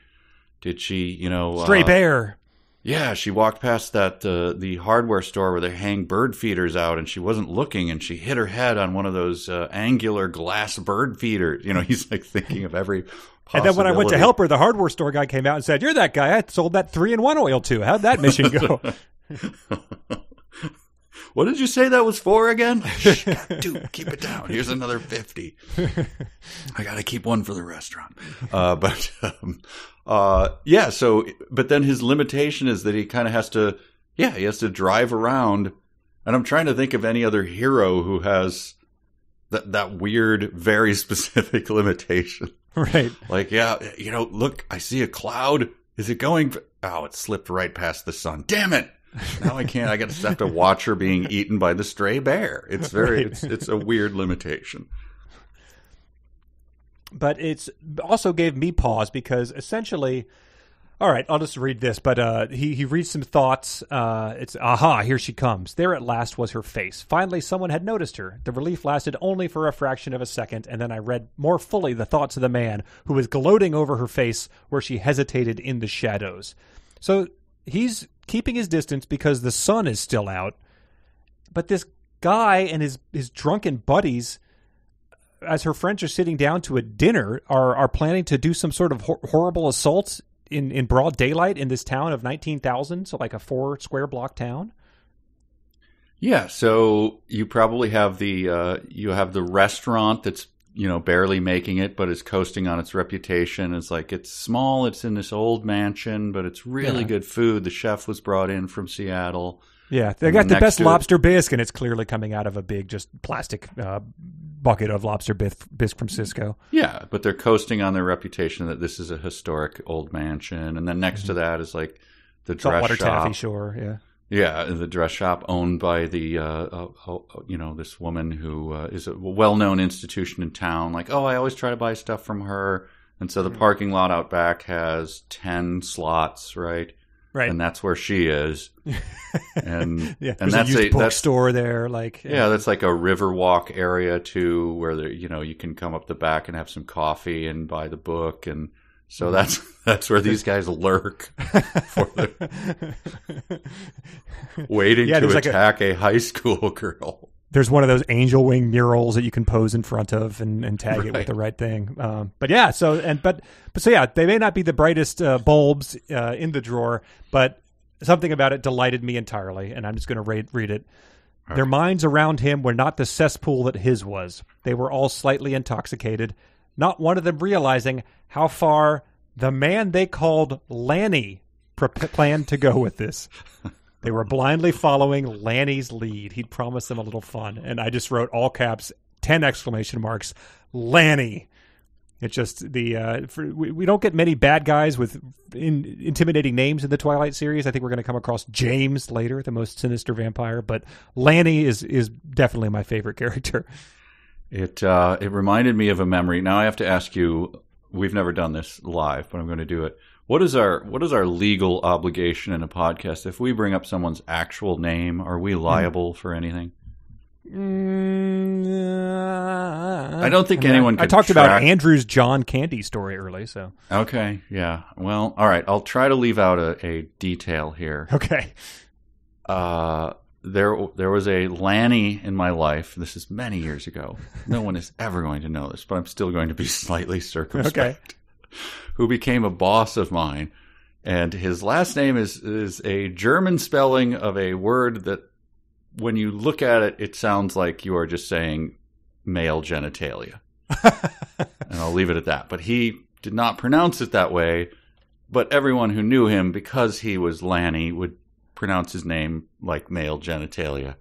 Did she, you know, Stray uh, bear. Yeah, she walked past that uh, the hardware store where they hang bird feeders out, and she wasn't looking, and she hit her head on one of those uh, angular glass bird feeders. You know, he's like thinking of every. And then when I went to help her, the hardware store guy came out and said, "You're that guy I sold that three in one oil to. How'd that mission go?" What did you say that was for again? Shh, dude, keep it down. Here's another 50. I got to keep one for the restaurant. Uh, but, um, uh, yeah, so, but then his limitation is that he kind of has to, yeah, he has to drive around. And I'm trying to think of any other hero who has that, that weird, very specific limitation. right. Like, yeah, you know, look, I see a cloud. Is it going? Oh, it slipped right past the sun. Damn it! Now I can't. I got to have to watch her being eaten by the stray bear. It's very. Right. It's it's a weird limitation. but it's also gave me pause because essentially all right i'll just read this but uh, he, he reads some thoughts uh, it's aha here she comes there at last was her face finally someone had noticed her the relief lasted only for a fraction of a second and then i read more fully the thoughts of the man who was gloating over her face where she hesitated in the shadows so he's keeping his distance because the sun is still out but this guy and his his drunken buddies as her friends are sitting down to a dinner, are are planning to do some sort of hor- horrible assault in in broad daylight in this town of nineteen thousand, so like a four square block town. Yeah. So you probably have the uh, you have the restaurant that's you know barely making it, but is coasting on its reputation. It's like it's small. It's in this old mansion, but it's really Yeah. good food. The chef was brought in from Seattle. Yeah, they And got the next best lobster bisque, and it's clearly coming out of a big, just plastic uh, bucket of lobster bisque, from Sysco. Yeah, but they're coasting on their reputation that this is a historic old mansion, and then next to that is like the dress Saltwater shop. taffy shore. Yeah, Yeah, the dress shop owned by the uh, uh, uh, you know this woman who uh, is a well-known institution in town. Like, oh, I always try to buy stuff from her, and so the parking lot out back has ten slots, right? right. And that's where she is, and yeah, and there's that's a a that's bookstore there. Like, yeah, that's like a Riverwalk area too, where there, you know you can come up the back and have some coffee and buy the book, and so that's that's where these guys lurk, for the, waiting Yeah, to there's like a- attack a, high school girl. there's one of those angel wing murals that you can pose in front of and, and tag it with the right thing. Um, but yeah, so and but but so yeah, they may not be the brightest uh, bulbs uh, in the drawer, but something about it delighted me entirely, and I'm just going to read read it. Their minds around him were not the cesspool that his was. They were all slightly intoxicated, not one of them realizing how far the man they called Lanny planned to go with this. They were blindly following Lanny's lead. He'd promised them a little fun, and I just wrote all caps, ten exclamation marks, Lanny. It's just the uh, for, we, we don't get many bad guys with in, intimidating names in the Twilight series. I think we're going to come across James later, the most sinister vampire, but Lanny is is definitely my favorite character. It uh, it reminded me of a memory. Now I have to ask you. We've never done this live, but I'm going to do it. What is our what is our legal obligation in a podcast if we bring up someone's actual name? Are we liable for anything? Mm, I don't think I mean, anyone I, I could talked about Andrew's John Candy story early, so Okay, yeah. Well, all right. I'll try to leave out a, a detail here. okay. Uh, there there was a Lanny in my life. This is many years ago. No one is ever going to know this, but I'm still going to be slightly circumspect. Who became a boss of mine, and his last name is is a German spelling of a word that, when you look at it, it sounds like you are just saying male genitalia. and I'll leave it at that. But he did not pronounce it that way. But everyone who knew him, because he was Lanny, would pronounce his name like male genitalia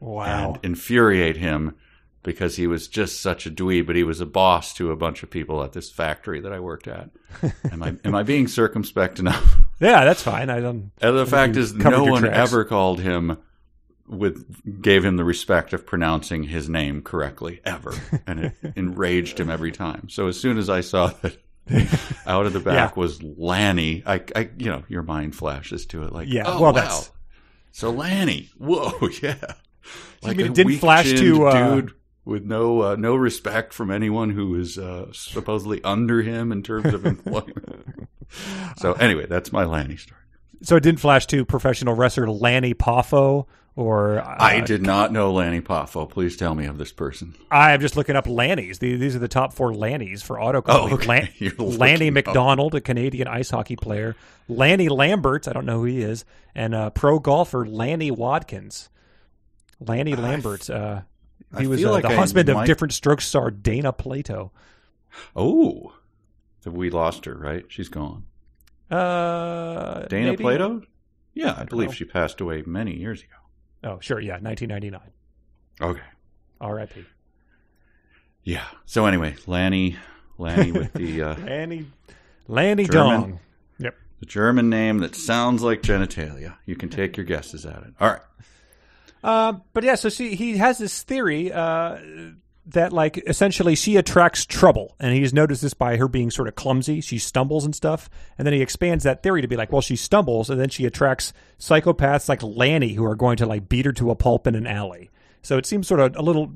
Wow. and infuriate him because he was just such a dweeb. But he was a boss to a bunch of people at this factory that I worked at. am I am I being circumspect enough? yeah, that's fine. I don't. And the fact is, no one tracks. ever called him with gave him the respect of pronouncing his name correctly ever, and it enraged him every time. So as soon as I saw that out of the back was Lanny, I, I, you know, your mind flashes to it like, Yeah, oh, well, wow. that's- so Lanny, whoa, yeah, like mean it didn't flash to, uh, dude with no uh, no respect from anyone who is uh, supposedly under him in terms of employment. so anyway, that's my Lanny story. So it didn't flash to professional wrestler Lanny Poffo or uh, I did not know Lanny Poffo. Please tell me of this person. I'm just looking up Lanny's. The- These are the top four Lannys for autocomplete. Oh, okay. Lan- Lanny up. McDonald, a Canadian ice hockey player. Lanny Lamberts, I don't know who he is, and uh, pro golfer Lanny Wadkins. Lanny Lamberts. Uh, I he was uh, like the I husband of Diff'rent Strokes star Dana Plato. Oh, we lost her, right? She's gone. Uh, Dana maybe? Plato? Yeah, I, believe know. she passed away many years ago. Oh, sure. Yeah, 1999. Okay. R.I.P. Yeah. So anyway, Lanny, Lanny with the uh, Lanny, Lanny German. Dong. Yep. the German name that sounds like genitalia. You can take your guesses at it. All right. Um, but yeah, so she, he has this theory uh, that, like, essentially she attracts trouble. And he's noticed this by her being sort of clumsy. She stumbles and stuff. And then he expands that theory to be like, well, she stumbles, and then she attracts psychopaths like Lanny who are going to, like, beat her to a pulp in an alley. So it seems sort of a little.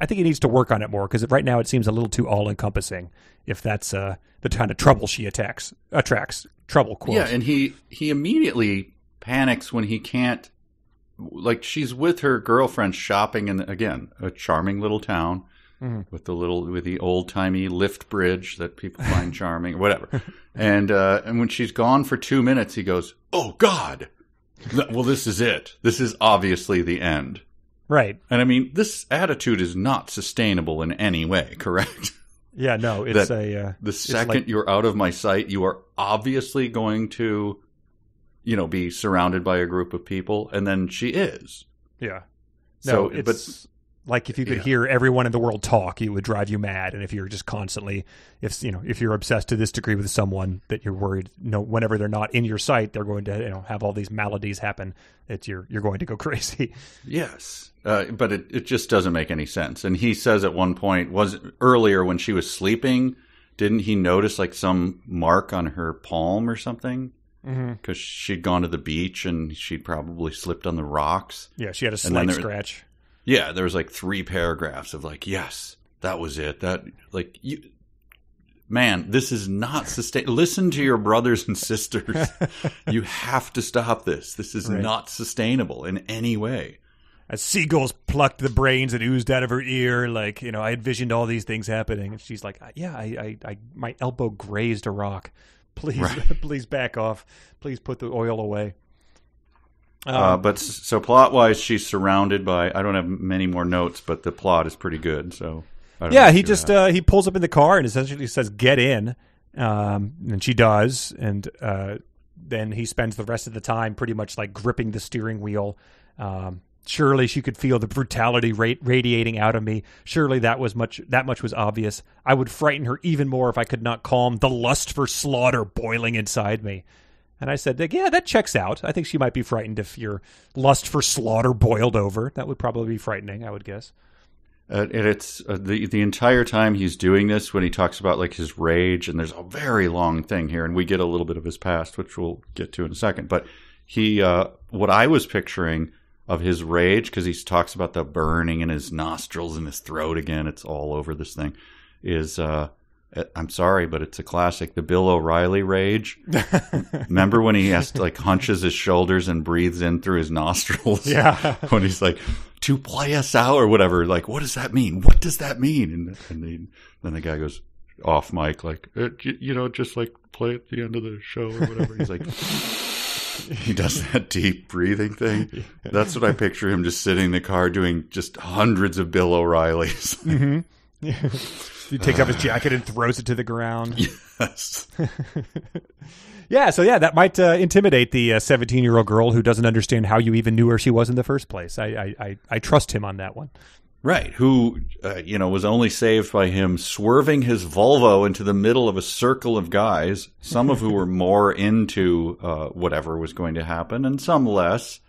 I think he needs to work on it more because right now it seems a little too all encompassing. If that's uh, the kind of trouble she attacks, attracts trouble. Yeah, and he he immediately panics when he can't. Like she's with her girlfriend shopping in again a charming little town with the little with the old timey lift bridge that people find charming whatever. And uh, and when she's gone for two minutes, he goes, "Oh God!" Well, this is it. This is obviously the end. right. And I mean, this attitude is not sustainable in any way. Correct. Yeah, no, it's That- a uh, The second like- you're out of my sight, you are obviously going to, you know, be surrounded by a group of people, and then she is. Yeah. So, No, it's but like if you could Yeah. hear everyone in the world talk, it would drive you mad. And if you're just constantly, if you know, if you're obsessed to this degree with someone that you're worried, you know, whenever they're not in your sight, they're going to, you know, have all these maladies happen. That you're you're going to go crazy. yes, uh, but it it just doesn't make any sense. And he says at one point was earlier when she was sleeping, didn't he notice like some mark on her palm or something? Mm-hmm. Because she'd gone to the beach and she'd probably slipped on the rocks. Yeah, she had a slight there- scratch. Yeah, there was like three paragraphs of like, yes, that was it. That like you, man, this is not sustain. Listen to your brothers and sisters. you have to stop this. This is Right. not sustainable in any way. As seagulls plucked the brains that oozed out of her ear, like you know, I envisioned all these things happening, and she's like, "Yeah, I, I, I my elbow grazed a rock. Please, Right. please back off. Please put the oil away." Uh, Um, but so plot wise, she's surrounded by. I don't have many more notes, but the plot is pretty good. So I don't know yeah, he just uh, he pulls up in the car and essentially says, "Get in," um, and she does, and uh, then he spends the rest of the time pretty much like gripping the steering wheel. Um, surely she could feel the brutality ra- radiating out of me. Surely that was much that much was obvious. I would frighten her even more if I could not calm the lust for slaughter boiling inside me. And I said, yeah, that checks out. I think she might be frightened if your lust for slaughter boiled over. That would probably be frightening, I would guess. Uh, and it's uh, the the entire time he's doing this when he talks about like his rage and there's a very long thing here and we get a little bit of his past which we'll get to in a second but he uh, what I was picturing of his rage because he talks about the burning in his nostrils and his throat again it's all over this thing is uh, I'm sorry, but it's a classic. The Bill O'Reilly rage. Remember when he has to like hunches his shoulders and breathes in through his nostrils? Yeah. when he's like, to play us out or whatever. Like, what does that mean? What does that mean? And, and then, then the guy goes off mic, like, uh, you know, just like play at the end of the show or whatever. He's like, he does that deep breathing thing. That's what I picture him just sitting in the car doing just hundreds of Bill O'Reillys. Mm-hmm. he takes off his jacket and throws it to the ground. Yes. yeah, so yeah, that might uh, intimidate the seventeen-year-old girl who doesn't understand how you even knew where she was in the first place. I I, I, I trust him on that one. Right, who uh, you know was only saved by him swerving his Volvo into the middle of a circle of guys, some of who were more into uh, whatever was going to happen, and some less.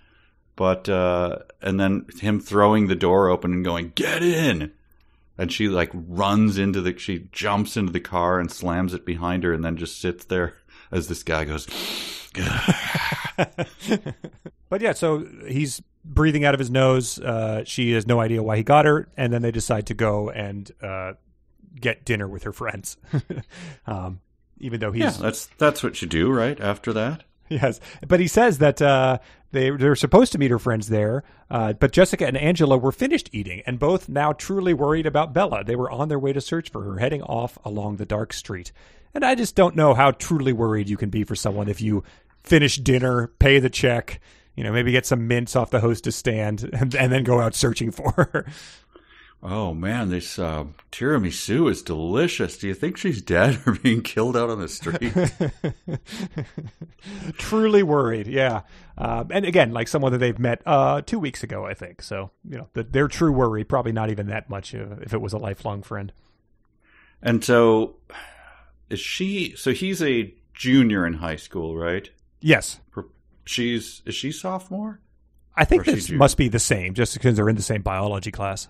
But uh, and then him throwing the door open and going, "Get in!" and she like runs into the she jumps into the car and slams it behind her and then just sits there as this guy goes but yeah so he's breathing out of his nose uh, she has no idea why he got her and then they decide to go and uh, get dinner with her friends um, even though he's yeah that's that's what you do right after that yes but he says that uh, they they're supposed to meet her friends there, uh, but Jessica and Angela were finished eating, and both now truly worried about Bella. They were on their way to search for her, heading off along the dark street. And I just don't know how truly worried you can be for someone if you finish dinner, pay the check, you know, maybe get some mints off the hostess stand, and, and then go out searching for her. Oh man, this uh, tiramisu is delicious. Do you think she's dead or being killed out on the street? Truly worried, yeah. Um, and again, like someone that they've met uh, two weeks ago, I think. So you know, the, their true worry probably not even that much uh, if it was a lifelong friend. And so, is she? So he's a junior in high school, right? Yes. She's is she sophomore? I think this must be the same, just because they're in the same biology class.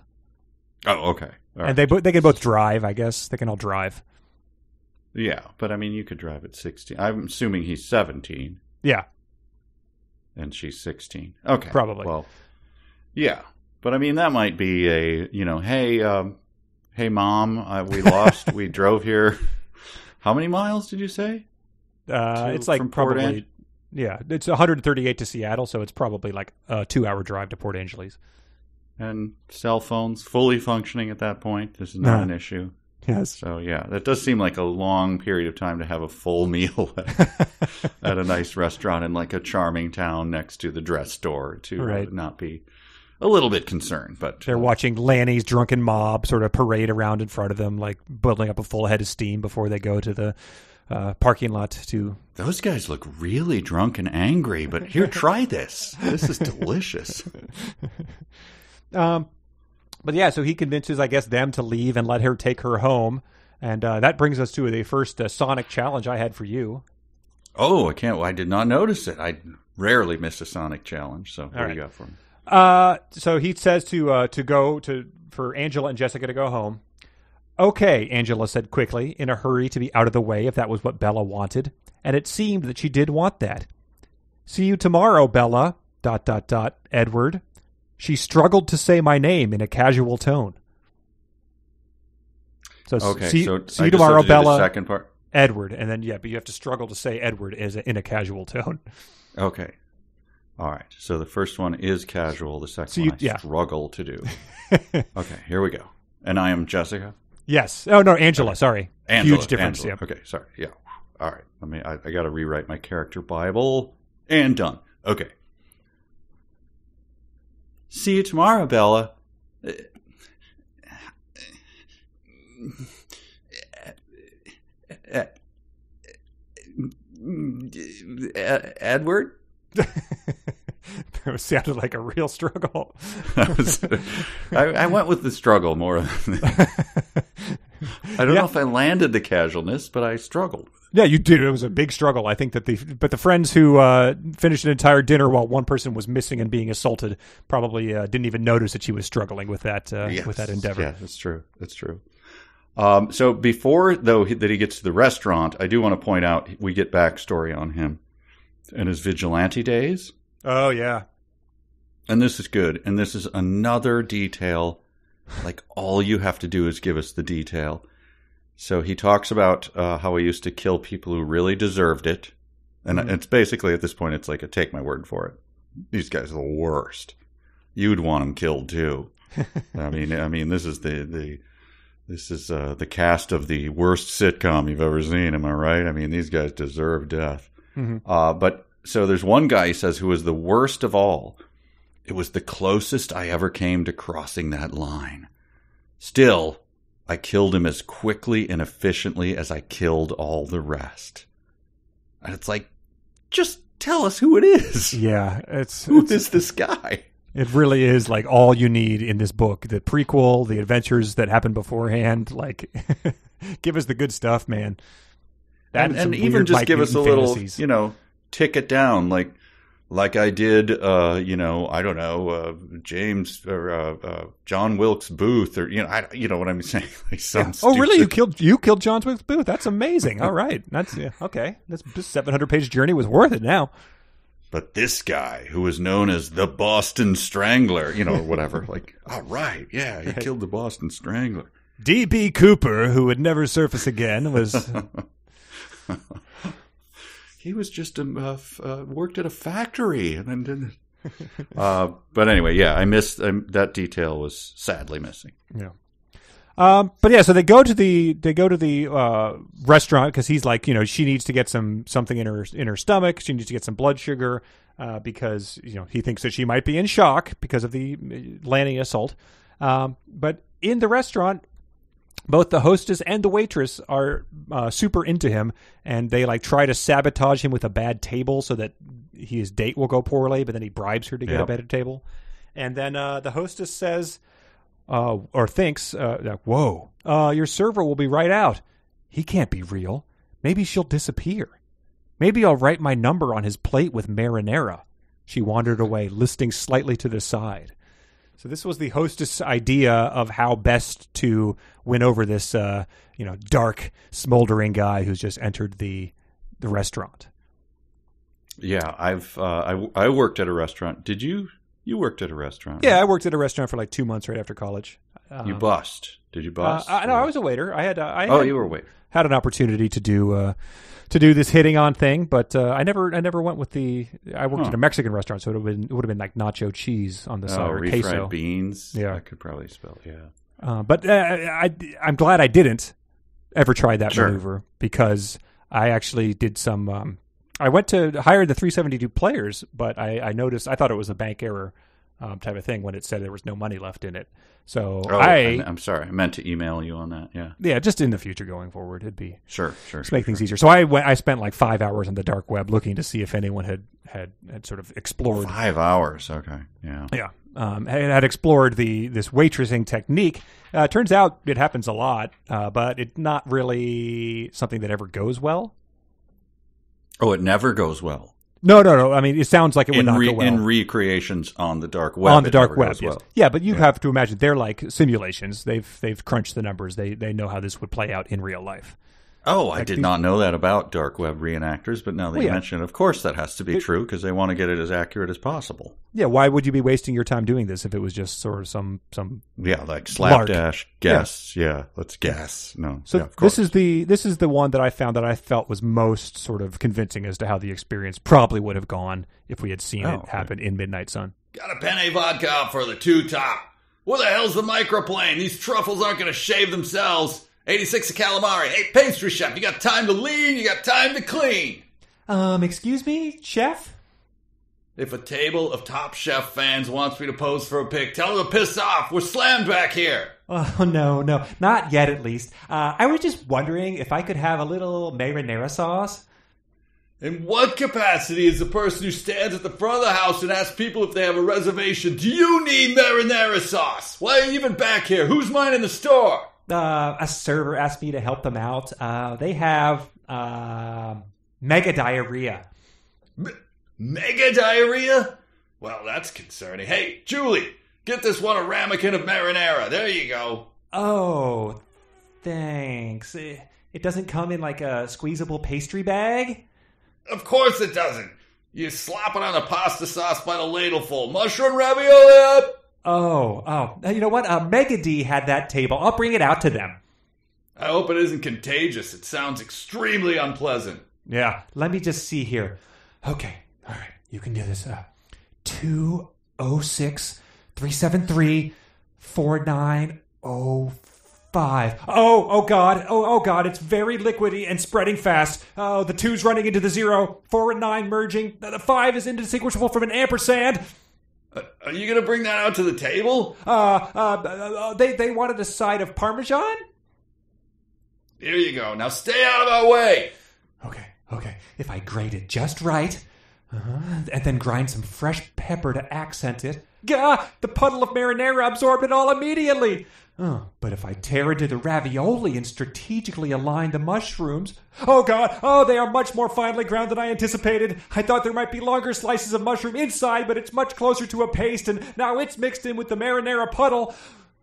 Oh, okay. All and they they can both drive. I guess they can all drive. Yeah, but I mean, you could drive at sixteen. I'm assuming he's seventeen. Yeah, and she's sixteen. Okay, probably. Well, yeah, but I mean, that might be a you know, hey, um, hey, mom, uh, we lost. we drove here. How many miles did you say? Uh, to, it's like probably. Yeah, it's 138 to Seattle, so it's probably like a two-hour drive to Port Angeles and cell phones fully functioning at that point. This is not uh, an issue. Yes. So yeah, that does seem like a long period of time to have a full meal at, at a nice restaurant in like a charming town next to the dress store to right. uh, not be a little bit concerned. But they're uh, watching Lanny's drunken mob sort of parade around in front of them, like building up a full head of steam before they go to the uh, parking lot to. Those guys look really drunk and angry, but here, try this. This is delicious. Um, but yeah, so he convinces, I guess, them to leave and let her take her home. And uh, that brings us to the first uh, Sonic challenge I had for you. Oh, I can't. I did not notice it. I rarely miss a Sonic challenge. So, what right. do you got for me? Uh, so he says to uh, to go to for Angela and Jessica to go home. Okay, Angela said quickly, in a hurry to be out of the way if that was what Bella wanted, and it seemed that she did want that. See you tomorrow, Bella. Dot dot dot. Edward. She struggled to say my name in a casual tone. So okay, see, so see you tomorrow, to Bella. second part. Edward, and then yeah, but you have to struggle to say Edward as a, in a casual tone. Okay. All right. So the first one is casual. The second so you, one I yeah. struggle to do. okay, here we go. And I am Jessica. Yes. Oh no, Angela. Okay. Sorry. Angela, Huge difference. Angela. Yeah. Okay. Sorry. Yeah. All right. Let me. I, I got to rewrite my character Bible. And done. Okay. See you tomorrow, Bella. Edward. it sounded like a real struggle. I, was, I, I went with the struggle more than. I don't Yeah. know if I landed the casualness, but I struggled. Yeah, you did. It was a big struggle. I think that the but the friends who uh, finished an entire dinner while one person was missing and being assaulted probably uh, didn't even notice that she was struggling with that uh, with that endeavor. Yeah, that's true. That's true. Um, so before though he- that he gets to the restaurant, I do want to point out we get backstory on him and his vigilante days, Oh yeah, and this is good. And this is another detail. Like all you have to do is give us the detail. So he talks about uh, how he used to kill people who really deserved it, and Mhm. it's basically at this point it's like a take my word for it. These guys are the worst. You'd want them killed too. I mean, I mean, this is the the this is uh, the cast of the worst sitcom you've ever seen. Am I right? I mean, these guys deserve death. Mhm. Uh, but so there's one guy he says who was the worst of all. It was the closest I ever came to crossing that line. Still, I killed him as quickly and efficiently as I killed all the rest. And it's like, just tell us who it is. yeah. It's, Who it's is this guy? it really is like all you need in this book. The prequel, the adventures that happened beforehand. Like, give us the good stuff, man. That and, and even just give us a Newton little, you know, tick it down like like I did, uh, you know, I don't know, uh, James or uh, uh, John Wilkes Booth, or you know, I, you know what I'm saying? Like some Oh, really? You killed you killed John Wilkes Booth? That's amazing. All right, that's yeah, okay. This, this 700 page journey was worth it. Now, But this guy, who was known as the Boston Strangler, you know, whatever, like, all right, yeah, he killed the Boston Strangler. D.B. Cooper, who would never surface again, was He was just a, uh, f- uh, worked at a factory and then didn't. uh, but anyway, yeah, I missed um, that detail was sadly missing. yeah. Um, but yeah, so they go to the they go to the uh, restaurant because he's like, you know, she needs to get some something in her in her stomach. She needs to get some blood sugar uh, because you know he thinks that she might be in shock because of the landing assault. Um, but in the restaurant, both the hostess and the waitress are uh, super into him, and they like try to sabotage him with a bad table so that his date will go poorly. But then he bribes her to get a better table, and then uh, the hostess says, uh, or thinks, uh, like, "Whoa, uh, your server will be right out. He can't be real. Maybe she'll disappear. Maybe I'll write my number on his plate with marinara." She wandered away, listing slightly to the side. So this was the hostess' idea of how best to win over this, uh, you know, dark, smoldering guy who's just entered the the restaurant. Yeah, I've uh, I I worked at a restaurant. Did you? You worked at a restaurant? Yeah. I worked at a restaurant for like two months right after college. Um, You bust? Did you Uh, bust? I, no, I was a waiter. I had. Uh, I Oh, had, you were wait. had an opportunity to do uh, to do this hitting on thing, but uh, I never I never went with the. I worked Huh. at a Mexican restaurant, so it would have been it would have been like nacho cheese on the Oh, side or refried queso. beans. Yeah. I could probably spell. Yeah. Uh, but uh, I, I'm glad I didn't ever try that Sure. maneuver because I actually did some. Um, I went to hire the 372 players, but I, I noticed I thought it was a bank error um, type of thing when it said there was no money left in it. So Oh, I, I'm, sorry. I meant to email you on that. Yeah. yeah, just in the future going forward, it'd be Sure. Sure. to make things easier. So I went, I spent like five hours on the dark web looking to see if anyone had had, had sort of explored Five hours. Okay. Yeah. yeah, um, had, had explored the this waitressing technique. Uh, turns out it happens a lot, uh, but it's not really something that ever goes well. Oh, it never goes well. No, no, no. I mean, it sounds like it would in, not re- go well in recreations on the dark web. on the dark web. Yes. well. Yeah, but you Yeah. have to imagine they're like simulations. They've they've crunched the numbers. They they know how this would play out in real life. Oh, I Like did these- not know that about dark web reenactors, but now that Well, you yeah. mention it, of course that has to be It- true because they want to get it as accurate as possible. Yeah, why would you be wasting your time doing this if it was just sort of some some Yeah, like Lark. slapdash guess. Yeah. let's guess. No. So yeah, of this is the this is the one that I found that I felt was most sort of convincing as to how the experience probably would have gone if we had seen Oh, it okay. happen in Midnight Sun. Got a penne vodka for the two top. Where the hell's the microplane? These truffles aren't going to shave themselves. 86 of calamari. Hey, pastry chef, you got time to lean, you got time to clean. Um, excuse me, chef? If a table of Top Chef fans wants me to pose for a pic, tell them to piss off. We're slammed back here. Oh, no, no, not yet at least. Uh, I was just wondering if I could have a little marinara sauce. In what capacity is the person who stands at the front of the house and asks people if they have a reservation, do you need marinara sauce? Why are you even back here? Who's mine in the store? Uh, a server asked me to help them out. Uh, they have uh, mega diarrhea. Mega diarrhea? Well, that's concerning. Hey, Julie, get this one a ramekin of marinara. There you go. Oh, thanks. It, it doesn't come in like a squeezable pastry bag? Of course it doesn't. You slap it on the pasta sauce by the ladleful. Mushroom ravioli up. Oh, oh. You know what? Uh, Mega D had that table. I'll bring it out to them. I hope it isn't contagious. It sounds extremely unpleasant. Yeah. Let me just see here. Okay. All right. You can do this. Uh, 206 373 4905. Oh, oh God. Oh, oh God. It's very liquidy and spreading fast. Oh, the two's running into the zero. Four and nine merging. The five is indistinguishable from an ampersand. Uh, are you going to bring that out to the table? Uh, uh, uh, they, they wanted a side of Parmesan? Here you go. Now stay out of our way. Okay, okay. If I grate it just right, uh-huh, and then grind some fresh pepper to accent it, gah! The puddle of marinara absorbed it all immediately. Oh, but if I tear into the ravioli and strategically align the mushrooms, oh god, oh, they are much more finely ground than I anticipated. I thought there might be longer slices of mushroom inside, but it's much closer to a paste, and now it's mixed in with the marinara puddle.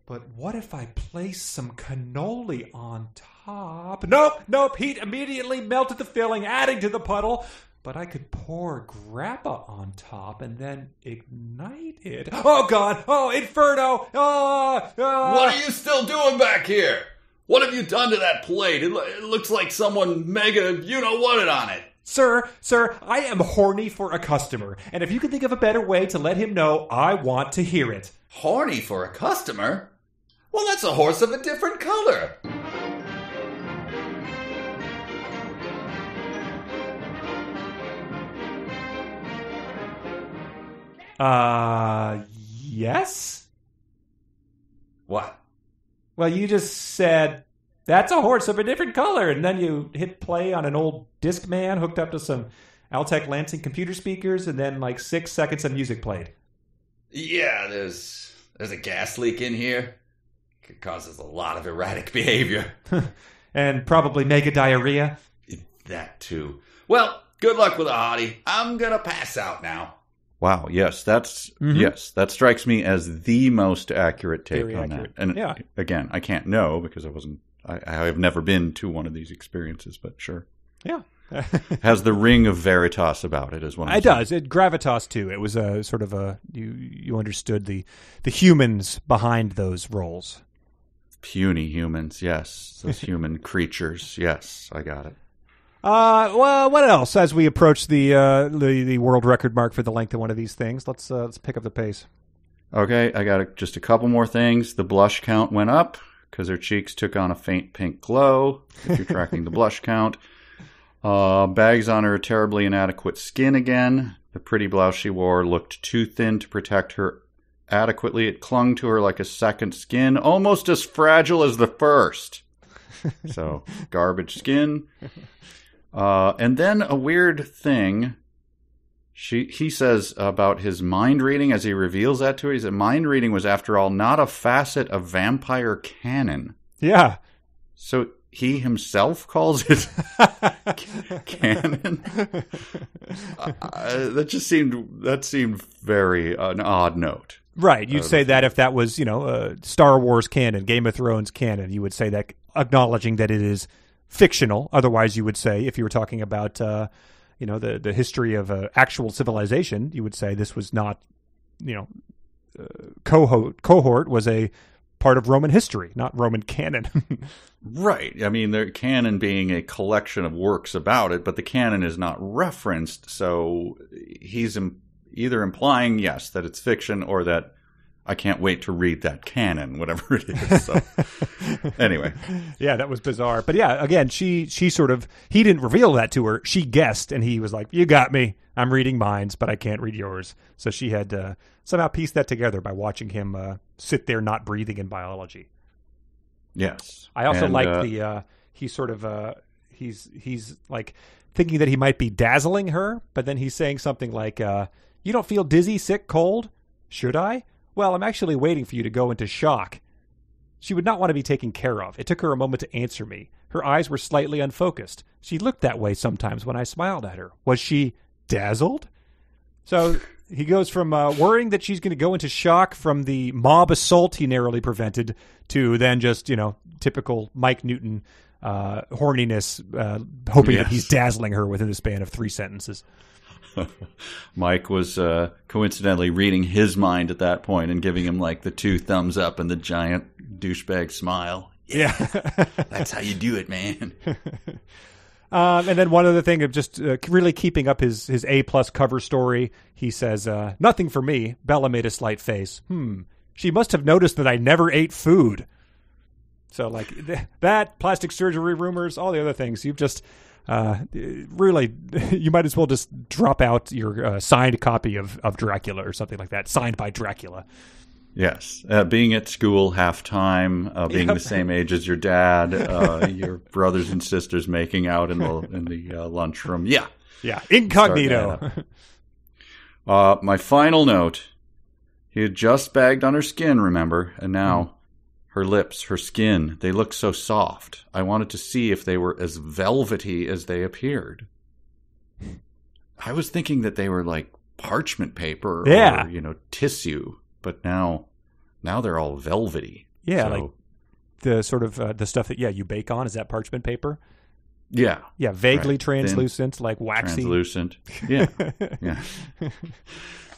But what if I place some cannoli on top? Nope, nope. Heat immediately melted the filling, adding to the puddle. But I could pour grappa on top and then ignite it. Oh God! Oh Inferno! Oh, oh. What are you still doing back here? What have you done to that plate? It, it looks like someone mega you know what it on it. Sir, sir, I am horny for a customer, and if you can think of a better way to let him know, I want to hear it. Horny for a customer? Well, that's a horse of a different color. Uh, yes? What? Well, you just said that's a horse of a different color, and then you hit play on an old Discman hooked up to some Altec Lansing computer speakers, and then like six seconds of music played. Yeah, there's there's a gas leak in here. It causes a lot of erratic behavior. and probably mega diarrhea. that too. Well, good luck with a hottie. I'm gonna pass out now. Wow. Yes, that's Mhm. yes, that strikes me as the most accurate take Very on accurate. that. And Yeah. again, I can't know because I wasn't. I, I have never been to one of these experiences, but sure, Yeah. has the ring of veritas about it as well. It does. It gravitas too. It was a sort of a you you understood the the humans behind those roles. Puny humans, yes, those human creatures, yes, I got it. Uh, well, what else? As we approach the uh, the the world record mark for the length of one of these things, let's uh, let's pick up the pace. Okay, I got a, just a couple more things. The blush count went up because her cheeks took on a faint pink glow. If you're tracking the blush count, uh, bags on her terribly inadequate skin again. The pretty blouse she wore looked too thin to protect her adequately. It clung to her like a second skin, almost as fragile as the first. So, garbage skin. Uh, and then a weird thing. She he says about his mind reading as he reveals that to her. He said mind reading was, after all, not a facet of vampire canon. Yeah. So he himself calls it canon. Uh, that just seemed that seemed very uh, an odd note. Right. You'd say that if that was, you know, uh, Star Wars canon, Game of Thrones canon, you would say that acknowledging that it is fictional. Otherwise, you would say, if you were talking about, uh, you know, the, the history of uh, actual civilization, you would say this was not, you know, uh, cohort, cohort was a part of Roman history, not Roman canon. Right. I mean, the canon being a collection of works about it, but the canon is not referenced. So he's Im- either implying, yes, that it's fiction or that I can't wait to read that canon, whatever it is. So anyway, yeah, that was bizarre. But yeah, again, she she sort of he didn't reveal that to her. She guessed, and he was like, "You got me. I'm reading minds, but I can't read yours." So she had to somehow piece that together by watching him uh, sit there not breathing in biology. yes. I also And, liked uh, the uh, he sort of uh, he's he's like thinking that he might be dazzling her, but then he's saying something like, uh, "You don't feel dizzy, sick, cold? Should I? Well, I'm actually waiting for you to go into shock." She would not want to be taken care of. It took her a moment to answer me. Her eyes were slightly unfocused. She looked that way sometimes when I smiled at her. Was she dazzled? So he goes from uh, worrying that she's going to go into shock from the mob assault he narrowly prevented to then just, you know, typical Mike Newton uh, horniness, uh, hoping that he's dazzling her within the span of three sentences. Mike was uh, coincidentally reading his mind at that point and giving him like the two thumbs up and the giant douchebag smile. Yeah. That's how you do it, man. Um, and then one other thing of just uh, really keeping up his his A plus cover story. He says, uh, "Nothing for me." Bella made a slight face. Hmm. She must have noticed that I never ate food. So like th- that plastic surgery rumors, all the other things. You've just uh, really you might as well just drop out your uh, signed copy of of Dracula or something like that, signed by Dracula. Yes, uh, being at school half time, uh, being the same age as your dad, uh, your brothers and sisters making out in the in the uh, lunchroom. Yeah. Yeah, incognito. Uh, my final note: he had just bagged on her skin, remember, and now her lips, her skin—they look so soft. I wanted to see if they were as velvety as they appeared. I was thinking that they were like parchment paper, Yeah. or you know, tissue, but now, now they're all velvety. Yeah, So, like the sort of uh, the stuff that yeah you bake on is that parchment paper. yeah, Yeah, vaguely Right. Thin, translucent, like waxy. translucent. Yeah, yeah.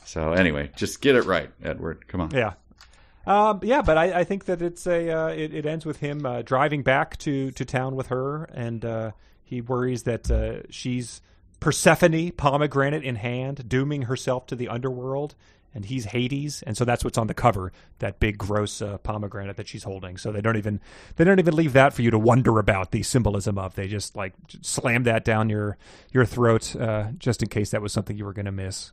So anyway, just get it right, Edward. Come on. Yeah. Um, yeah, but I, I think that it's a uh, it, it ends with him uh, driving back to, to town with her, and uh, he worries that uh, she's Persephone, pomegranate in hand, dooming herself to the underworld, and he's Hades, and so that's what's on the cover, that big gross uh, pomegranate that she's holding. So they don't even they don't even leave that for you to wonder about the symbolism of. They just like slam that down your your throat, uh, just in case that was something you were going to miss.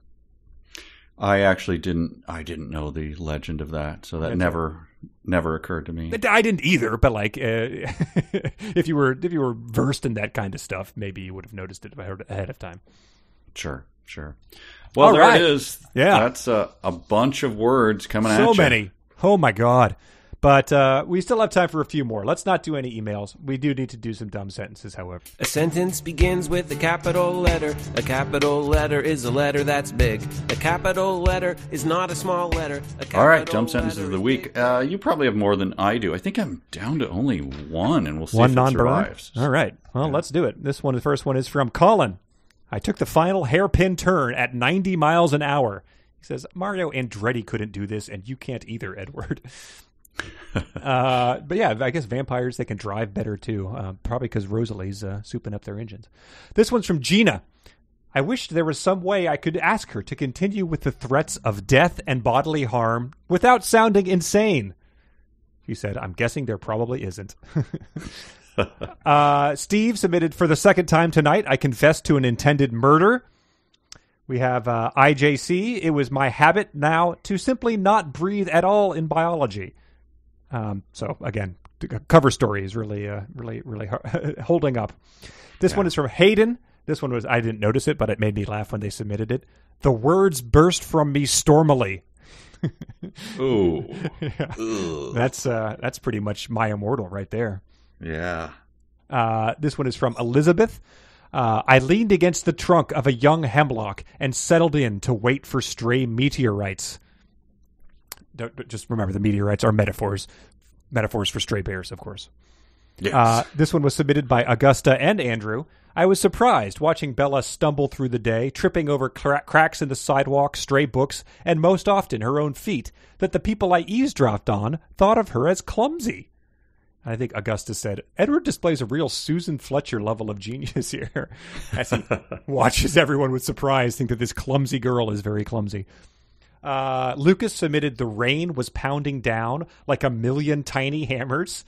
I actually didn't. I didn't know the legend of that, so that never, never occurred to me. I didn't either, but like, uh, if you were if you were versed in that kind of stuff, maybe you would have noticed it ahead of time. Sure, sure. Well, All there right. it is. Yeah. that's a, a bunch of words coming at you. So many. Oh my god! But uh, we still have time for a few more. Let's not do any emails. We do need to do some dumb sentences, however. A sentence begins with a capital letter. A capital letter is a letter that's big. A capital letter is not a small letter. A All right, capital dumb sentences of the week. Uh, you probably have more than I do. I think I'm down to only one, and we'll see one if it non-burn. survives. All right. Well, let's do it. This one, the first one is from Colin. I took the final hairpin turn at 90 miles an hour. He says Mario Andretti couldn't do this, and you can't either, Edward. uh, but yeah, I guess vampires they can drive better too. Uh, probably because Rosalie's uh, souping up their engines. This one's from Gina. I wished there was some way I could ask her to continue with the threats of death and bodily harm without sounding insane. She said, I'm guessing there probably isn't. uh, Steve submitted for the second time tonight. I confessed to an intended murder. We have uh, IJC. It was my habit now to simply not breathe at all in biology. Um, so again, the cover story is really, uh, really, really holding up. This one is from Hayden. This one was I didn't notice it, but it made me laugh when they submitted it. The words burst from me stormily. Ooh, That's uh, that's pretty much my immortal right there. yeah. Uh, this one is from Elizabeth. Uh, I leaned against the trunk of a young hemlock and settled in to wait for stray meteorites. Don't, just remember, the meteorites are metaphors, metaphors for stray bears, of course. Yes. Uh, this one was submitted by Augusta and Andrew. I was surprised watching Bella stumble through the day, tripping over cra- cracks in the sidewalk, stray books, and most often her own feet, that the people I eavesdropped on thought of her as clumsy. I think Augusta said, Edward displays a real Susan Fletcher level of genius here as he watches everyone with surprise think that this clumsy girl is very clumsy. Uh, Lucas submitted the rain was pounding down like a million tiny hammers.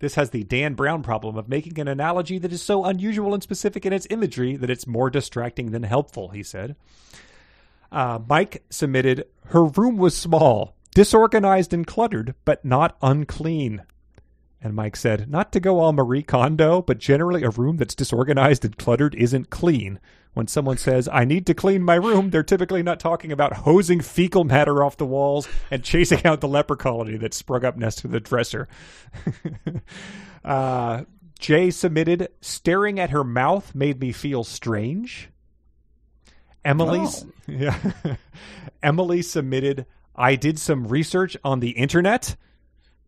This has the Dan Brown problem of making an analogy that is so unusual and specific in its imagery that it's more distracting than helpful, he said. Uh, Mike submitted, Her room was small, disorganized and cluttered, but not unclean. And Mike said, Not to go all Marie Kondo, but generally a room that's disorganized and cluttered isn't clean. When someone says, I need to clean my room, they're typically not talking about hosing fecal matter off the walls and chasing out the leper colony that sprung up next to the dresser. uh, Jay submitted, Staring at her mouth made me feel strange. Emily's, yeah. Emily submitted, I did some research on the internet.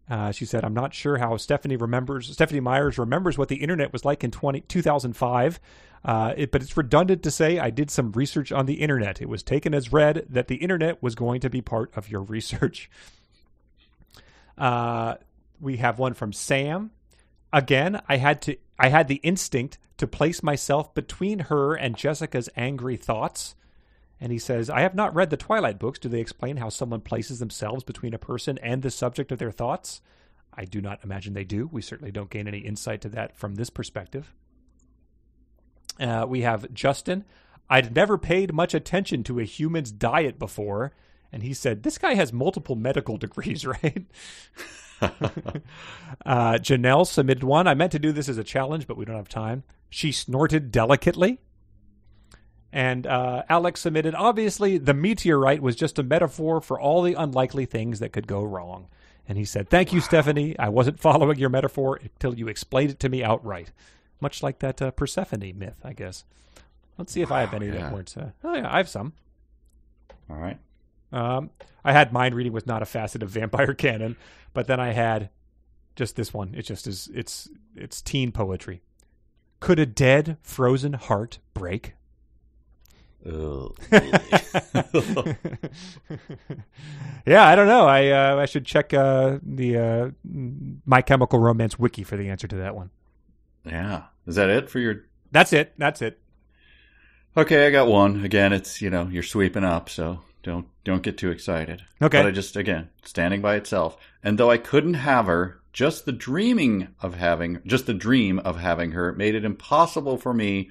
Uh, she said, I'm not sure how Stephenie remembers, Stephenie Meyers remembers what the internet was like in 20, 2005, uh, it, but it's redundant to say I did some research on the internet. It was taken as read that the internet was going to be part of your research. Uh, we have one from Sam. Again, I had to, I had the instinct to place myself between her and Jessica's angry thoughts. And he says, I have not read the Twilight books. Do they explain how someone places themselves between a person and the subject of their thoughts? I do not imagine they do. We certainly don't gain any insight to that from this perspective. Uh, we have Justin. I'd never paid much attention to a human's diet before. And he said, This guy has multiple medical degrees, right? uh, Janelle submitted one. I meant to do this as a challenge, but we don't have time. She snorted delicately. And uh, Alex submitted, obviously, the meteorite was just a metaphor for all the unlikely things that could go wrong. And he said, Thank you, Stephenie. I wasn't following your metaphor until you explained it to me outright. Much like that uh, Persephone myth, I guess. Let's see if I have any yeah. that weren't. Uh, oh, yeah, I have some. All right. Um, I had mind reading was not a facet of vampire canon, but then I had just this one. It just is. It's it's teen poetry. Could a dead, frozen heart break? Ugh. yeah, I don't know. I uh, I should check uh, the uh, My Chemical Romance wiki for the answer to that one. Yeah. Is that it for your? That's it. That's it. Okay, I got one. Again, it's you know you're sweeping up, so don't don't get too excited. Okay. But I just again standing by itself. And though I couldn't have her, just the dreaming of having, just the dream of having her made it impossible for me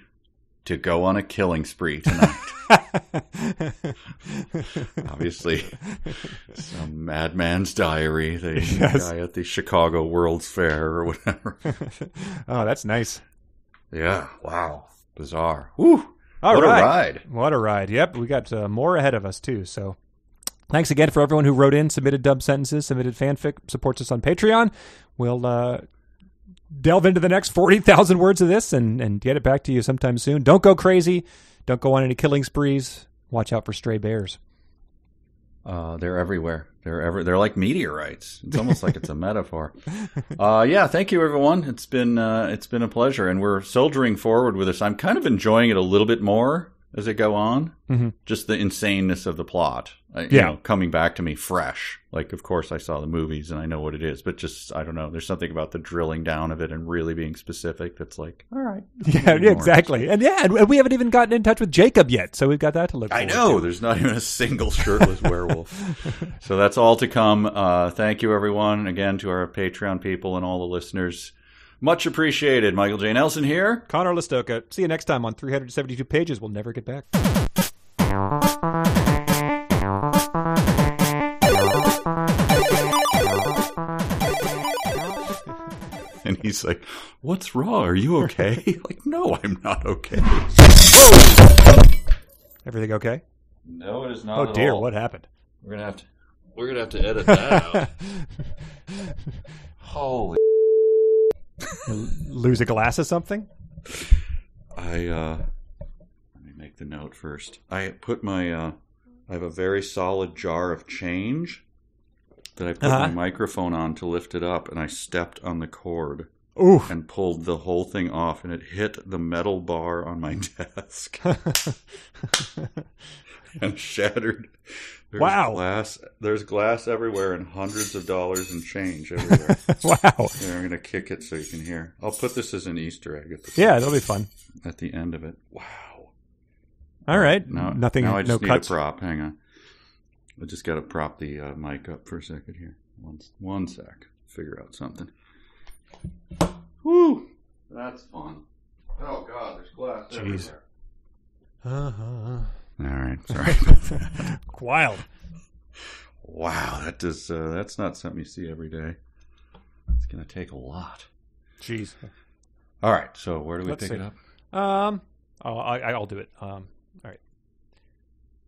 to go on a killing spree tonight. Obviously, some madman's diary, the Yes. guy at the Chicago World's Fair or whatever. oh, that's nice. yeah, wow, bizarre. Woo! All what right. a ride! What a ride. Yep, we got uh, more ahead of us, too. So thanks again for everyone who wrote in, submitted dub sentences, submitted fanfic, supports us on Patreon. We'll uh, delve into the next 40,000 words of this and, and get it back to you sometime soon. Don't go crazy. Don't go on any killing sprees. Watch out for stray bears. Uh, they're everywhere. They're ever. They're like meteorites. It's almost like it's a metaphor. Uh, yeah. Thank you, everyone. It's been uh, it's been a pleasure, and we're soldiering forward with this. I'm kind of enjoying it a little bit more as it go on. Mhm. Just the insaneness of the plot. Uh, you Yeah. know, coming back to me fresh. Like, of course, I saw the movies and I know what it is, but just I don't know. There's something about the drilling down of it and really being specific. That's like, all right. Yeah, more. exactly. And yeah, and we haven't even gotten in touch with Jacob yet, so we've got that to look I know. to. There's not even a single shirtless werewolf. So that's all to come. Uh, thank you, everyone. Again, to our Patreon people and all the listeners. Much appreciated. Michael J. Nelson here. Conor Lastowka. See you next time on 372 pages. We'll never get back. He's like, What's wrong? Are you okay? like, no, I'm not okay. Everything okay? No, it is not. Oh at dear, all. what happened? We're gonna have to. We're gonna have to edit that out. Holy. Lose a glass of something? I uh let me make the note first. I put my uh I have a very solid jar of change that I put Uh-huh. my microphone on to lift it up and I stepped on the cord Oof. and pulled the whole thing off and it hit the metal bar on my desk and shattered. There's Wow. Glass there's glass everywhere and hundreds of dollars in change everywhere. wow. Here, I'm gonna kick it so you can hear. I'll put this as an Easter egg at the Yeah, that'll be fun. at the end of it. Wow. All right. Now, Nothing, Now I no just need cuts. a prop. Hang on. I just got to prop the uh, mic up for a second here. One, one sec. Figure out something. Woo! That's fun. Oh God, there's glass Jeez. everywhere. Uh-huh. All right, sorry. Wild. wow, that does. Uh, that's not something you see every day. It's going to take a lot. Jeez. All right. So where do we Let's pick see. it up? Um, oh, I, I'll do it. Um, all right.